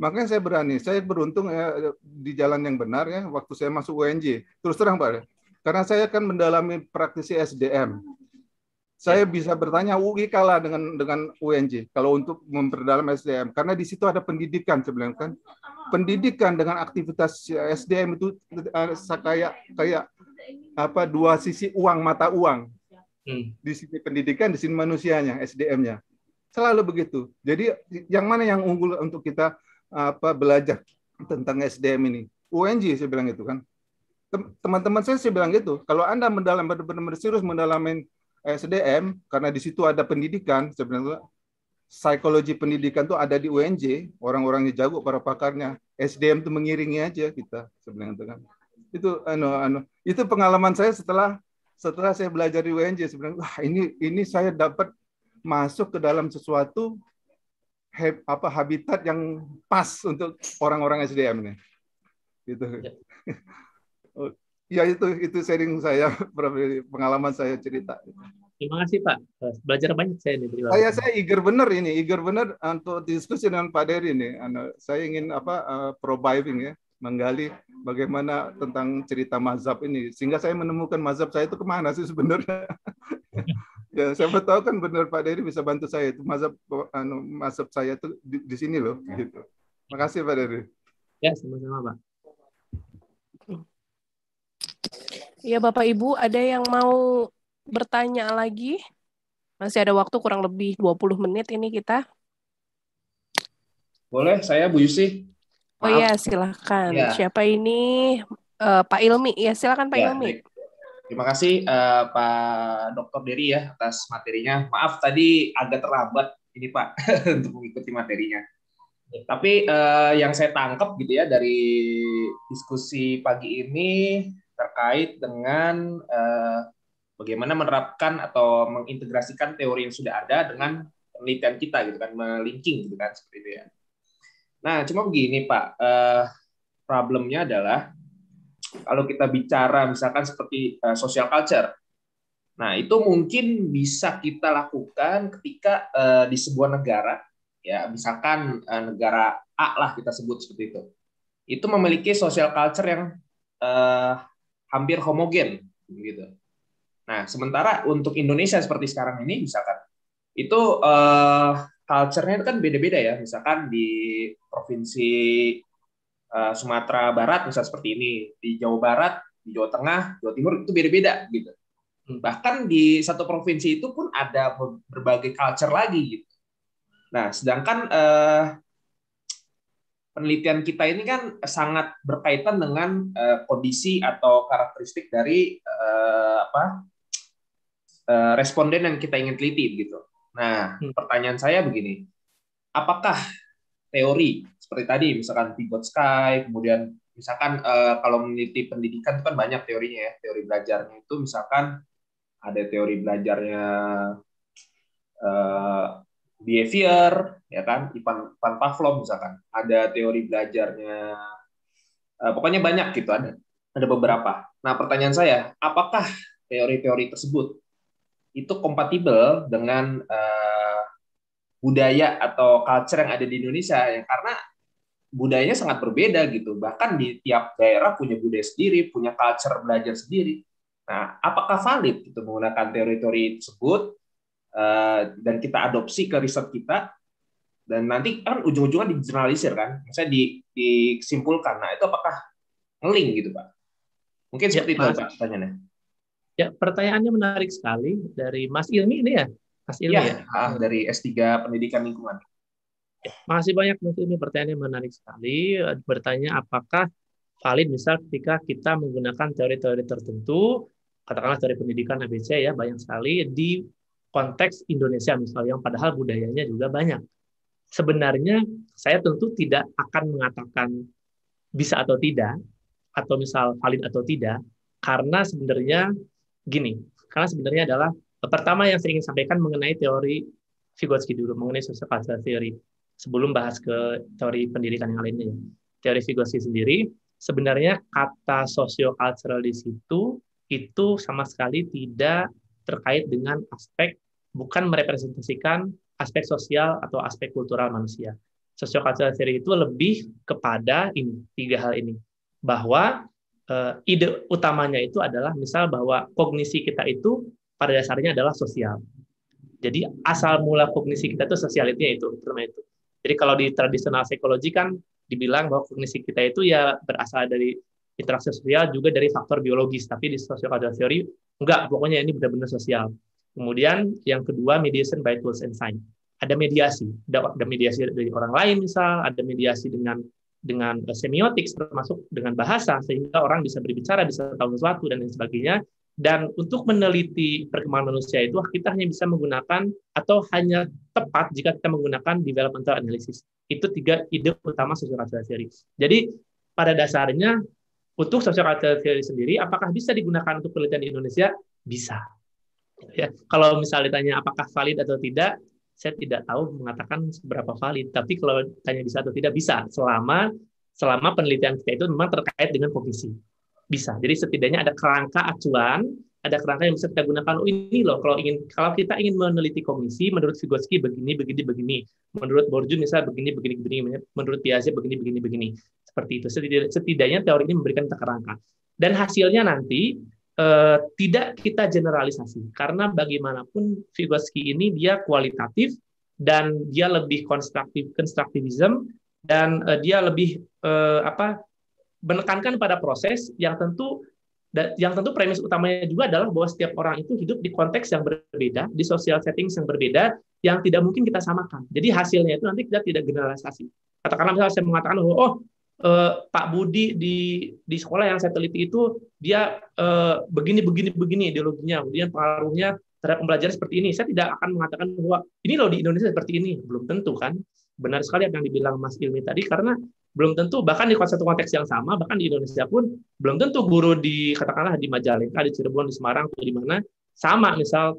makanya saya berani. Saya beruntung ya di jalan yang benar ya. Waktu saya masuk UNJ terus terang pak. Karena saya kan mendalami praktisi SDM saya bisa bertanya UI kalah dengan dengan UNJ kalau untuk memperdalam SDM karena di situ ada pendidikan sebenarnya kan. Pendidikan dengan aktivitas SDM itu uh, kayak kayak apa dua sisi uang mata uang. Hmm. di sini pendidikan di sini manusianya SDM-nya selalu begitu. Jadi yang mana yang unggul untuk kita apa belajar tentang SDM ini? UNJ saya bilang itu kan. Teman-teman saya saya bilang gitu. Kalau anda mendalam benar-benar serius mendalamin SDM karena di situ ada pendidikan sebenarnya psikologi pendidikan tuh ada di UNJ, orang-orangnya jago para pakarnya. SDM tuh mengiringi aja kita sebenarnya itu kan. Itu anu anu itu pengalaman saya setelah setelah saya belajar di UNJ sebenarnya wah ini ini saya dapat masuk ke dalam sesuatu he, apa habitat yang pas untuk orang-orang SDM ini. Gitu. Ya. ya itu itu sharing saya pengalaman saya cerita. Terima kasih Pak. Belajar banyak saya ini. Saya saya eager benar ini, eager benar untuk diskusi dengan Pak Dery ini. Saya ingin apa uh, probing ya, menggali bagaimana tentang cerita mazhab ini, sehingga saya menemukan mazhab saya itu ke mana sih sebenarnya. ya saya tahu kan benar Pak Dery bisa bantu saya itu mazhab anu mazhab saya itu di, di sini loh gitu. Makasih Pak Dery. Ya sama-sama Pak. Ya Bapak Ibu ada yang mau bertanya lagi? Masih ada waktu kurang lebih 20 menit ini kita. Boleh, saya Bu Yusi. Oh iya, silahkan. Ya. Siapa ini? Uh, Pak Ilmi. Ya, silahkan Pak ya, Ilmi. Terima kasih uh, Pak Dr. Dery ya atas materinya. Maaf tadi agak terlambat ini Pak untuk mengikuti materinya. Tapi uh, yang saya tangkap gitu ya dari diskusi pagi ini terkait dengan uh, bagaimana menerapkan atau mengintegrasikan teori yang sudah ada dengan penelitian kita gitu kan melinking gitu kan seperti itu ya. Nah cuma begini Pak, uh, problemnya adalah kalau kita bicara misalkan seperti uh, social culture, nah itu mungkin bisa kita lakukan ketika uh, di sebuah negara ya misalkan uh, negara A lah kita sebut seperti itu, itu memiliki social culture yang uh, hampir homogen gitu Nah, sementara untuk Indonesia seperti sekarang ini, misalkan itu uh, culture-nya itu kan beda-beda ya. Misalkan di provinsi uh, Sumatera Barat, misal seperti ini, di Jawa Barat, di Jawa Tengah, Jawa Timur itu beda-beda gitu. Bahkan di satu provinsi itu pun ada berbagai culture lagi gitu. Nah, sedangkan uh, penelitian kita ini kan sangat berkaitan dengan uh, kondisi atau karakteristik dari uh, apa Eh, responden yang kita ingin teliti gitu. Nah, hmm. pertanyaan saya begini, apakah teori seperti tadi, misalkan Vygotsky, kemudian misalkan uh, kalau meneliti pendidikan itu kan banyak teorinya ya, teori belajarnya itu misalkan ada teori belajarnya uh, behavior, ya kan, Ivan, Ivan Pavlov misalkan, ada teori belajarnya, uh, pokoknya banyak gitu ada, ada beberapa. Nah, pertanyaan saya, apakah teori-teori tersebut itu kompatibel dengan uh, budaya atau culture yang ada di Indonesia? Ya karena budayanya sangat berbeda gitu. Bahkan di tiap daerah punya budaya sendiri punya culture belajar sendiri. Nah apakah valid itu menggunakan teori-teori tersebut uh, dan kita adopsi ke riset kita dan nanti kan ujung-ujungnya digeneralisir kan misalnya di, disimpulkan nah itu apakah ngeling gitu pak mungkin ya, seperti ya, itu pak pertanyaannya Ya, pertanyaannya menarik sekali dari Mas Ilmi ini ya, Mas Ilmi ya, ya? dari S3 Pendidikan Lingkungan. Ya, makasih banyak Mas Ilmi, pertanyaannya menarik sekali. Bertanya apakah valid misal ketika kita menggunakan teori-teori tertentu, katakanlah teori pendidikan ABC ya, banyak sekali di konteks Indonesia misalnya, yang padahal budayanya juga banyak. Sebenarnya saya tentu tidak akan mengatakan bisa atau tidak, atau misal valid atau tidak, karena sebenarnya gini, karena sebenarnya adalah pertama yang saya ingin sampaikan mengenai teori Vygotsky dulu, mengenai social cultural theory, sebelum bahas ke teori pendidikan yang lainnya. Teori Vygotsky sendiri, sebenarnya kata socio-cultural di situ itu sama sekali tidak terkait dengan aspek bukan merepresentasikan aspek sosial atau aspek kultural manusia. Socio-cultural theory itu lebih kepada ini tiga hal ini bahwa uh, ide utamanya itu adalah misal bahwa kognisi kita itu pada dasarnya adalah sosial. Jadi asal mula kognisi kita itu sosialitinya itu, terutama itu. Jadi kalau di tradisional psikologi kan dibilang bahwa kognisi kita itu ya berasal dari interaksi sosial juga dari faktor biologis, tapi di sociological theory enggak, pokoknya ini benar-benar sosial. Kemudian yang kedua mediation by tools and sign. Ada mediasi, ada, mediasi dari orang lain misal, ada mediasi dengan dengan semiotik termasuk dengan bahasa sehingga orang bisa berbicara, bisa tahu sesuatu dan lain sebagainya. Dan untuk meneliti perkembangan manusia itu kita hanya bisa menggunakan atau hanya tepat jika kita menggunakan developmental analysis. Itu tiga ide utama sociocultural theory. Jadi pada dasarnya untuk sociocultural theory sendiri apakah bisa digunakan untuk penelitian di Indonesia? Bisa. Ya, kalau misalnya ditanya apakah valid atau tidak, saya tidak tahu mengatakan seberapa valid. Tapi kalau tanya bisa atau tidak bisa selama selama penelitian kita itu memang terkait dengan komisi bisa. Jadi setidaknya ada kerangka acuan, ada kerangka yang bisa kita gunakan. Oh ini loh, kalau ingin kalau kita ingin meneliti komisi, menurut Vygotsky begini, begini, begini. Menurut Bourdieu misalnya begini, begini, begini. Menurut Piaget begini, begini, begini. Seperti itu. Setidaknya teori ini memberikan kita kerangka. Dan hasilnya nanti eh, tidak kita generalisasi karena bagaimanapun Vygotsky ini dia kualitatif dan dia lebih konstruktif konstruktivism dan eh, dia lebih eh, apa menekankan pada proses yang tentu yang tentu premis utamanya juga adalah bahwa setiap orang itu hidup di konteks yang berbeda, di social settings yang berbeda, yang tidak mungkin kita samakan. Jadi hasilnya itu nanti kita tidak generalisasi. Katakanlah misalnya saya mengatakan bahwa oh eh, Pak Budi di di sekolah yang saya teliti itu dia eh, begini begini begini ideologinya, kemudian pengaruhnya terhadap pembelajaran seperti ini. Saya tidak akan mengatakan bahwa ini loh di Indonesia seperti ini, belum tentu kan. Benar sekali apa yang dibilang Mas Ilmi tadi karena belum tentu bahkan di satu konteks yang sama bahkan di Indonesia pun belum tentu guru di katakanlah di Majalengka di Cirebon di Semarang atau di mana sama misal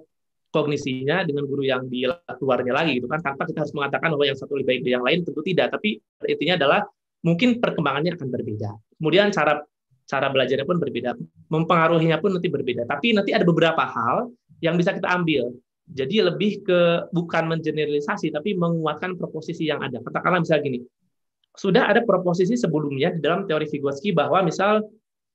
kognisinya dengan guru yang di luarnya lagi gitu kan tanpa kita harus mengatakan bahwa yang satu lebih baik dari yang lain tentu tidak tapi intinya adalah mungkin perkembangannya akan berbeda. Kemudian cara cara belajarnya pun berbeda. Mempengaruhinya pun nanti berbeda. Tapi nanti ada beberapa hal yang bisa kita ambil. Jadi lebih ke bukan mengeneralisasi tapi menguatkan proposisi yang ada. Katakanlah misalnya gini sudah ada proposisi sebelumnya di dalam teori Vygotsky bahwa misal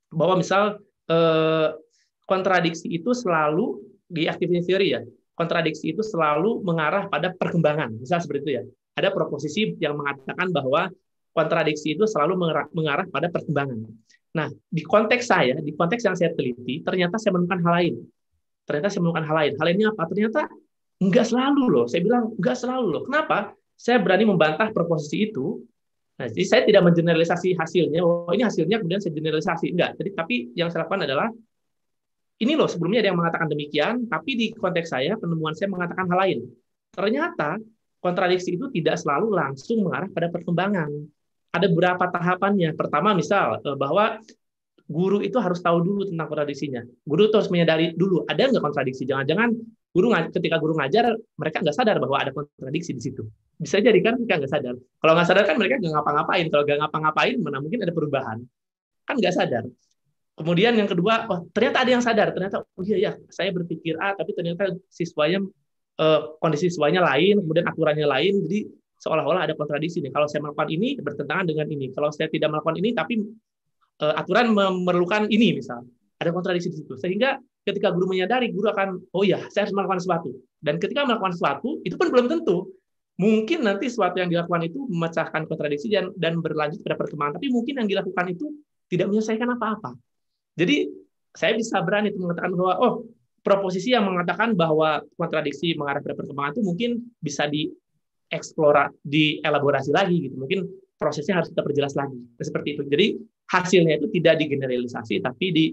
bahwa misal eh, kontradiksi itu selalu di activity theory ya kontradiksi itu selalu mengarah pada perkembangan. Misal seperti itu ya. Ada proposisi yang mengatakan bahwa kontradiksi itu selalu mengarah pada perkembangan nah di konteks saya di konteks yang saya teliti ternyata saya menemukan hal lain ternyata saya menemukan hal lain hal ini apa ternyata enggak selalu loh saya bilang enggak selalu loh kenapa saya berani membantah proposisi itu Nah, jadi saya tidak mengeneralisasi hasilnya. Oh, ini hasilnya kemudian saya generalisasi. Enggak. Jadi tapi yang saya lakukan adalah ini loh sebelumnya ada yang mengatakan demikian, tapi di konteks saya penemuan saya mengatakan hal lain. Ternyata kontradiksi itu tidak selalu langsung mengarah pada perkembangan. Ada beberapa tahapannya. Pertama misal eh, bahwa guru itu harus tahu dulu tentang kontradiksinya. Guru itu harus menyadari dulu ada nggak kontradiksi. Jangan-jangan guru ketika guru ngajar mereka nggak sadar bahwa ada kontradiksi di situ. Bisa jadi kan mereka nggak sadar. Kalau nggak sadar kan mereka nggak ngapa-ngapain. Kalau nggak ngapa-ngapain mana mungkin ada perubahan. Kan nggak sadar. Kemudian yang kedua, oh, ternyata ada yang sadar. Ternyata oh iya ya saya berpikir A tapi ternyata siswanya eh, kondisi siswanya lain, kemudian aturannya lain. Jadi seolah-olah ada kontradiksi nih. Kalau saya melakukan ini bertentangan dengan ini. Kalau saya tidak melakukan ini tapi eh, aturan memerlukan ini misal. Ada kontradiksi di situ. Sehingga ketika guru menyadari, guru akan, oh ya, saya harus melakukan sesuatu. Dan ketika melakukan sesuatu, itu pun belum tentu. Mungkin nanti sesuatu yang dilakukan itu memecahkan kontradiksi dan, dan berlanjut pada perkembangan. Tapi mungkin yang dilakukan itu tidak menyelesaikan apa-apa. Jadi saya bisa berani itu mengatakan bahwa, oh, proposisi yang mengatakan bahwa kontradiksi mengarah pada perkembangan itu mungkin bisa dieksplora, dielaborasi lagi gitu. Mungkin prosesnya harus kita perjelas lagi. Seperti itu. Jadi hasilnya itu tidak digeneralisasi, tapi di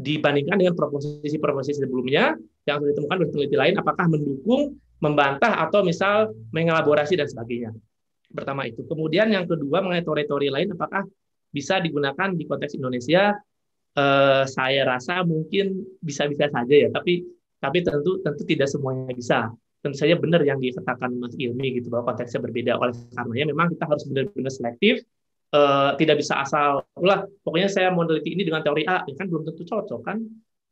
dibandingkan dengan proposisi-proposisi sebelumnya yang sudah ditemukan oleh peneliti lain apakah mendukung, membantah atau misal mengelaborasi dan sebagainya. Pertama itu. Kemudian yang kedua mengenai teori-teori lain apakah bisa digunakan di konteks Indonesia? Eh, saya rasa mungkin bisa-bisa saja ya, tapi tapi tentu tentu tidak semuanya bisa. Tentu saja benar yang dikatakan Mas Ilmi gitu bahwa konteksnya berbeda. Oleh karenanya memang kita harus benar-benar selektif uh, tidak bisa asal ulah pokoknya saya meneliti ini dengan teori A. Ya kan belum tentu cocok kan?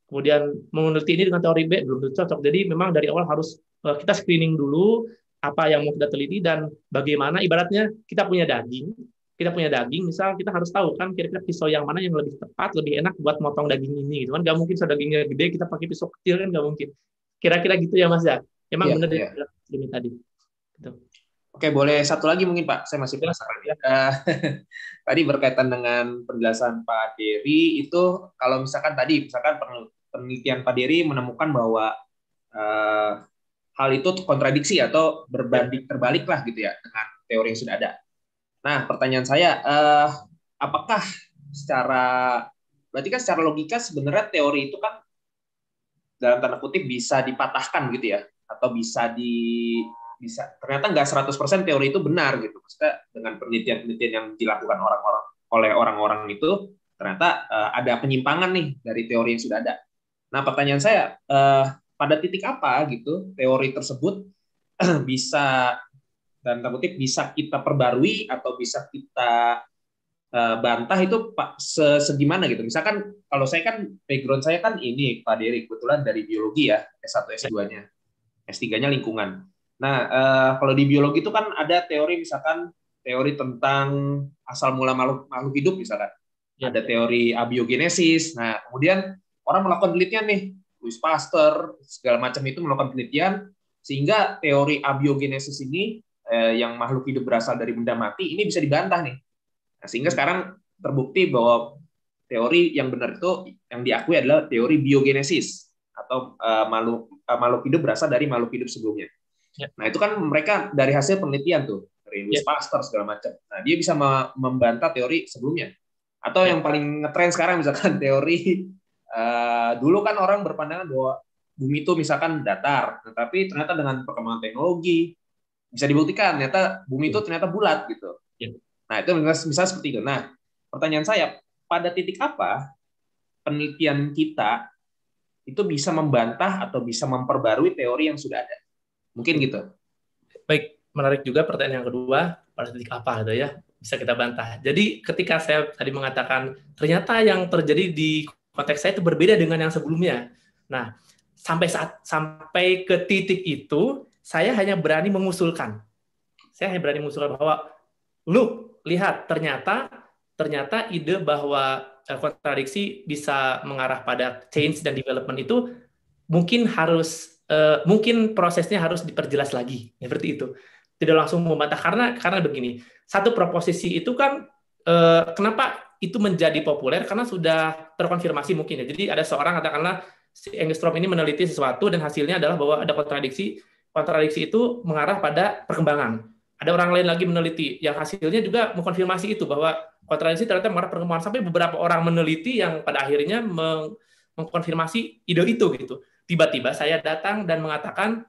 Kemudian meneliti ini dengan teori B belum tentu cocok. Jadi memang dari awal harus uh, kita screening dulu apa yang mau kita teliti dan bagaimana ibaratnya kita punya daging kita punya daging misal kita harus tahu kan kira-kira pisau yang mana yang lebih tepat lebih enak buat motong daging ini gitu kan? Nggak mungkin so dagingnya gede kita pakai pisau kecil kan? Nggak mungkin. Kira-kira gitu ya mas ya emang yeah, benar yeah. ini tadi gitu. Oke, boleh satu lagi mungkin Pak. Saya masih penasaran ya. Uh, tadi berkaitan dengan penjelasan Pak Dery itu kalau misalkan tadi misalkan penelitian Pak Dery menemukan bahwa uh, hal itu kontradiksi atau berbanding terbalik lah gitu ya dengan teori yang sudah ada. Nah, pertanyaan saya, uh, apakah secara berarti kan secara logika sebenarnya teori itu kan dalam tanda kutip bisa dipatahkan gitu ya atau bisa di bisa ternyata nggak 100% teori itu benar gitu. Maksudnya dengan penelitian-penelitian yang dilakukan orang-orang oleh orang-orang itu ternyata uh, ada penyimpangan nih dari teori yang sudah ada. Nah, pertanyaan saya uh, pada titik apa gitu teori tersebut bisa dan kutip bisa kita perbarui atau bisa kita uh, bantah itu Pak segimana gitu. Misalkan kalau saya kan background saya kan ini Pak Dery kebetulan dari biologi ya S1 S2-nya. S3-nya lingkungan. Nah, uh, kalau di biologi itu kan ada teori misalkan teori tentang asal mula makhluk, makhluk hidup misalkan. Ya. Ada teori abiogenesis. Nah, kemudian orang melakukan penelitian nih, Louis Pasteur segala macam itu melakukan penelitian sehingga teori abiogenesis ini eh, yang makhluk hidup berasal dari benda mati ini bisa dibantah nih. Nah, sehingga sekarang terbukti bahwa teori yang benar itu yang diakui adalah teori biogenesis atau uh, makhluk uh, makhluk hidup berasal dari makhluk hidup sebelumnya. Ya. Nah, itu kan mereka dari hasil penelitian tuh, dari Louis ya. Pasteur segala macam. Nah, dia bisa membantah teori sebelumnya. Atau ya. yang paling ngetren sekarang misalkan teori uh, dulu kan orang berpandangan bahwa bumi itu misalkan datar, tetapi ternyata dengan perkembangan teknologi bisa dibuktikan ternyata bumi itu ternyata bulat gitu. Ya. Nah, itu bisa seperti itu. Nah, pertanyaan saya, pada titik apa penelitian kita itu bisa membantah atau bisa memperbarui teori yang sudah ada? Mungkin gitu. Baik, menarik juga pertanyaan yang kedua, pada titik apa gitu ya, bisa kita bantah. Jadi ketika saya tadi mengatakan ternyata yang terjadi di konteks saya itu berbeda dengan yang sebelumnya. Nah, sampai saat sampai ke titik itu, saya hanya berani mengusulkan. Saya hanya berani mengusulkan bahwa lu lihat ternyata ternyata ide bahwa kontradiksi bisa mengarah pada change dan development itu mungkin harus uh, mungkin prosesnya harus diperjelas lagi. Seperti itu. Tidak langsung membantah. Karena karena begini satu proposisi itu kan uh, kenapa itu menjadi populer? Karena sudah terkonfirmasi mungkin ya. Jadi ada seorang katakanlah si Engstrom ini meneliti sesuatu dan hasilnya adalah bahwa ada kontradiksi. Kontradiksi itu mengarah pada perkembangan ada orang lain lagi meneliti yang hasilnya juga mengkonfirmasi itu bahwa kontradiksi ternyata mengarah perkembangan sampai beberapa orang meneliti yang pada akhirnya meng mengkonfirmasi ide itu gitu tiba-tiba saya datang dan mengatakan,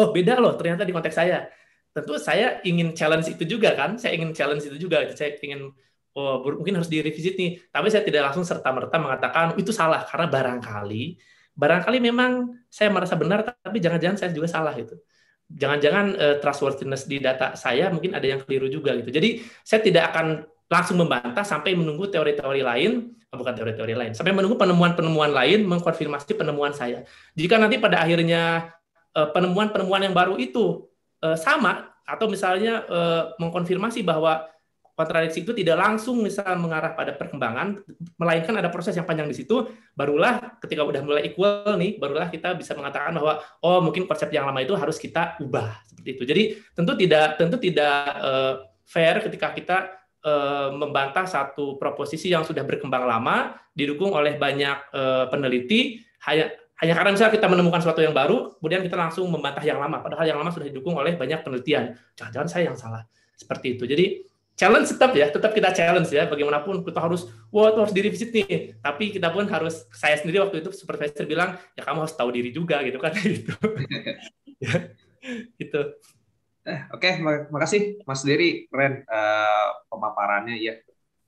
oh beda loh ternyata di konteks saya. Tentu saya ingin challenge itu juga kan, saya ingin challenge itu juga, saya ingin oh mungkin harus direvisit nih. Tapi saya tidak langsung serta merta mengatakan itu salah karena barangkali barangkali memang saya merasa benar tapi jangan-jangan saya juga salah itu. Jangan-jangan uh, trustworthiness di data saya mungkin ada yang keliru juga gitu. Jadi saya tidak akan langsung membantah sampai menunggu teori-teori lain Oh, bukan teori-teori lain. Sampai menunggu penemuan-penemuan lain mengkonfirmasi penemuan saya. Jika nanti pada akhirnya eh, penemuan-penemuan yang baru itu eh, sama atau misalnya eh, mengkonfirmasi bahwa kontradiksi itu tidak langsung misal mengarah pada perkembangan, melainkan ada proses yang panjang di situ, barulah ketika udah mulai equal nih, barulah kita bisa mengatakan bahwa oh mungkin konsep yang lama itu harus kita ubah seperti itu. Jadi tentu tidak tentu tidak uh, fair ketika kita Eh, membantah satu proposisi yang sudah berkembang lama, didukung oleh banyak eh, peneliti, hanya hanya karena misalnya kita menemukan sesuatu yang baru, kemudian kita langsung membantah yang lama, padahal yang lama sudah didukung oleh banyak penelitian. Jangan-jangan saya yang salah. Seperti itu. Jadi challenge tetap ya, tetap kita challenge ya. Bagaimanapun kita harus, wah itu harus direvisit nih. Tapi kita pun harus, saya sendiri waktu itu supervisor bilang, ya kamu harus tahu diri juga gitu kan. gitu. ya, gitu. Eh, Oke, okay, makasih Mas Dery, keren uh, pemaparannya ya.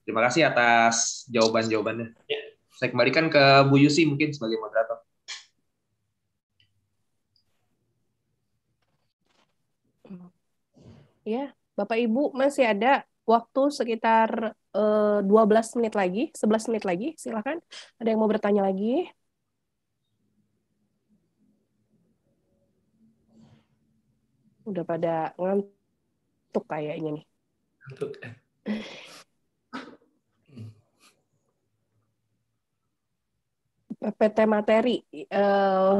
Terima kasih atas jawaban-jawabannya. Ya. Saya kembalikan ke Bu Yusi mungkin sebagai moderator. Ya, Bapak Ibu masih ada waktu sekitar uh, 12 menit lagi, 11 menit lagi. Silakan. Ada yang mau bertanya lagi? Udah pada ngantuk kayaknya nih. Ngantuk. PPT materi uh,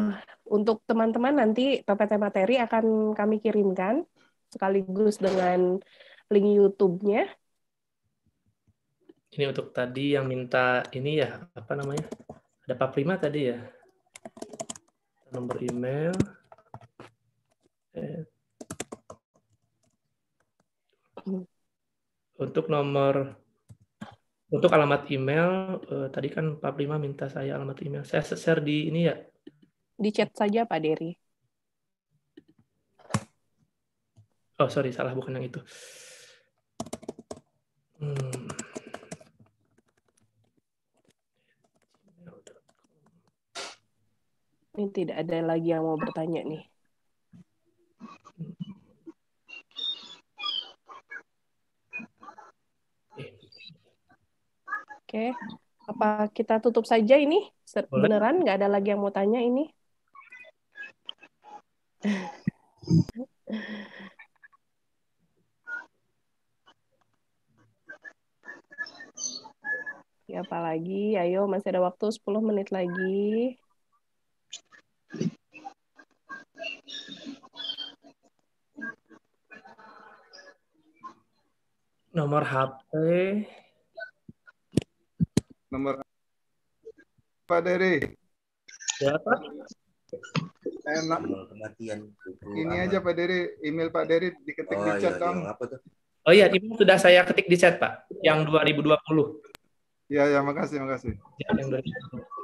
untuk teman-teman nanti PPT materi akan kami kirimkan sekaligus dengan link YouTube-nya. Ini untuk tadi yang minta ini ya apa namanya? Ada Pak Prima tadi ya. Nomor email. Eh. Untuk nomor untuk alamat email, uh, tadi kan Pak Prima minta saya alamat email. Saya share di ini ya? Di chat saja Pak Dery. Oh, sorry, salah bukan yang itu. Hmm. Ini tidak ada lagi yang mau bertanya nih. Oke, apa kita tutup saja ini? Beneran nggak ada lagi yang mau tanya ini? Ya, apa lagi? Ayo, masih ada waktu 10 menit lagi. Nomor HP nomor Pak Dery. Ya, Pak. Enak. Kematian. Ini aja Pak Dery, email Pak Dery diketik oh, di chat iya, dong. Apa tuh? Oh iya, ini sudah saya ketik di chat, Pak. Yang 2020. Ya, ya, makasih, makasih. Ya, yang 2020.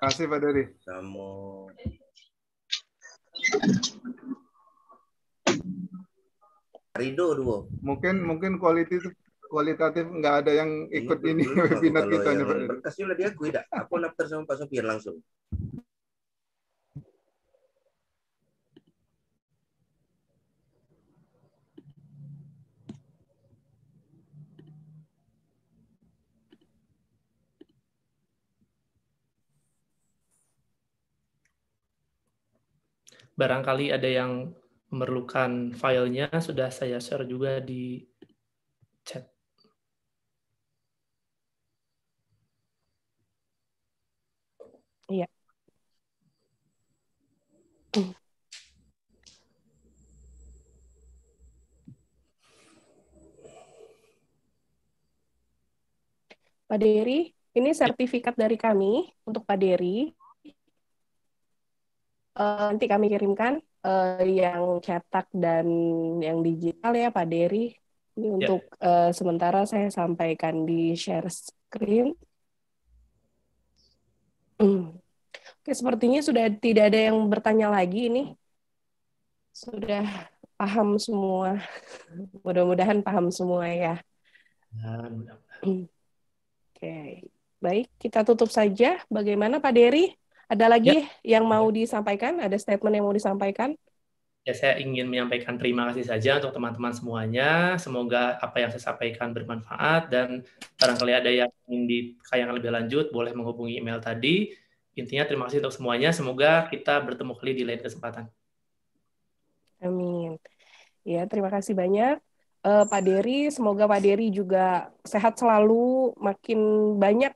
kasih Pak Dari. Kamu. Rido dua. Mungkin mungkin kualitatif kualitatif nggak ada yang ikut ini, ini webinar kita nih Pak. Berkasnya lah dia aku tidak. Aku daftar sama Pak Sofian langsung. barangkali ada yang memerlukan filenya, sudah saya share juga di chat. Iya. Pak Dery, ini sertifikat dari kami untuk Pak Dery Uh, nanti kami kirimkan uh, yang cetak dan yang digital ya Pak Dery. Ini yeah. untuk uh, sementara saya sampaikan di share screen. Hmm. Oke, sepertinya sudah tidak ada yang bertanya lagi ini. Sudah paham semua. Mudah-mudahan paham semua ya. Hmm. Oke, baik kita tutup saja. Bagaimana Pak Dery? Ada lagi ya. yang mau disampaikan? Ada statement yang mau disampaikan? Ya, saya ingin menyampaikan terima kasih saja untuk teman-teman semuanya. Semoga apa yang saya sampaikan bermanfaat dan barangkali ada yang ingin dikayang lebih lanjut, boleh menghubungi email tadi. Intinya terima kasih untuk semuanya. Semoga kita bertemu kembali di lain kesempatan. Amin. Ya, terima kasih banyak. Uh, Pak Dery, semoga Pak Dery juga sehat selalu, makin banyak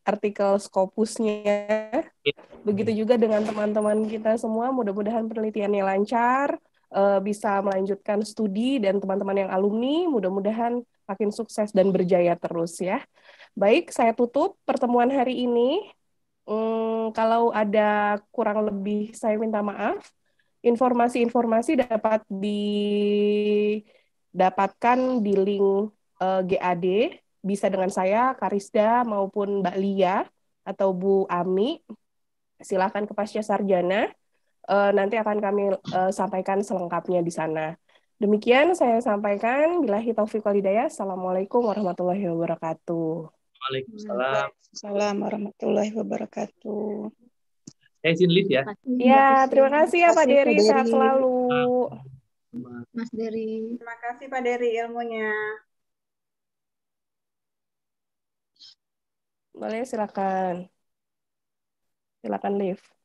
artikel Scopusnya. Iya. Begitu juga dengan teman-teman kita semua, mudah-mudahan penelitiannya lancar, uh, bisa melanjutkan studi dan teman-teman yang alumni, mudah-mudahan makin sukses dan berjaya terus ya. Baik, saya tutup pertemuan hari ini. Hmm, kalau ada kurang lebih, saya minta maaf. Informasi-informasi dapat dapatkan di link eh, uh, GAD bisa dengan saya Karisda maupun Mbak Lia atau Bu Ami silahkan ke pasca sarjana uh, nanti akan kami uh, sampaikan selengkapnya di sana demikian saya sampaikan bila taufiq wal hidayah assalamualaikum warahmatullahi wabarakatuh Waalaikumsalam. Warahmatullahi wabarakatuh. Saya izin ya. Ya, terima kasih ya Pak Diri. Sehat selalu. Mas Dery. Terima kasih Pak Dery ilmunya. Boleh silakan. Silakan live.